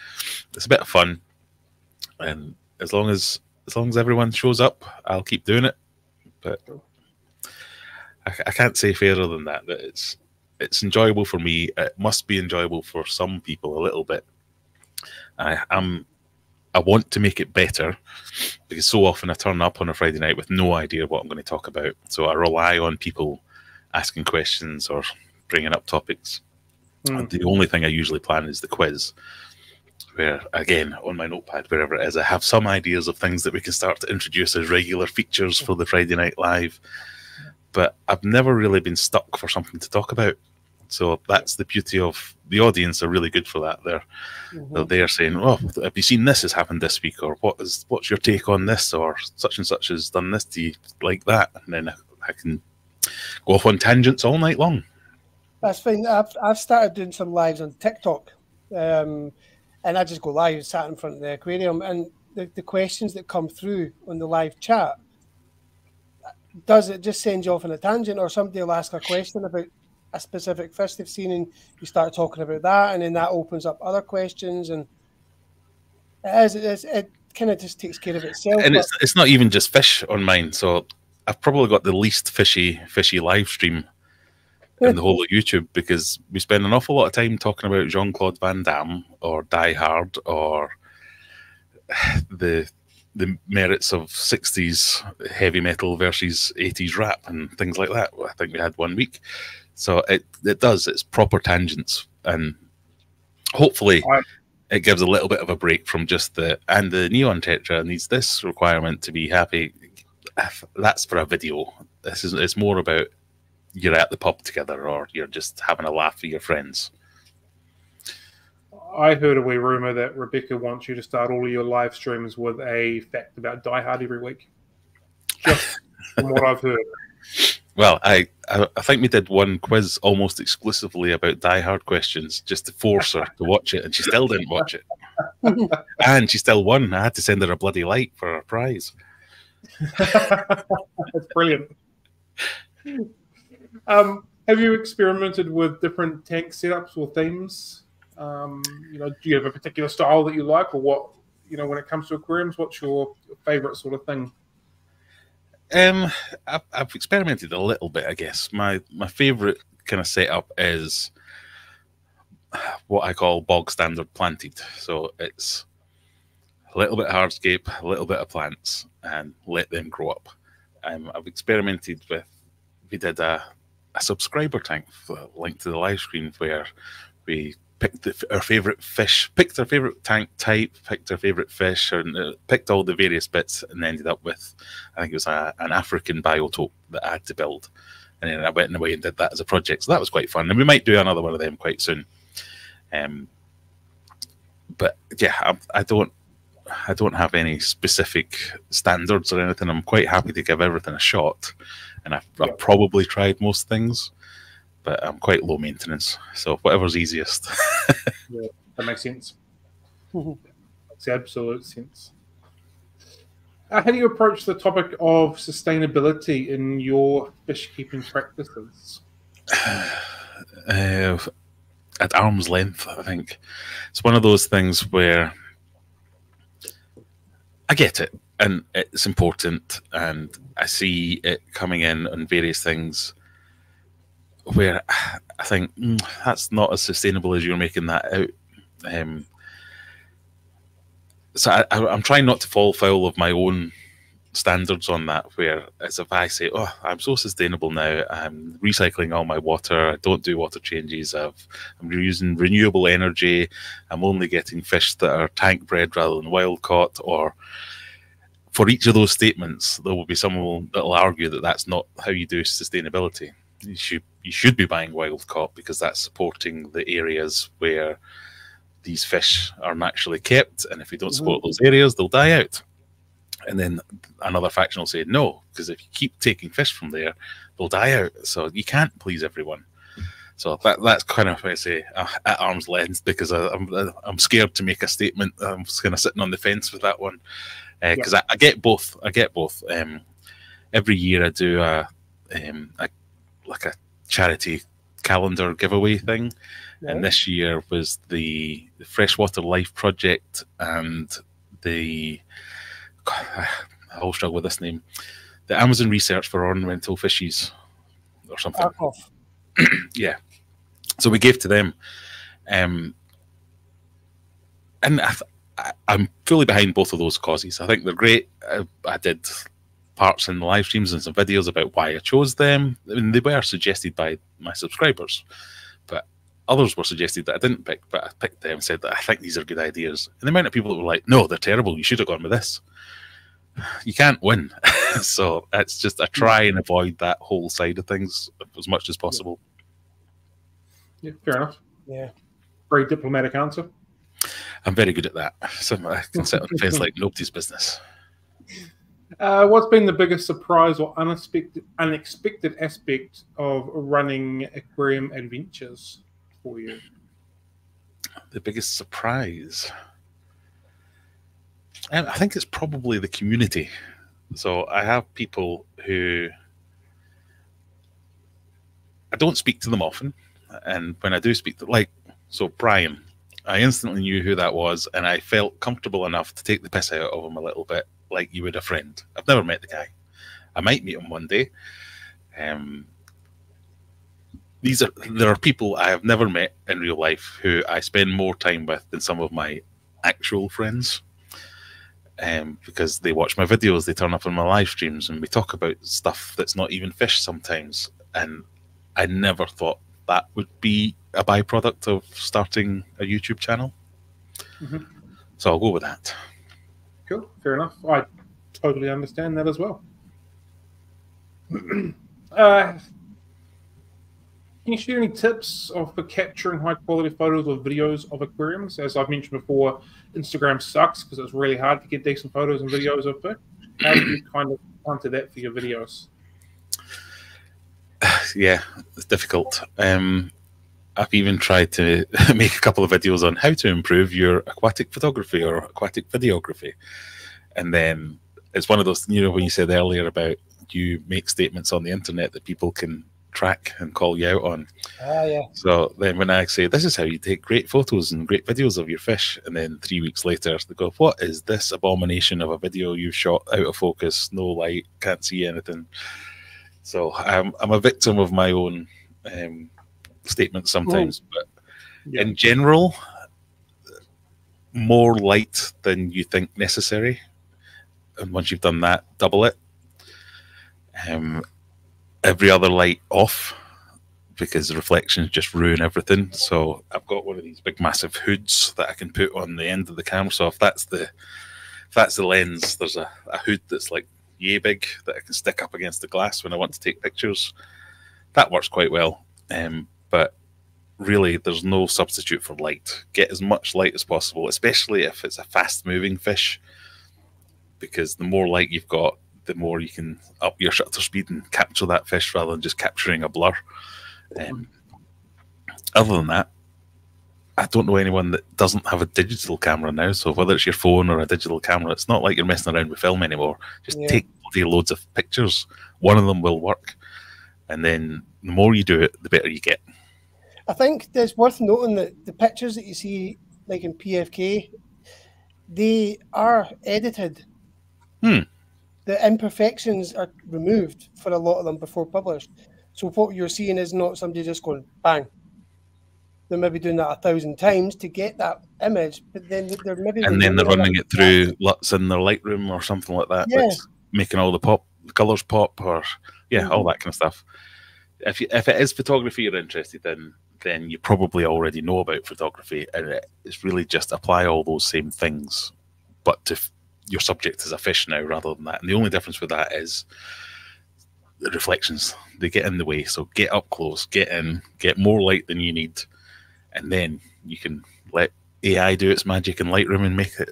it's a bit of fun, and as long as as long as everyone shows up, I'll keep doing it. But I, I can't say fairer than that. That it's it's enjoyable for me. It must be enjoyable for some people a little bit. I am. I want to make it better because so often I turn up on a Friday night with no idea what I'm going to talk about. So I rely on people asking questions or bringing up topics. Mm. And the only thing I usually plan is the quiz, where again on my notepad, wherever it is, I have some ideas of things that we can start to introduce as regular features for the Friday Night Live. But I've never really been stuck for something to talk about. So that's the beauty of the audience are really good for that. They're they're saying, "Oh, have you seen this has happened this week?" or "What is what's your take on this?" or "Such and such has done this to you like that," and then I, I can go off on tangents all night long. That's fine. I've, I've started doing some lives on TikTok. Um, and I just go live, sat in front of the aquarium, and the, the questions that come through on the live chat does it just send you off on a tangent, or somebody will ask a question about a specific fish they've seen, and you start talking about that, and then that opens up other questions, and it is, it, is, it kind of just takes care of itself. And it's it's not even just fish on mine, so I've probably got the least fishy fishy live stream in the whole of YouTube because we spend an awful lot of time talking about Jean Claude Van Damme or Die Hard or the the merits of 60s heavy metal versus 80s rap and things like that. I think we had one week. So it, it does, it's proper tangents. And hopefully it gives a little bit of a break from just the, and the Neon Tetra needs this requirement to be happy. That's for a video. This is, it's more about you're at the pub together or you're just having a laugh with your friends. I heard a wee rumor that Rebecca wants you to start all of your live streams with a fact about Die Hard every week. Just from what I've heard. Well, I, I, I think we did one quiz almost exclusively about Die Hard questions just to force her to watch it, and she still didn't watch it. and she still won. I had to send her a bloody light for her prize. That's brilliant. Um, have you experimented with different tank setups or themes? Um, you know, do you have a particular style that you like, or what? You know, when it comes to aquariums, what's your favorite sort of thing? Um, I've, I've experimented a little bit, I guess. My my favorite kind of setup is what I call bog standard planted. So it's a little bit hardscape, a little bit of plants, and let them grow up. Um, I've experimented with. We did a, a subscriber tank link to the live screen where we picked the, our favorite fish, picked our favorite tank type, picked our favorite fish, and uh, picked all the various bits, and ended up with, I think it was a, an African biotope that I had to build. And then I went away and did that as a project. So that was quite fun. And we might do another one of them quite soon. Um, but yeah, I, I don't, I don't have any specific standards or anything. I'm quite happy to give everything a shot, and I've, I've probably tried most things but I'm quite low maintenance. So whatever's easiest. yeah, that makes sense. makes absolute sense. Uh, how do you approach the topic of sustainability in your fish keeping practices? Uh, at arm's length, I think it's one of those things where I get it and it's important, and I see it coming in on various things where I think mm, that's not as sustainable as you're making that out. Um, so I, am trying not to fall foul of my own standards on that. Where as if I say, "Oh, I'm so sustainable now. I'm recycling all my water. I don't do water changes. I've, I'm using renewable energy. I'm only getting fish that are tank bred rather than wild caught." Or for each of those statements, there will be someone that will argue that that's not how you do sustainability you should you should be buying wild caught because that's supporting the areas where these fish are naturally kept, and if you don't support mm-hmm. those areas, they'll die out. And then another faction will say no, because if you keep taking fish from there, they'll die out. So you can't please everyone. So that that's kind of I say uh, at arm's length because I, am I'm, I'm scared to make a statement. I'm just kind of sitting on the fence with that one because uh, yeah. I, I, get both. I get both. Um, every year I do a um, a like a charity calendar giveaway thing. And this year was the, the Freshwater Life Project and the I always struggle with this name, the Amazon Research for Ornamental Fishes or something. yeah. So we gave to them. Um, and I, am fully behind both of those causes. I think they're great. I, I did parts in the live streams and some videos about why I chose them. I mean, they were suggested by my subscribers, but others were suggested that I didn't pick, but I picked them and said that I think these are good ideas. And the amount of people that were like, no, they're terrible. You should have gone with this. You can't win. so it's just, I try and avoid that whole side of things as much as possible. Yeah, fair enough. Yeah. Very diplomatic answer. I'm very good at that. So I can sit on the fence like nobody's business. Uh, what's been the biggest surprise or unexpected unexpected aspect of running aquarium adventures for you? the biggest surprise. And I think it's probably the community. So I have people who I don't speak to them often, and when I do speak to, like, so Brian, I instantly knew who that was, and I felt comfortable enough to take the piss out of him a little bit, like you would a friend. I've never met the guy. I might meet him one day. Um, these are there are people I have never met in real life who I spend more time with than some of my actual friends. Um, because they watch my videos, they turn up on my live streams, and we talk about stuff that's not even fish sometimes. And I never thought that would be a byproduct of starting a YouTube channel. Mhm. So I'll go with that. Cool. Fair enough. I totally understand that as well. uh, can you share any tips for capturing high quality photos or videos of aquariums? As I've mentioned before, Instagram sucks because it's really hard to get decent photos and videos of fish. How do you kind of counter that for your videos? yeah, it's difficult. Um, I've even tried to make a couple of videos on how to improve your aquatic photography or aquatic videography. And then it's one of those, you know, when you said earlier about you make statements on the internet that people can track and call you out on. Ah, yeah. So then when I say, this is how you take great photos and great videos of your fish, and then three weeks later they go, what is this abomination of a video you shot out of focus, no light, can't see anything. So I'm, I'm a victim of my own um, statements sometimes, but Yeah. in general, more light than you think necessary. And once you've done that, double it. Um, every other light off because the reflections just ruin everything. So I've got one of these big massive hoods that I can put on the end of the camera. So if that's the if that's the lens, there's a, a hood that's like yay big that I can stick up against the glass when I want to take pictures. That works quite well. Um, but really there's no substitute for light. Get as much light as possible, especially if it's a fast moving fish. Because the more light you've got, the more you can up your shutter speed and capture that fish rather than just capturing a blur. Um, other than that, I don't know anyone that doesn't have a digital camera now. So whether it's your phone or a digital camera, it's not like you're messing around with film anymore. Just Yeah. take loads of pictures. One of them will work, and then the more you do it, the better you get. I think it's worth noting that the pictures that you see, like in PFK, they are edited. Hmm. The imperfections are removed for a lot of them before published. So what you're seeing is not somebody just going bang. They're maybe doing that a thousand times to get that image, but then they're maybe and then they're running it through LUTs in their Lightroom or something like that. Yeah. That's making all the pop the colors pop or yeah, all Mhm. that kind of stuff. If you, if it is photography you're interested in, then you probably already know about photography, and it's really just apply all those same things, but to f- your subject is a fish now rather than that. And the only difference with that is the reflections. They get in the way. So get up close, get in, get more light than you need, and then you can let AI do its magic in Lightroom and make it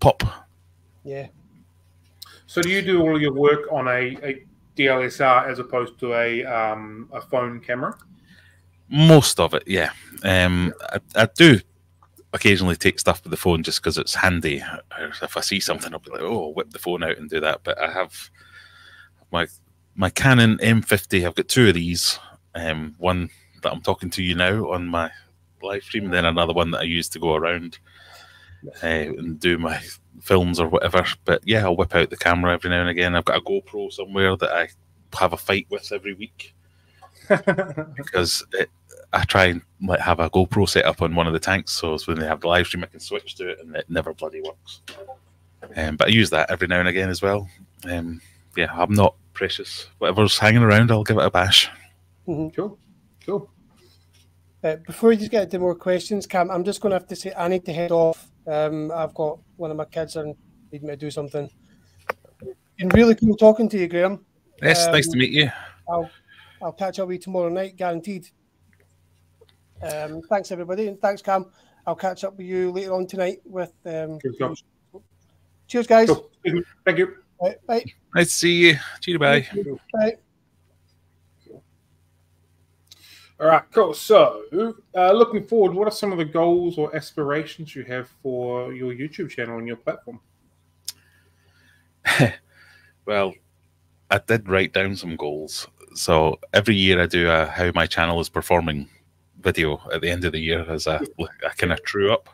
pop. Yeah. So do you do all your work on a, a DLSR as opposed to a um, a phone camera? Most of it, yeah. Um, I, I do occasionally take stuff with the phone just because it's handy. If I see something, I'll be like, "Oh, whip the phone out and do that." But I have my my Canon M50. I've got two of these. Um, one that I'm talking to you now on my live stream, and then another one that I use to go around uh, and do my films or whatever. But yeah, I'll whip out the camera every now and again. I've got a GoPro somewhere that I have a fight with every week because it, I try and like have a GoPro set up on one of the tanks, so when they have the live stream, I can switch to it, and it never bloody works. Um, but I use that every now and again as well. Um, yeah, I'm not precious. Whatever's hanging around, I'll give it a bash. cool, cool. Uh, before you get into more questions, Cam, I'm just going to have to say I need to head off. Um, I've got one of my kids and need me to do something. Been really cool talking to you, Graeme. Yes, nice Um, to meet you. I'll I'll catch up with you tomorrow night, guaranteed. Um, thanks everybody, and thanks Cam. I'll catch up with you later on tonight with. Um, Good stuff. cheers, guys. Cool. Thank you. Bye. Bye. Nice to see you. Cheers, bye. Bye. All right, cool. So, uh, looking forward, what are some of the goals or aspirations you have for your YouTube channel and your platform? well, I did write down some goals. So every year I do a how my channel is performing video at the end of the year as a, a kind of true up.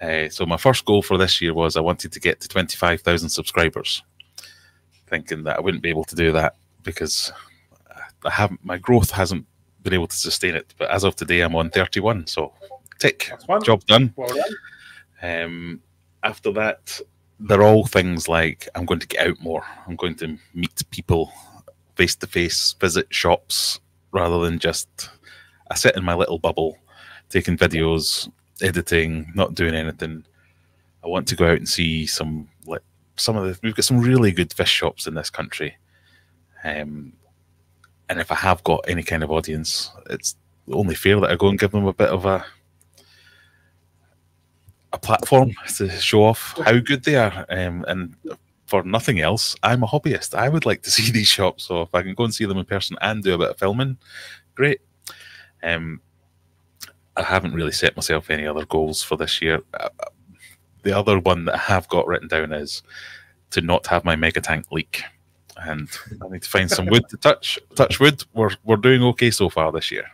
Uh, so my first goal for this year was I wanted to get to 25,000 subscribers, thinking that I wouldn't be able to do that because I haven't, my growth hasn't been able to sustain it. But as of today, I'm on 31. So tick, job done. Well done. Um, after that, they're all things like I'm going to get out more. I'm going to meet people face to face, visit shops rather than just I sit in my little bubble, taking videos, editing, not doing anything. I want to go out and see some like some of the we've got some really good fish shops in this country. Um, and if I have got any kind of audience, it's only fair that I go and give them a bit of a a platform to show off how good they are. Um, and for nothing else, I'm a hobbyist. I would like to see these shops. So if I can go and see them in person and do a bit of filming, great. Um, I haven't really set myself any other goals for this year. Uh, the other one that I have got written down is to not have my mega tank leak. And I need to find some wood to touch. Touch wood. We're we're doing okay so far this year.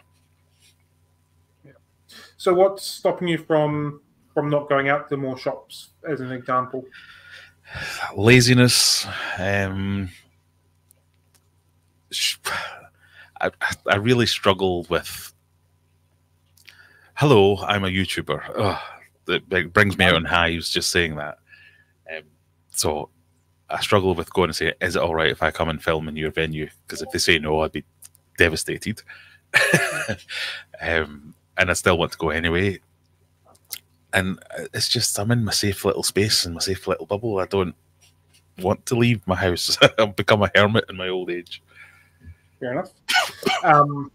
Yeah. So what's stopping you from from not going out to more shops, as an example? Laziness. Um, I, I really struggle with. Hello, I'm a YouTuber. It brings me out in hives just saying that. Um, so I struggle with going and say, "Is it all right if I come and film in your venue?" Because if they say no, I'd be devastated. um, and I still want to go anyway and it's just I'm in my safe little space and my safe little bubble. I don't want to leave my house. I've become a hermit in my old age. Fair enough. Um,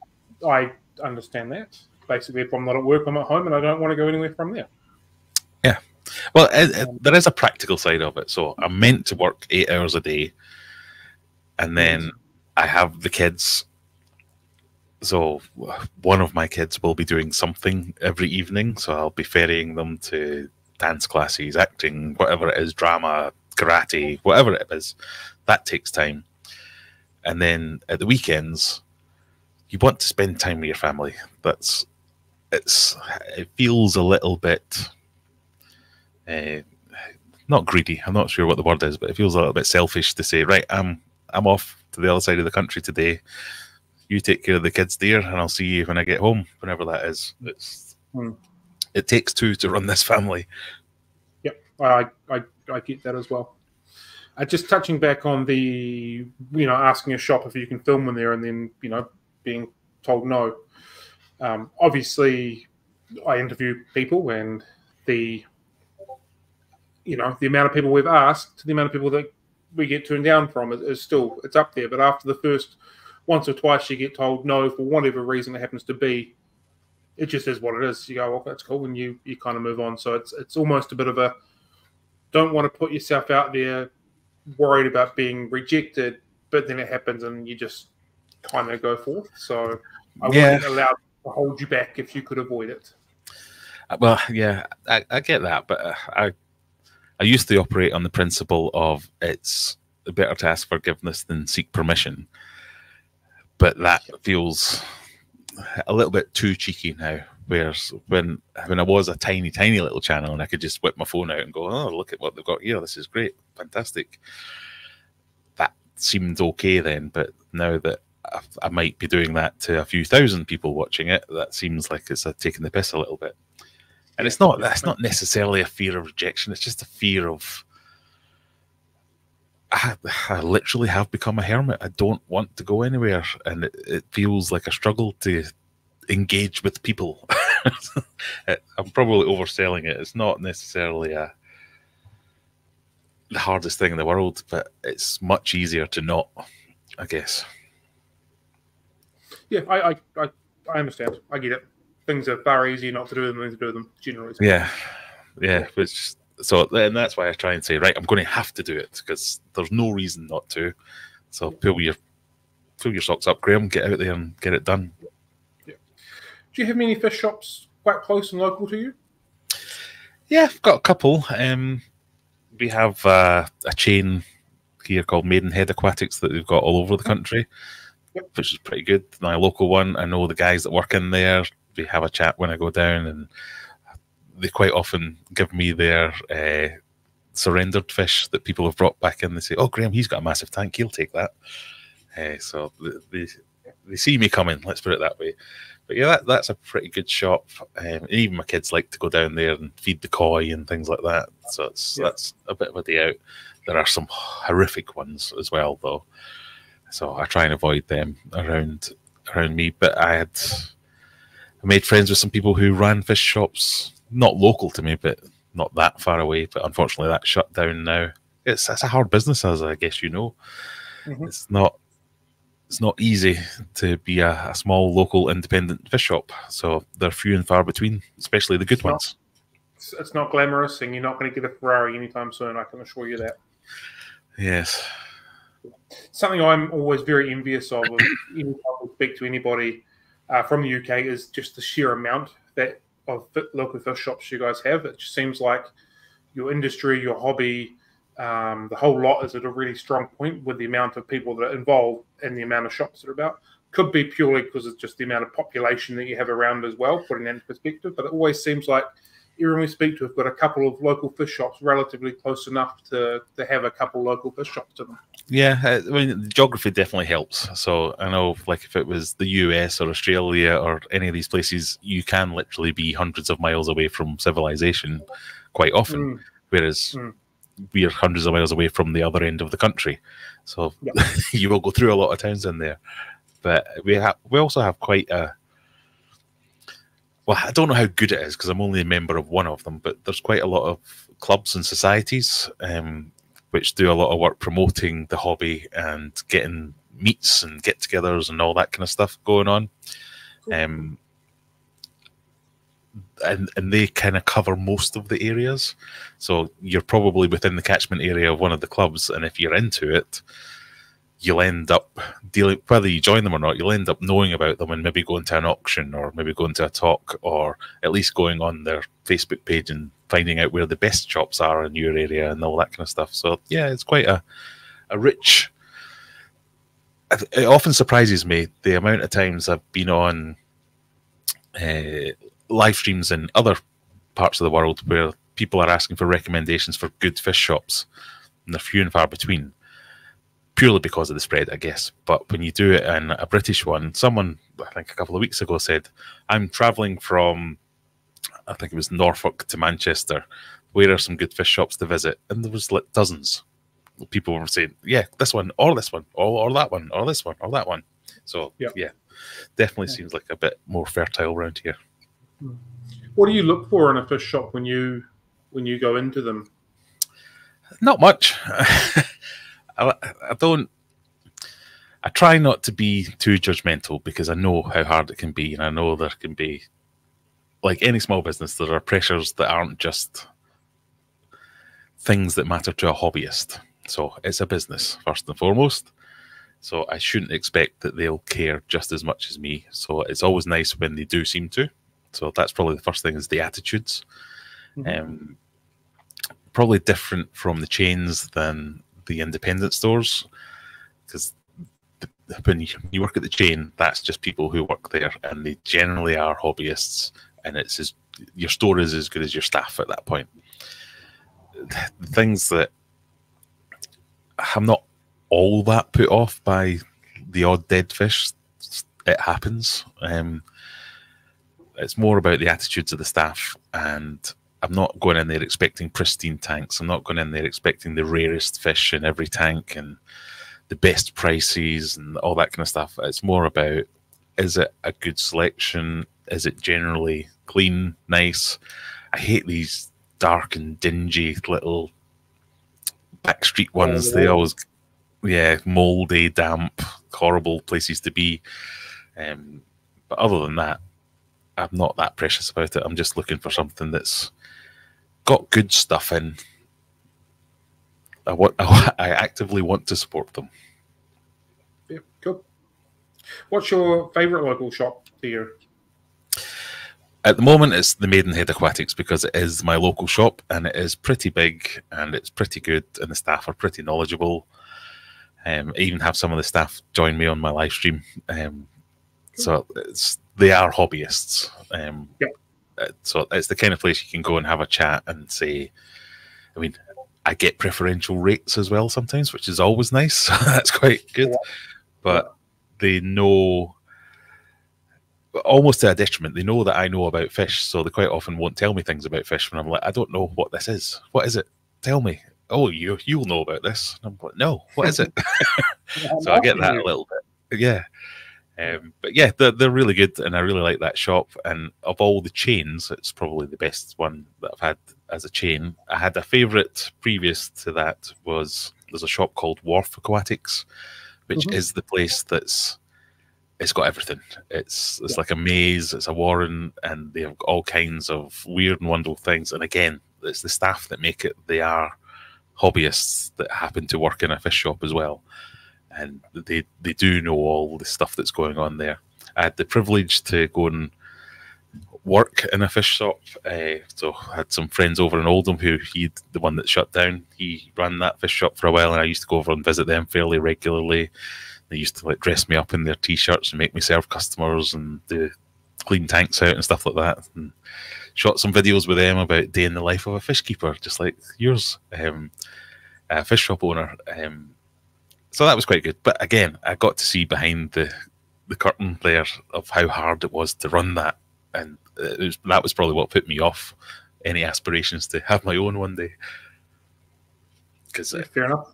I understand that. Basically, if I'm not at work, I'm at home, and I don't want to go anywhere from there. Yeah. Well, it, it, there is a practical side of it. So I'm meant to work eight hours a day, and then I have the kids so one of my kids will be doing something every evening. So I'll be ferrying them to dance classes, acting, whatever it is, drama, karate, whatever it is. That takes time. And then at the weekends, you want to spend time with your family. That's it's it feels a little bit uh, not greedy. I'm not sure what the word is, but it feels a little bit selfish to say, right, I'm I'm off to the other side of the country today you take care of the kids there, and I'll see you when I get home, whenever that is. It's hmm. it takes two to run this family. Yep, I I, I get that as well. Uh, just touching back on the you know asking a shop if you can film in there, and then you know being told no. Um, obviously, I interview people, and the you know the amount of people we've asked to the amount of people that we get turned down from is, is still it's up there. But after the first once or twice you get told no for whatever reason it happens to be. It just is what it is. You go, well, that's cool, and you you kind of move on. So it's it's almost a bit of a don't want to put yourself out there worried about being rejected, but then it happens and you just kind of go forth. So I yeah. wouldn't allow to hold you back if you could avoid it. Uh, well, yeah, I, I get that, but uh, I I used to operate on the principle of it's better to ask forgiveness than seek permission but that feels a little bit too cheeky now. Whereas when when I was a tiny, tiny little channel and I could just whip my phone out and go, "Oh, look at what they've got here! This is great, fantastic." That seemed okay then, but now that I, might be doing that to a few thousand people watching it, that seems like it's taking the piss a little bit. And it's not that's not necessarily a fear of rejection; it's just a fear of I, I, literally have become a hermit. I don't want to go anywhere, and it, it feels like a struggle to engage with people. Uh, I'm probably overselling it. It's not necessarily a the hardest thing in the world, but it's much easier to not, I guess. Yeah, I I, I, understand. I get it. Things are far easier not to do them than to do them generally. Yeah, yeah, which so and that's why I try and say, right, I'm going to have to do it because there's no reason not to. So pull your pull your socks up, Graeme. Get out there and get it done. Yeah. Do you have many fish shops quite close and local to you? Yeah, I've got a couple. Um, we have uh, a chain here called Maidenhead Aquatics that we've got all over the country, Yep. which is pretty good. My local one, I know the guys that work in there. We have a chat when I go down, and they quite often give me their uh, surrendered fish that people have brought back in. They say, "Oh, Graeme, he's got a massive tank. He'll take that." Uh, so they they see me coming. Let's put it that way. But yeah, that, that's a pretty good shop. Um, and even my kids like to go down there and feed the koi and things like that. So it's Yeah. that's a bit of a day out. There are some horrific ones as well, though. So I try and avoid them around around me. But I had I made friends with some people who ran fish shops, not local to me, but not that far away. But unfortunately, that's shut down now. It's it's a hard business, as I guess you know. Mhm. It's not it's not easy to be a, a small local independent fish shop. So they're few and far between, especially the good It's not- ones. It's, it's not glamorous, and you're not going to get a Ferrari anytime soon. I can assure you that. Yes. something I'm always very envious of. of anytime I speak to anybody uh, from the UK is just the sheer amount that of local fish shops you guys have. It just seems like your industry, your hobby, um, the whole lot is at a really strong point with the amount of people that are involved and the amount of shops that are about. Could be purely because it's just the amount of population that you have around as well, putting that in perspective. But it always seems like everyone we speak to have got a couple of local fish shops relatively close enough to, to have a couple local fish shops to them. Yeah, uh, I mean, the geography definitely helps. So I know, like, if it was the US or Australia or any of these places, you can literally be hundreds of miles away from civilization quite often. Mm. Whereas Mm. we are hundreds of miles away from the other end of the country. So Yeah. you will go through a lot of towns in there. But we have we also have quite a well, I don't know how good it is because I'm only a member of one of them, but there's quite a lot of clubs and societies um, which do a lot of work promoting the hobby and getting meets and get-togethers and all that kind of stuff going on. Cool. Um, and and they kind of cover most of the areas, so you're probably within the catchment area of one of the clubs, and if you're into it, you'll end up dealing whether you join them or not. You'll end up knowing about them and maybe going to an auction or maybe going to a talk or at least going on their Facebook page and finding out where the best shops are in your area and all that kind of stuff. So yeah, it's quite a a rich. It often surprises me the amount of times I've been on uh, live streams in other parts of the world where people are asking for recommendations for good fish shops, and they're few and far between purely because of the spread, I guess. But when you do it in a British one, someone I think a couple of weeks ago said, "I'm traveling from, I think it was Norfolk to Manchester. Where are some good fish shops to visit?" And there was like dozens. People were saying, "Yeah, this one, or this one, or, or that one, or this one, or that one." So Yeah. yeah, definitely Yeah. seems like a bit more fertile around here. What do you look for in a fish shop when you when you go into them? Not much. I, I don't. I try not to be too judgmental because I know how hard it can be, and I know there can be, like any small business, there are pressures that aren't just things that matter to a hobbyist. So it's a business first and foremost. So I shouldn't expect that they'll care just as much as me. So it's always nice when they do seem to. So that's probably the first thing is the attitudes. Mhm. Um, probably different from the chains than the independent stores because when you, work at the chain, that's just people who work there, and they generally are hobbyists, and it's as your store is as good as your staff at that point. The things that I'm not all that put off by the odd dead fish. It happens. Um, it's more about the attitudes of the staff, and I'm not going in there expecting pristine tanks. I'm not going in there expecting the rarest fish in every tank and the best prices and all that kind of stuff. It's more about is it a good selection? Is it generally clean, nice? I hate these dark and dingy little backstreet ones. They always, yeah, moldy, damp, horrible places to be. Um, but other than that, I'm not that precious about it. I'm just looking for something that's got good stuff in. I want. I actively want to support them. Yeah, cool. What's your favorite local shop here? At the moment, it's the Maidenhead Aquatics because it is my local shop and it is pretty big and it's pretty good and the staff are pretty knowledgeable. Um, I even have some of the staff join me on my live stream. Um, so it's they are hobbyists. Um, Yep. Uh, So it's the kind of place you can go and have a chat and say, I mean, I get preferential rates as well sometimes, which is always nice. So that's quite good. Yeah. But they know almost to a detriment. They know that I know about fish, so they quite often won't tell me things about fish when I'm like, I don't know what this is. What is it? Tell me. Oh, you you'll know about this. And I'm like, no, what is it? so I get that a little bit. Yeah. Um, but yeah, they're, they're really good, and I really like that shop. And of all the chains, it's probably the best one that I've had as a chain. I had a favourite previous to that was there's a shop called Wharf Aquatics, which Mhm. is the place that's it's got everything. It's it's like a maze, it's a warren, and they have all kinds of weird and wonderful things. And again, it's the staff that make it. They are hobbyists that happen to work in a fish shop as well, and they they do know all the stuff that's going on there. I had the privilege to go and work in a fish shop. Uh, so I had some friends over in Oldham who he the one that shut down. He ran that fish shop for a while, and I used to go over and visit them fairly regularly. They used to like dress me up in their t-shirts and make me serve customers and do clean tanks out and stuff like that. And shot some videos with them about day in the life of a fish keeper, just like yours, um, a fish shop owner. Um, so that was quite good. But again, I got to see behind the the curtain there of how hard it was to run that, and it was, that was probably what put me off any aspirations to have my own one day. Because Yeah, fair enough.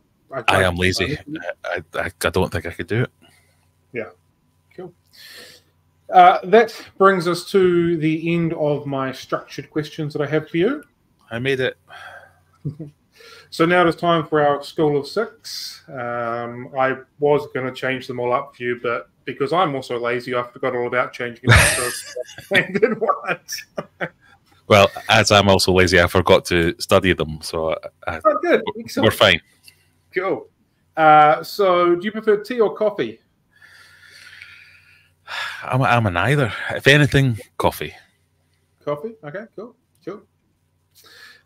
I am lazy. I, I, I don't think I could do it. Yeah, cool. Uh, that brings us to the end of my structured questions that I have for you. I made it. So now it's time for our school of six. Um, I was going to change them all up for you, but because I'm also lazy, I forgot all about changing them. So I did what? Well, as I'm also lazy, I forgot to study them, so I, Oh, good. we're fine. Cool. Uh, so, do you prefer tea or coffee? I'm, I'm a neither. If anything, coffee. Coffee. Okay. Cool. Cool.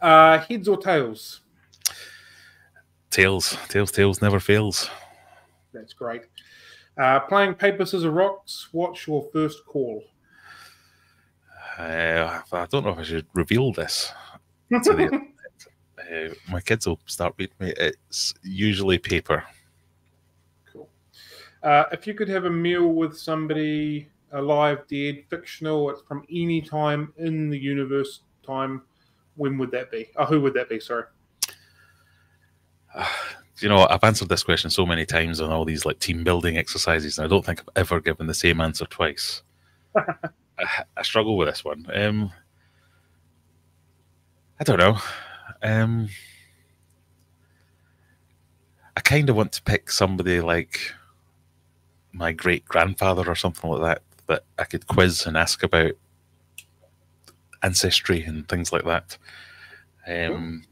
Uh, heads or tails? Tails, tails, tails never fails. That's great. Uh, playing paper, scissors, rocks. What's your first call? Uh, I don't know if I should reveal this. The, uh, my kids will start beating me. It's usually paper. Cool. Uh, if you could have a meal with somebody alive, dead, fictional, it's from any time in the universe, time, when would that be? Oh, who would that be? Sorry. you know, I've answered this question so many times on all these like team building exercises, and I don't think I've ever given the same answer twice. I, I struggle with this one. Um, I don't know. Um, I kind of want to pick somebody like my great grandfather or something like that that I could quiz and ask about ancestry and things like that. Um,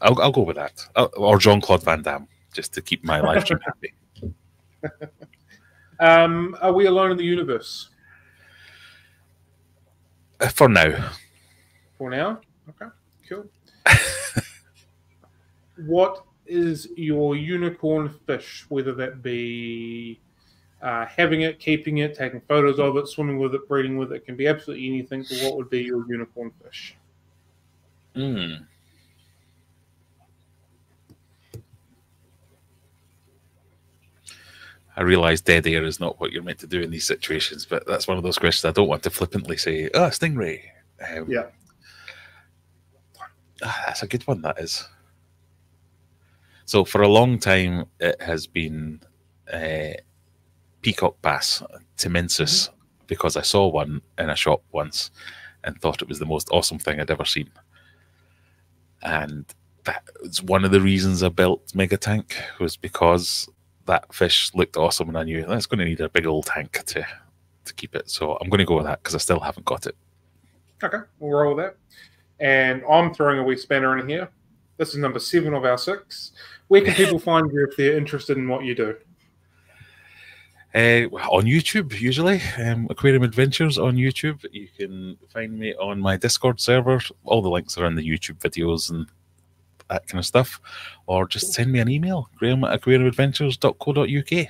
I'll, I'll go with that. Uh, or Jean Claude Van Damme, just to keep my stream happy. Um, are we alone in the universe Uh, For now, for now? Okay, cool. what is your unicorn fish, whether that be uh, having it, keeping it, taking photos of it, swimming with it, breeding with it, can be absolutely anything. But what would be your unicorn fish? Mm. I realise dead air is not what you're meant to do in these situations, but that's one of those questions I don't want to flippantly say, oh, stingray. Um, Yeah. ah, that's a good one, that is. So, for a long time, it has been uh, peacock bass, Temensis, because I saw one in a shop once and thought it was the most awesome thing I'd ever seen and that was one of the reasons I built Mega Tank was because that fish looked awesome, and I knew that's going to need a big old tank to to keep it. So I'm going to go with that because I still haven't got it. Okay, we'll roll with that. And I'm throwing a wee spanner in here. This is number seven of our six. Where can people find you if they're interested in what you do? Uh, on YouTube, usually um, Aquarium Adventures on YouTube. You can find me on my Discord server. All the links are in the YouTube videos and that kind of stuff. Or just send me an email, graeme at aquariumadventures.co.uk.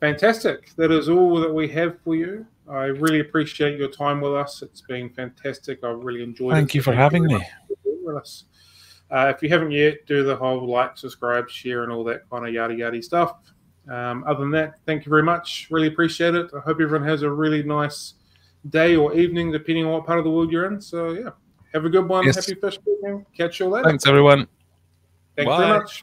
Fantastic. That is all that we have for you. I really appreciate your time with us. It's been fantastic. I really enjoyed it. Thank it. you So for having me. much for being with us. Uh, if you haven't yet, do the whole like, subscribe, share, and all that kind of yada yada stuff. Um, other than that, thank you very much. Really appreciate it. I hope everyone has a really nice day or evening, depending on what part of the world you're in. So, yeah, have a good one. Yes. Happy fish weekend. Catch you later. Thanks, everyone. Thanks you very much.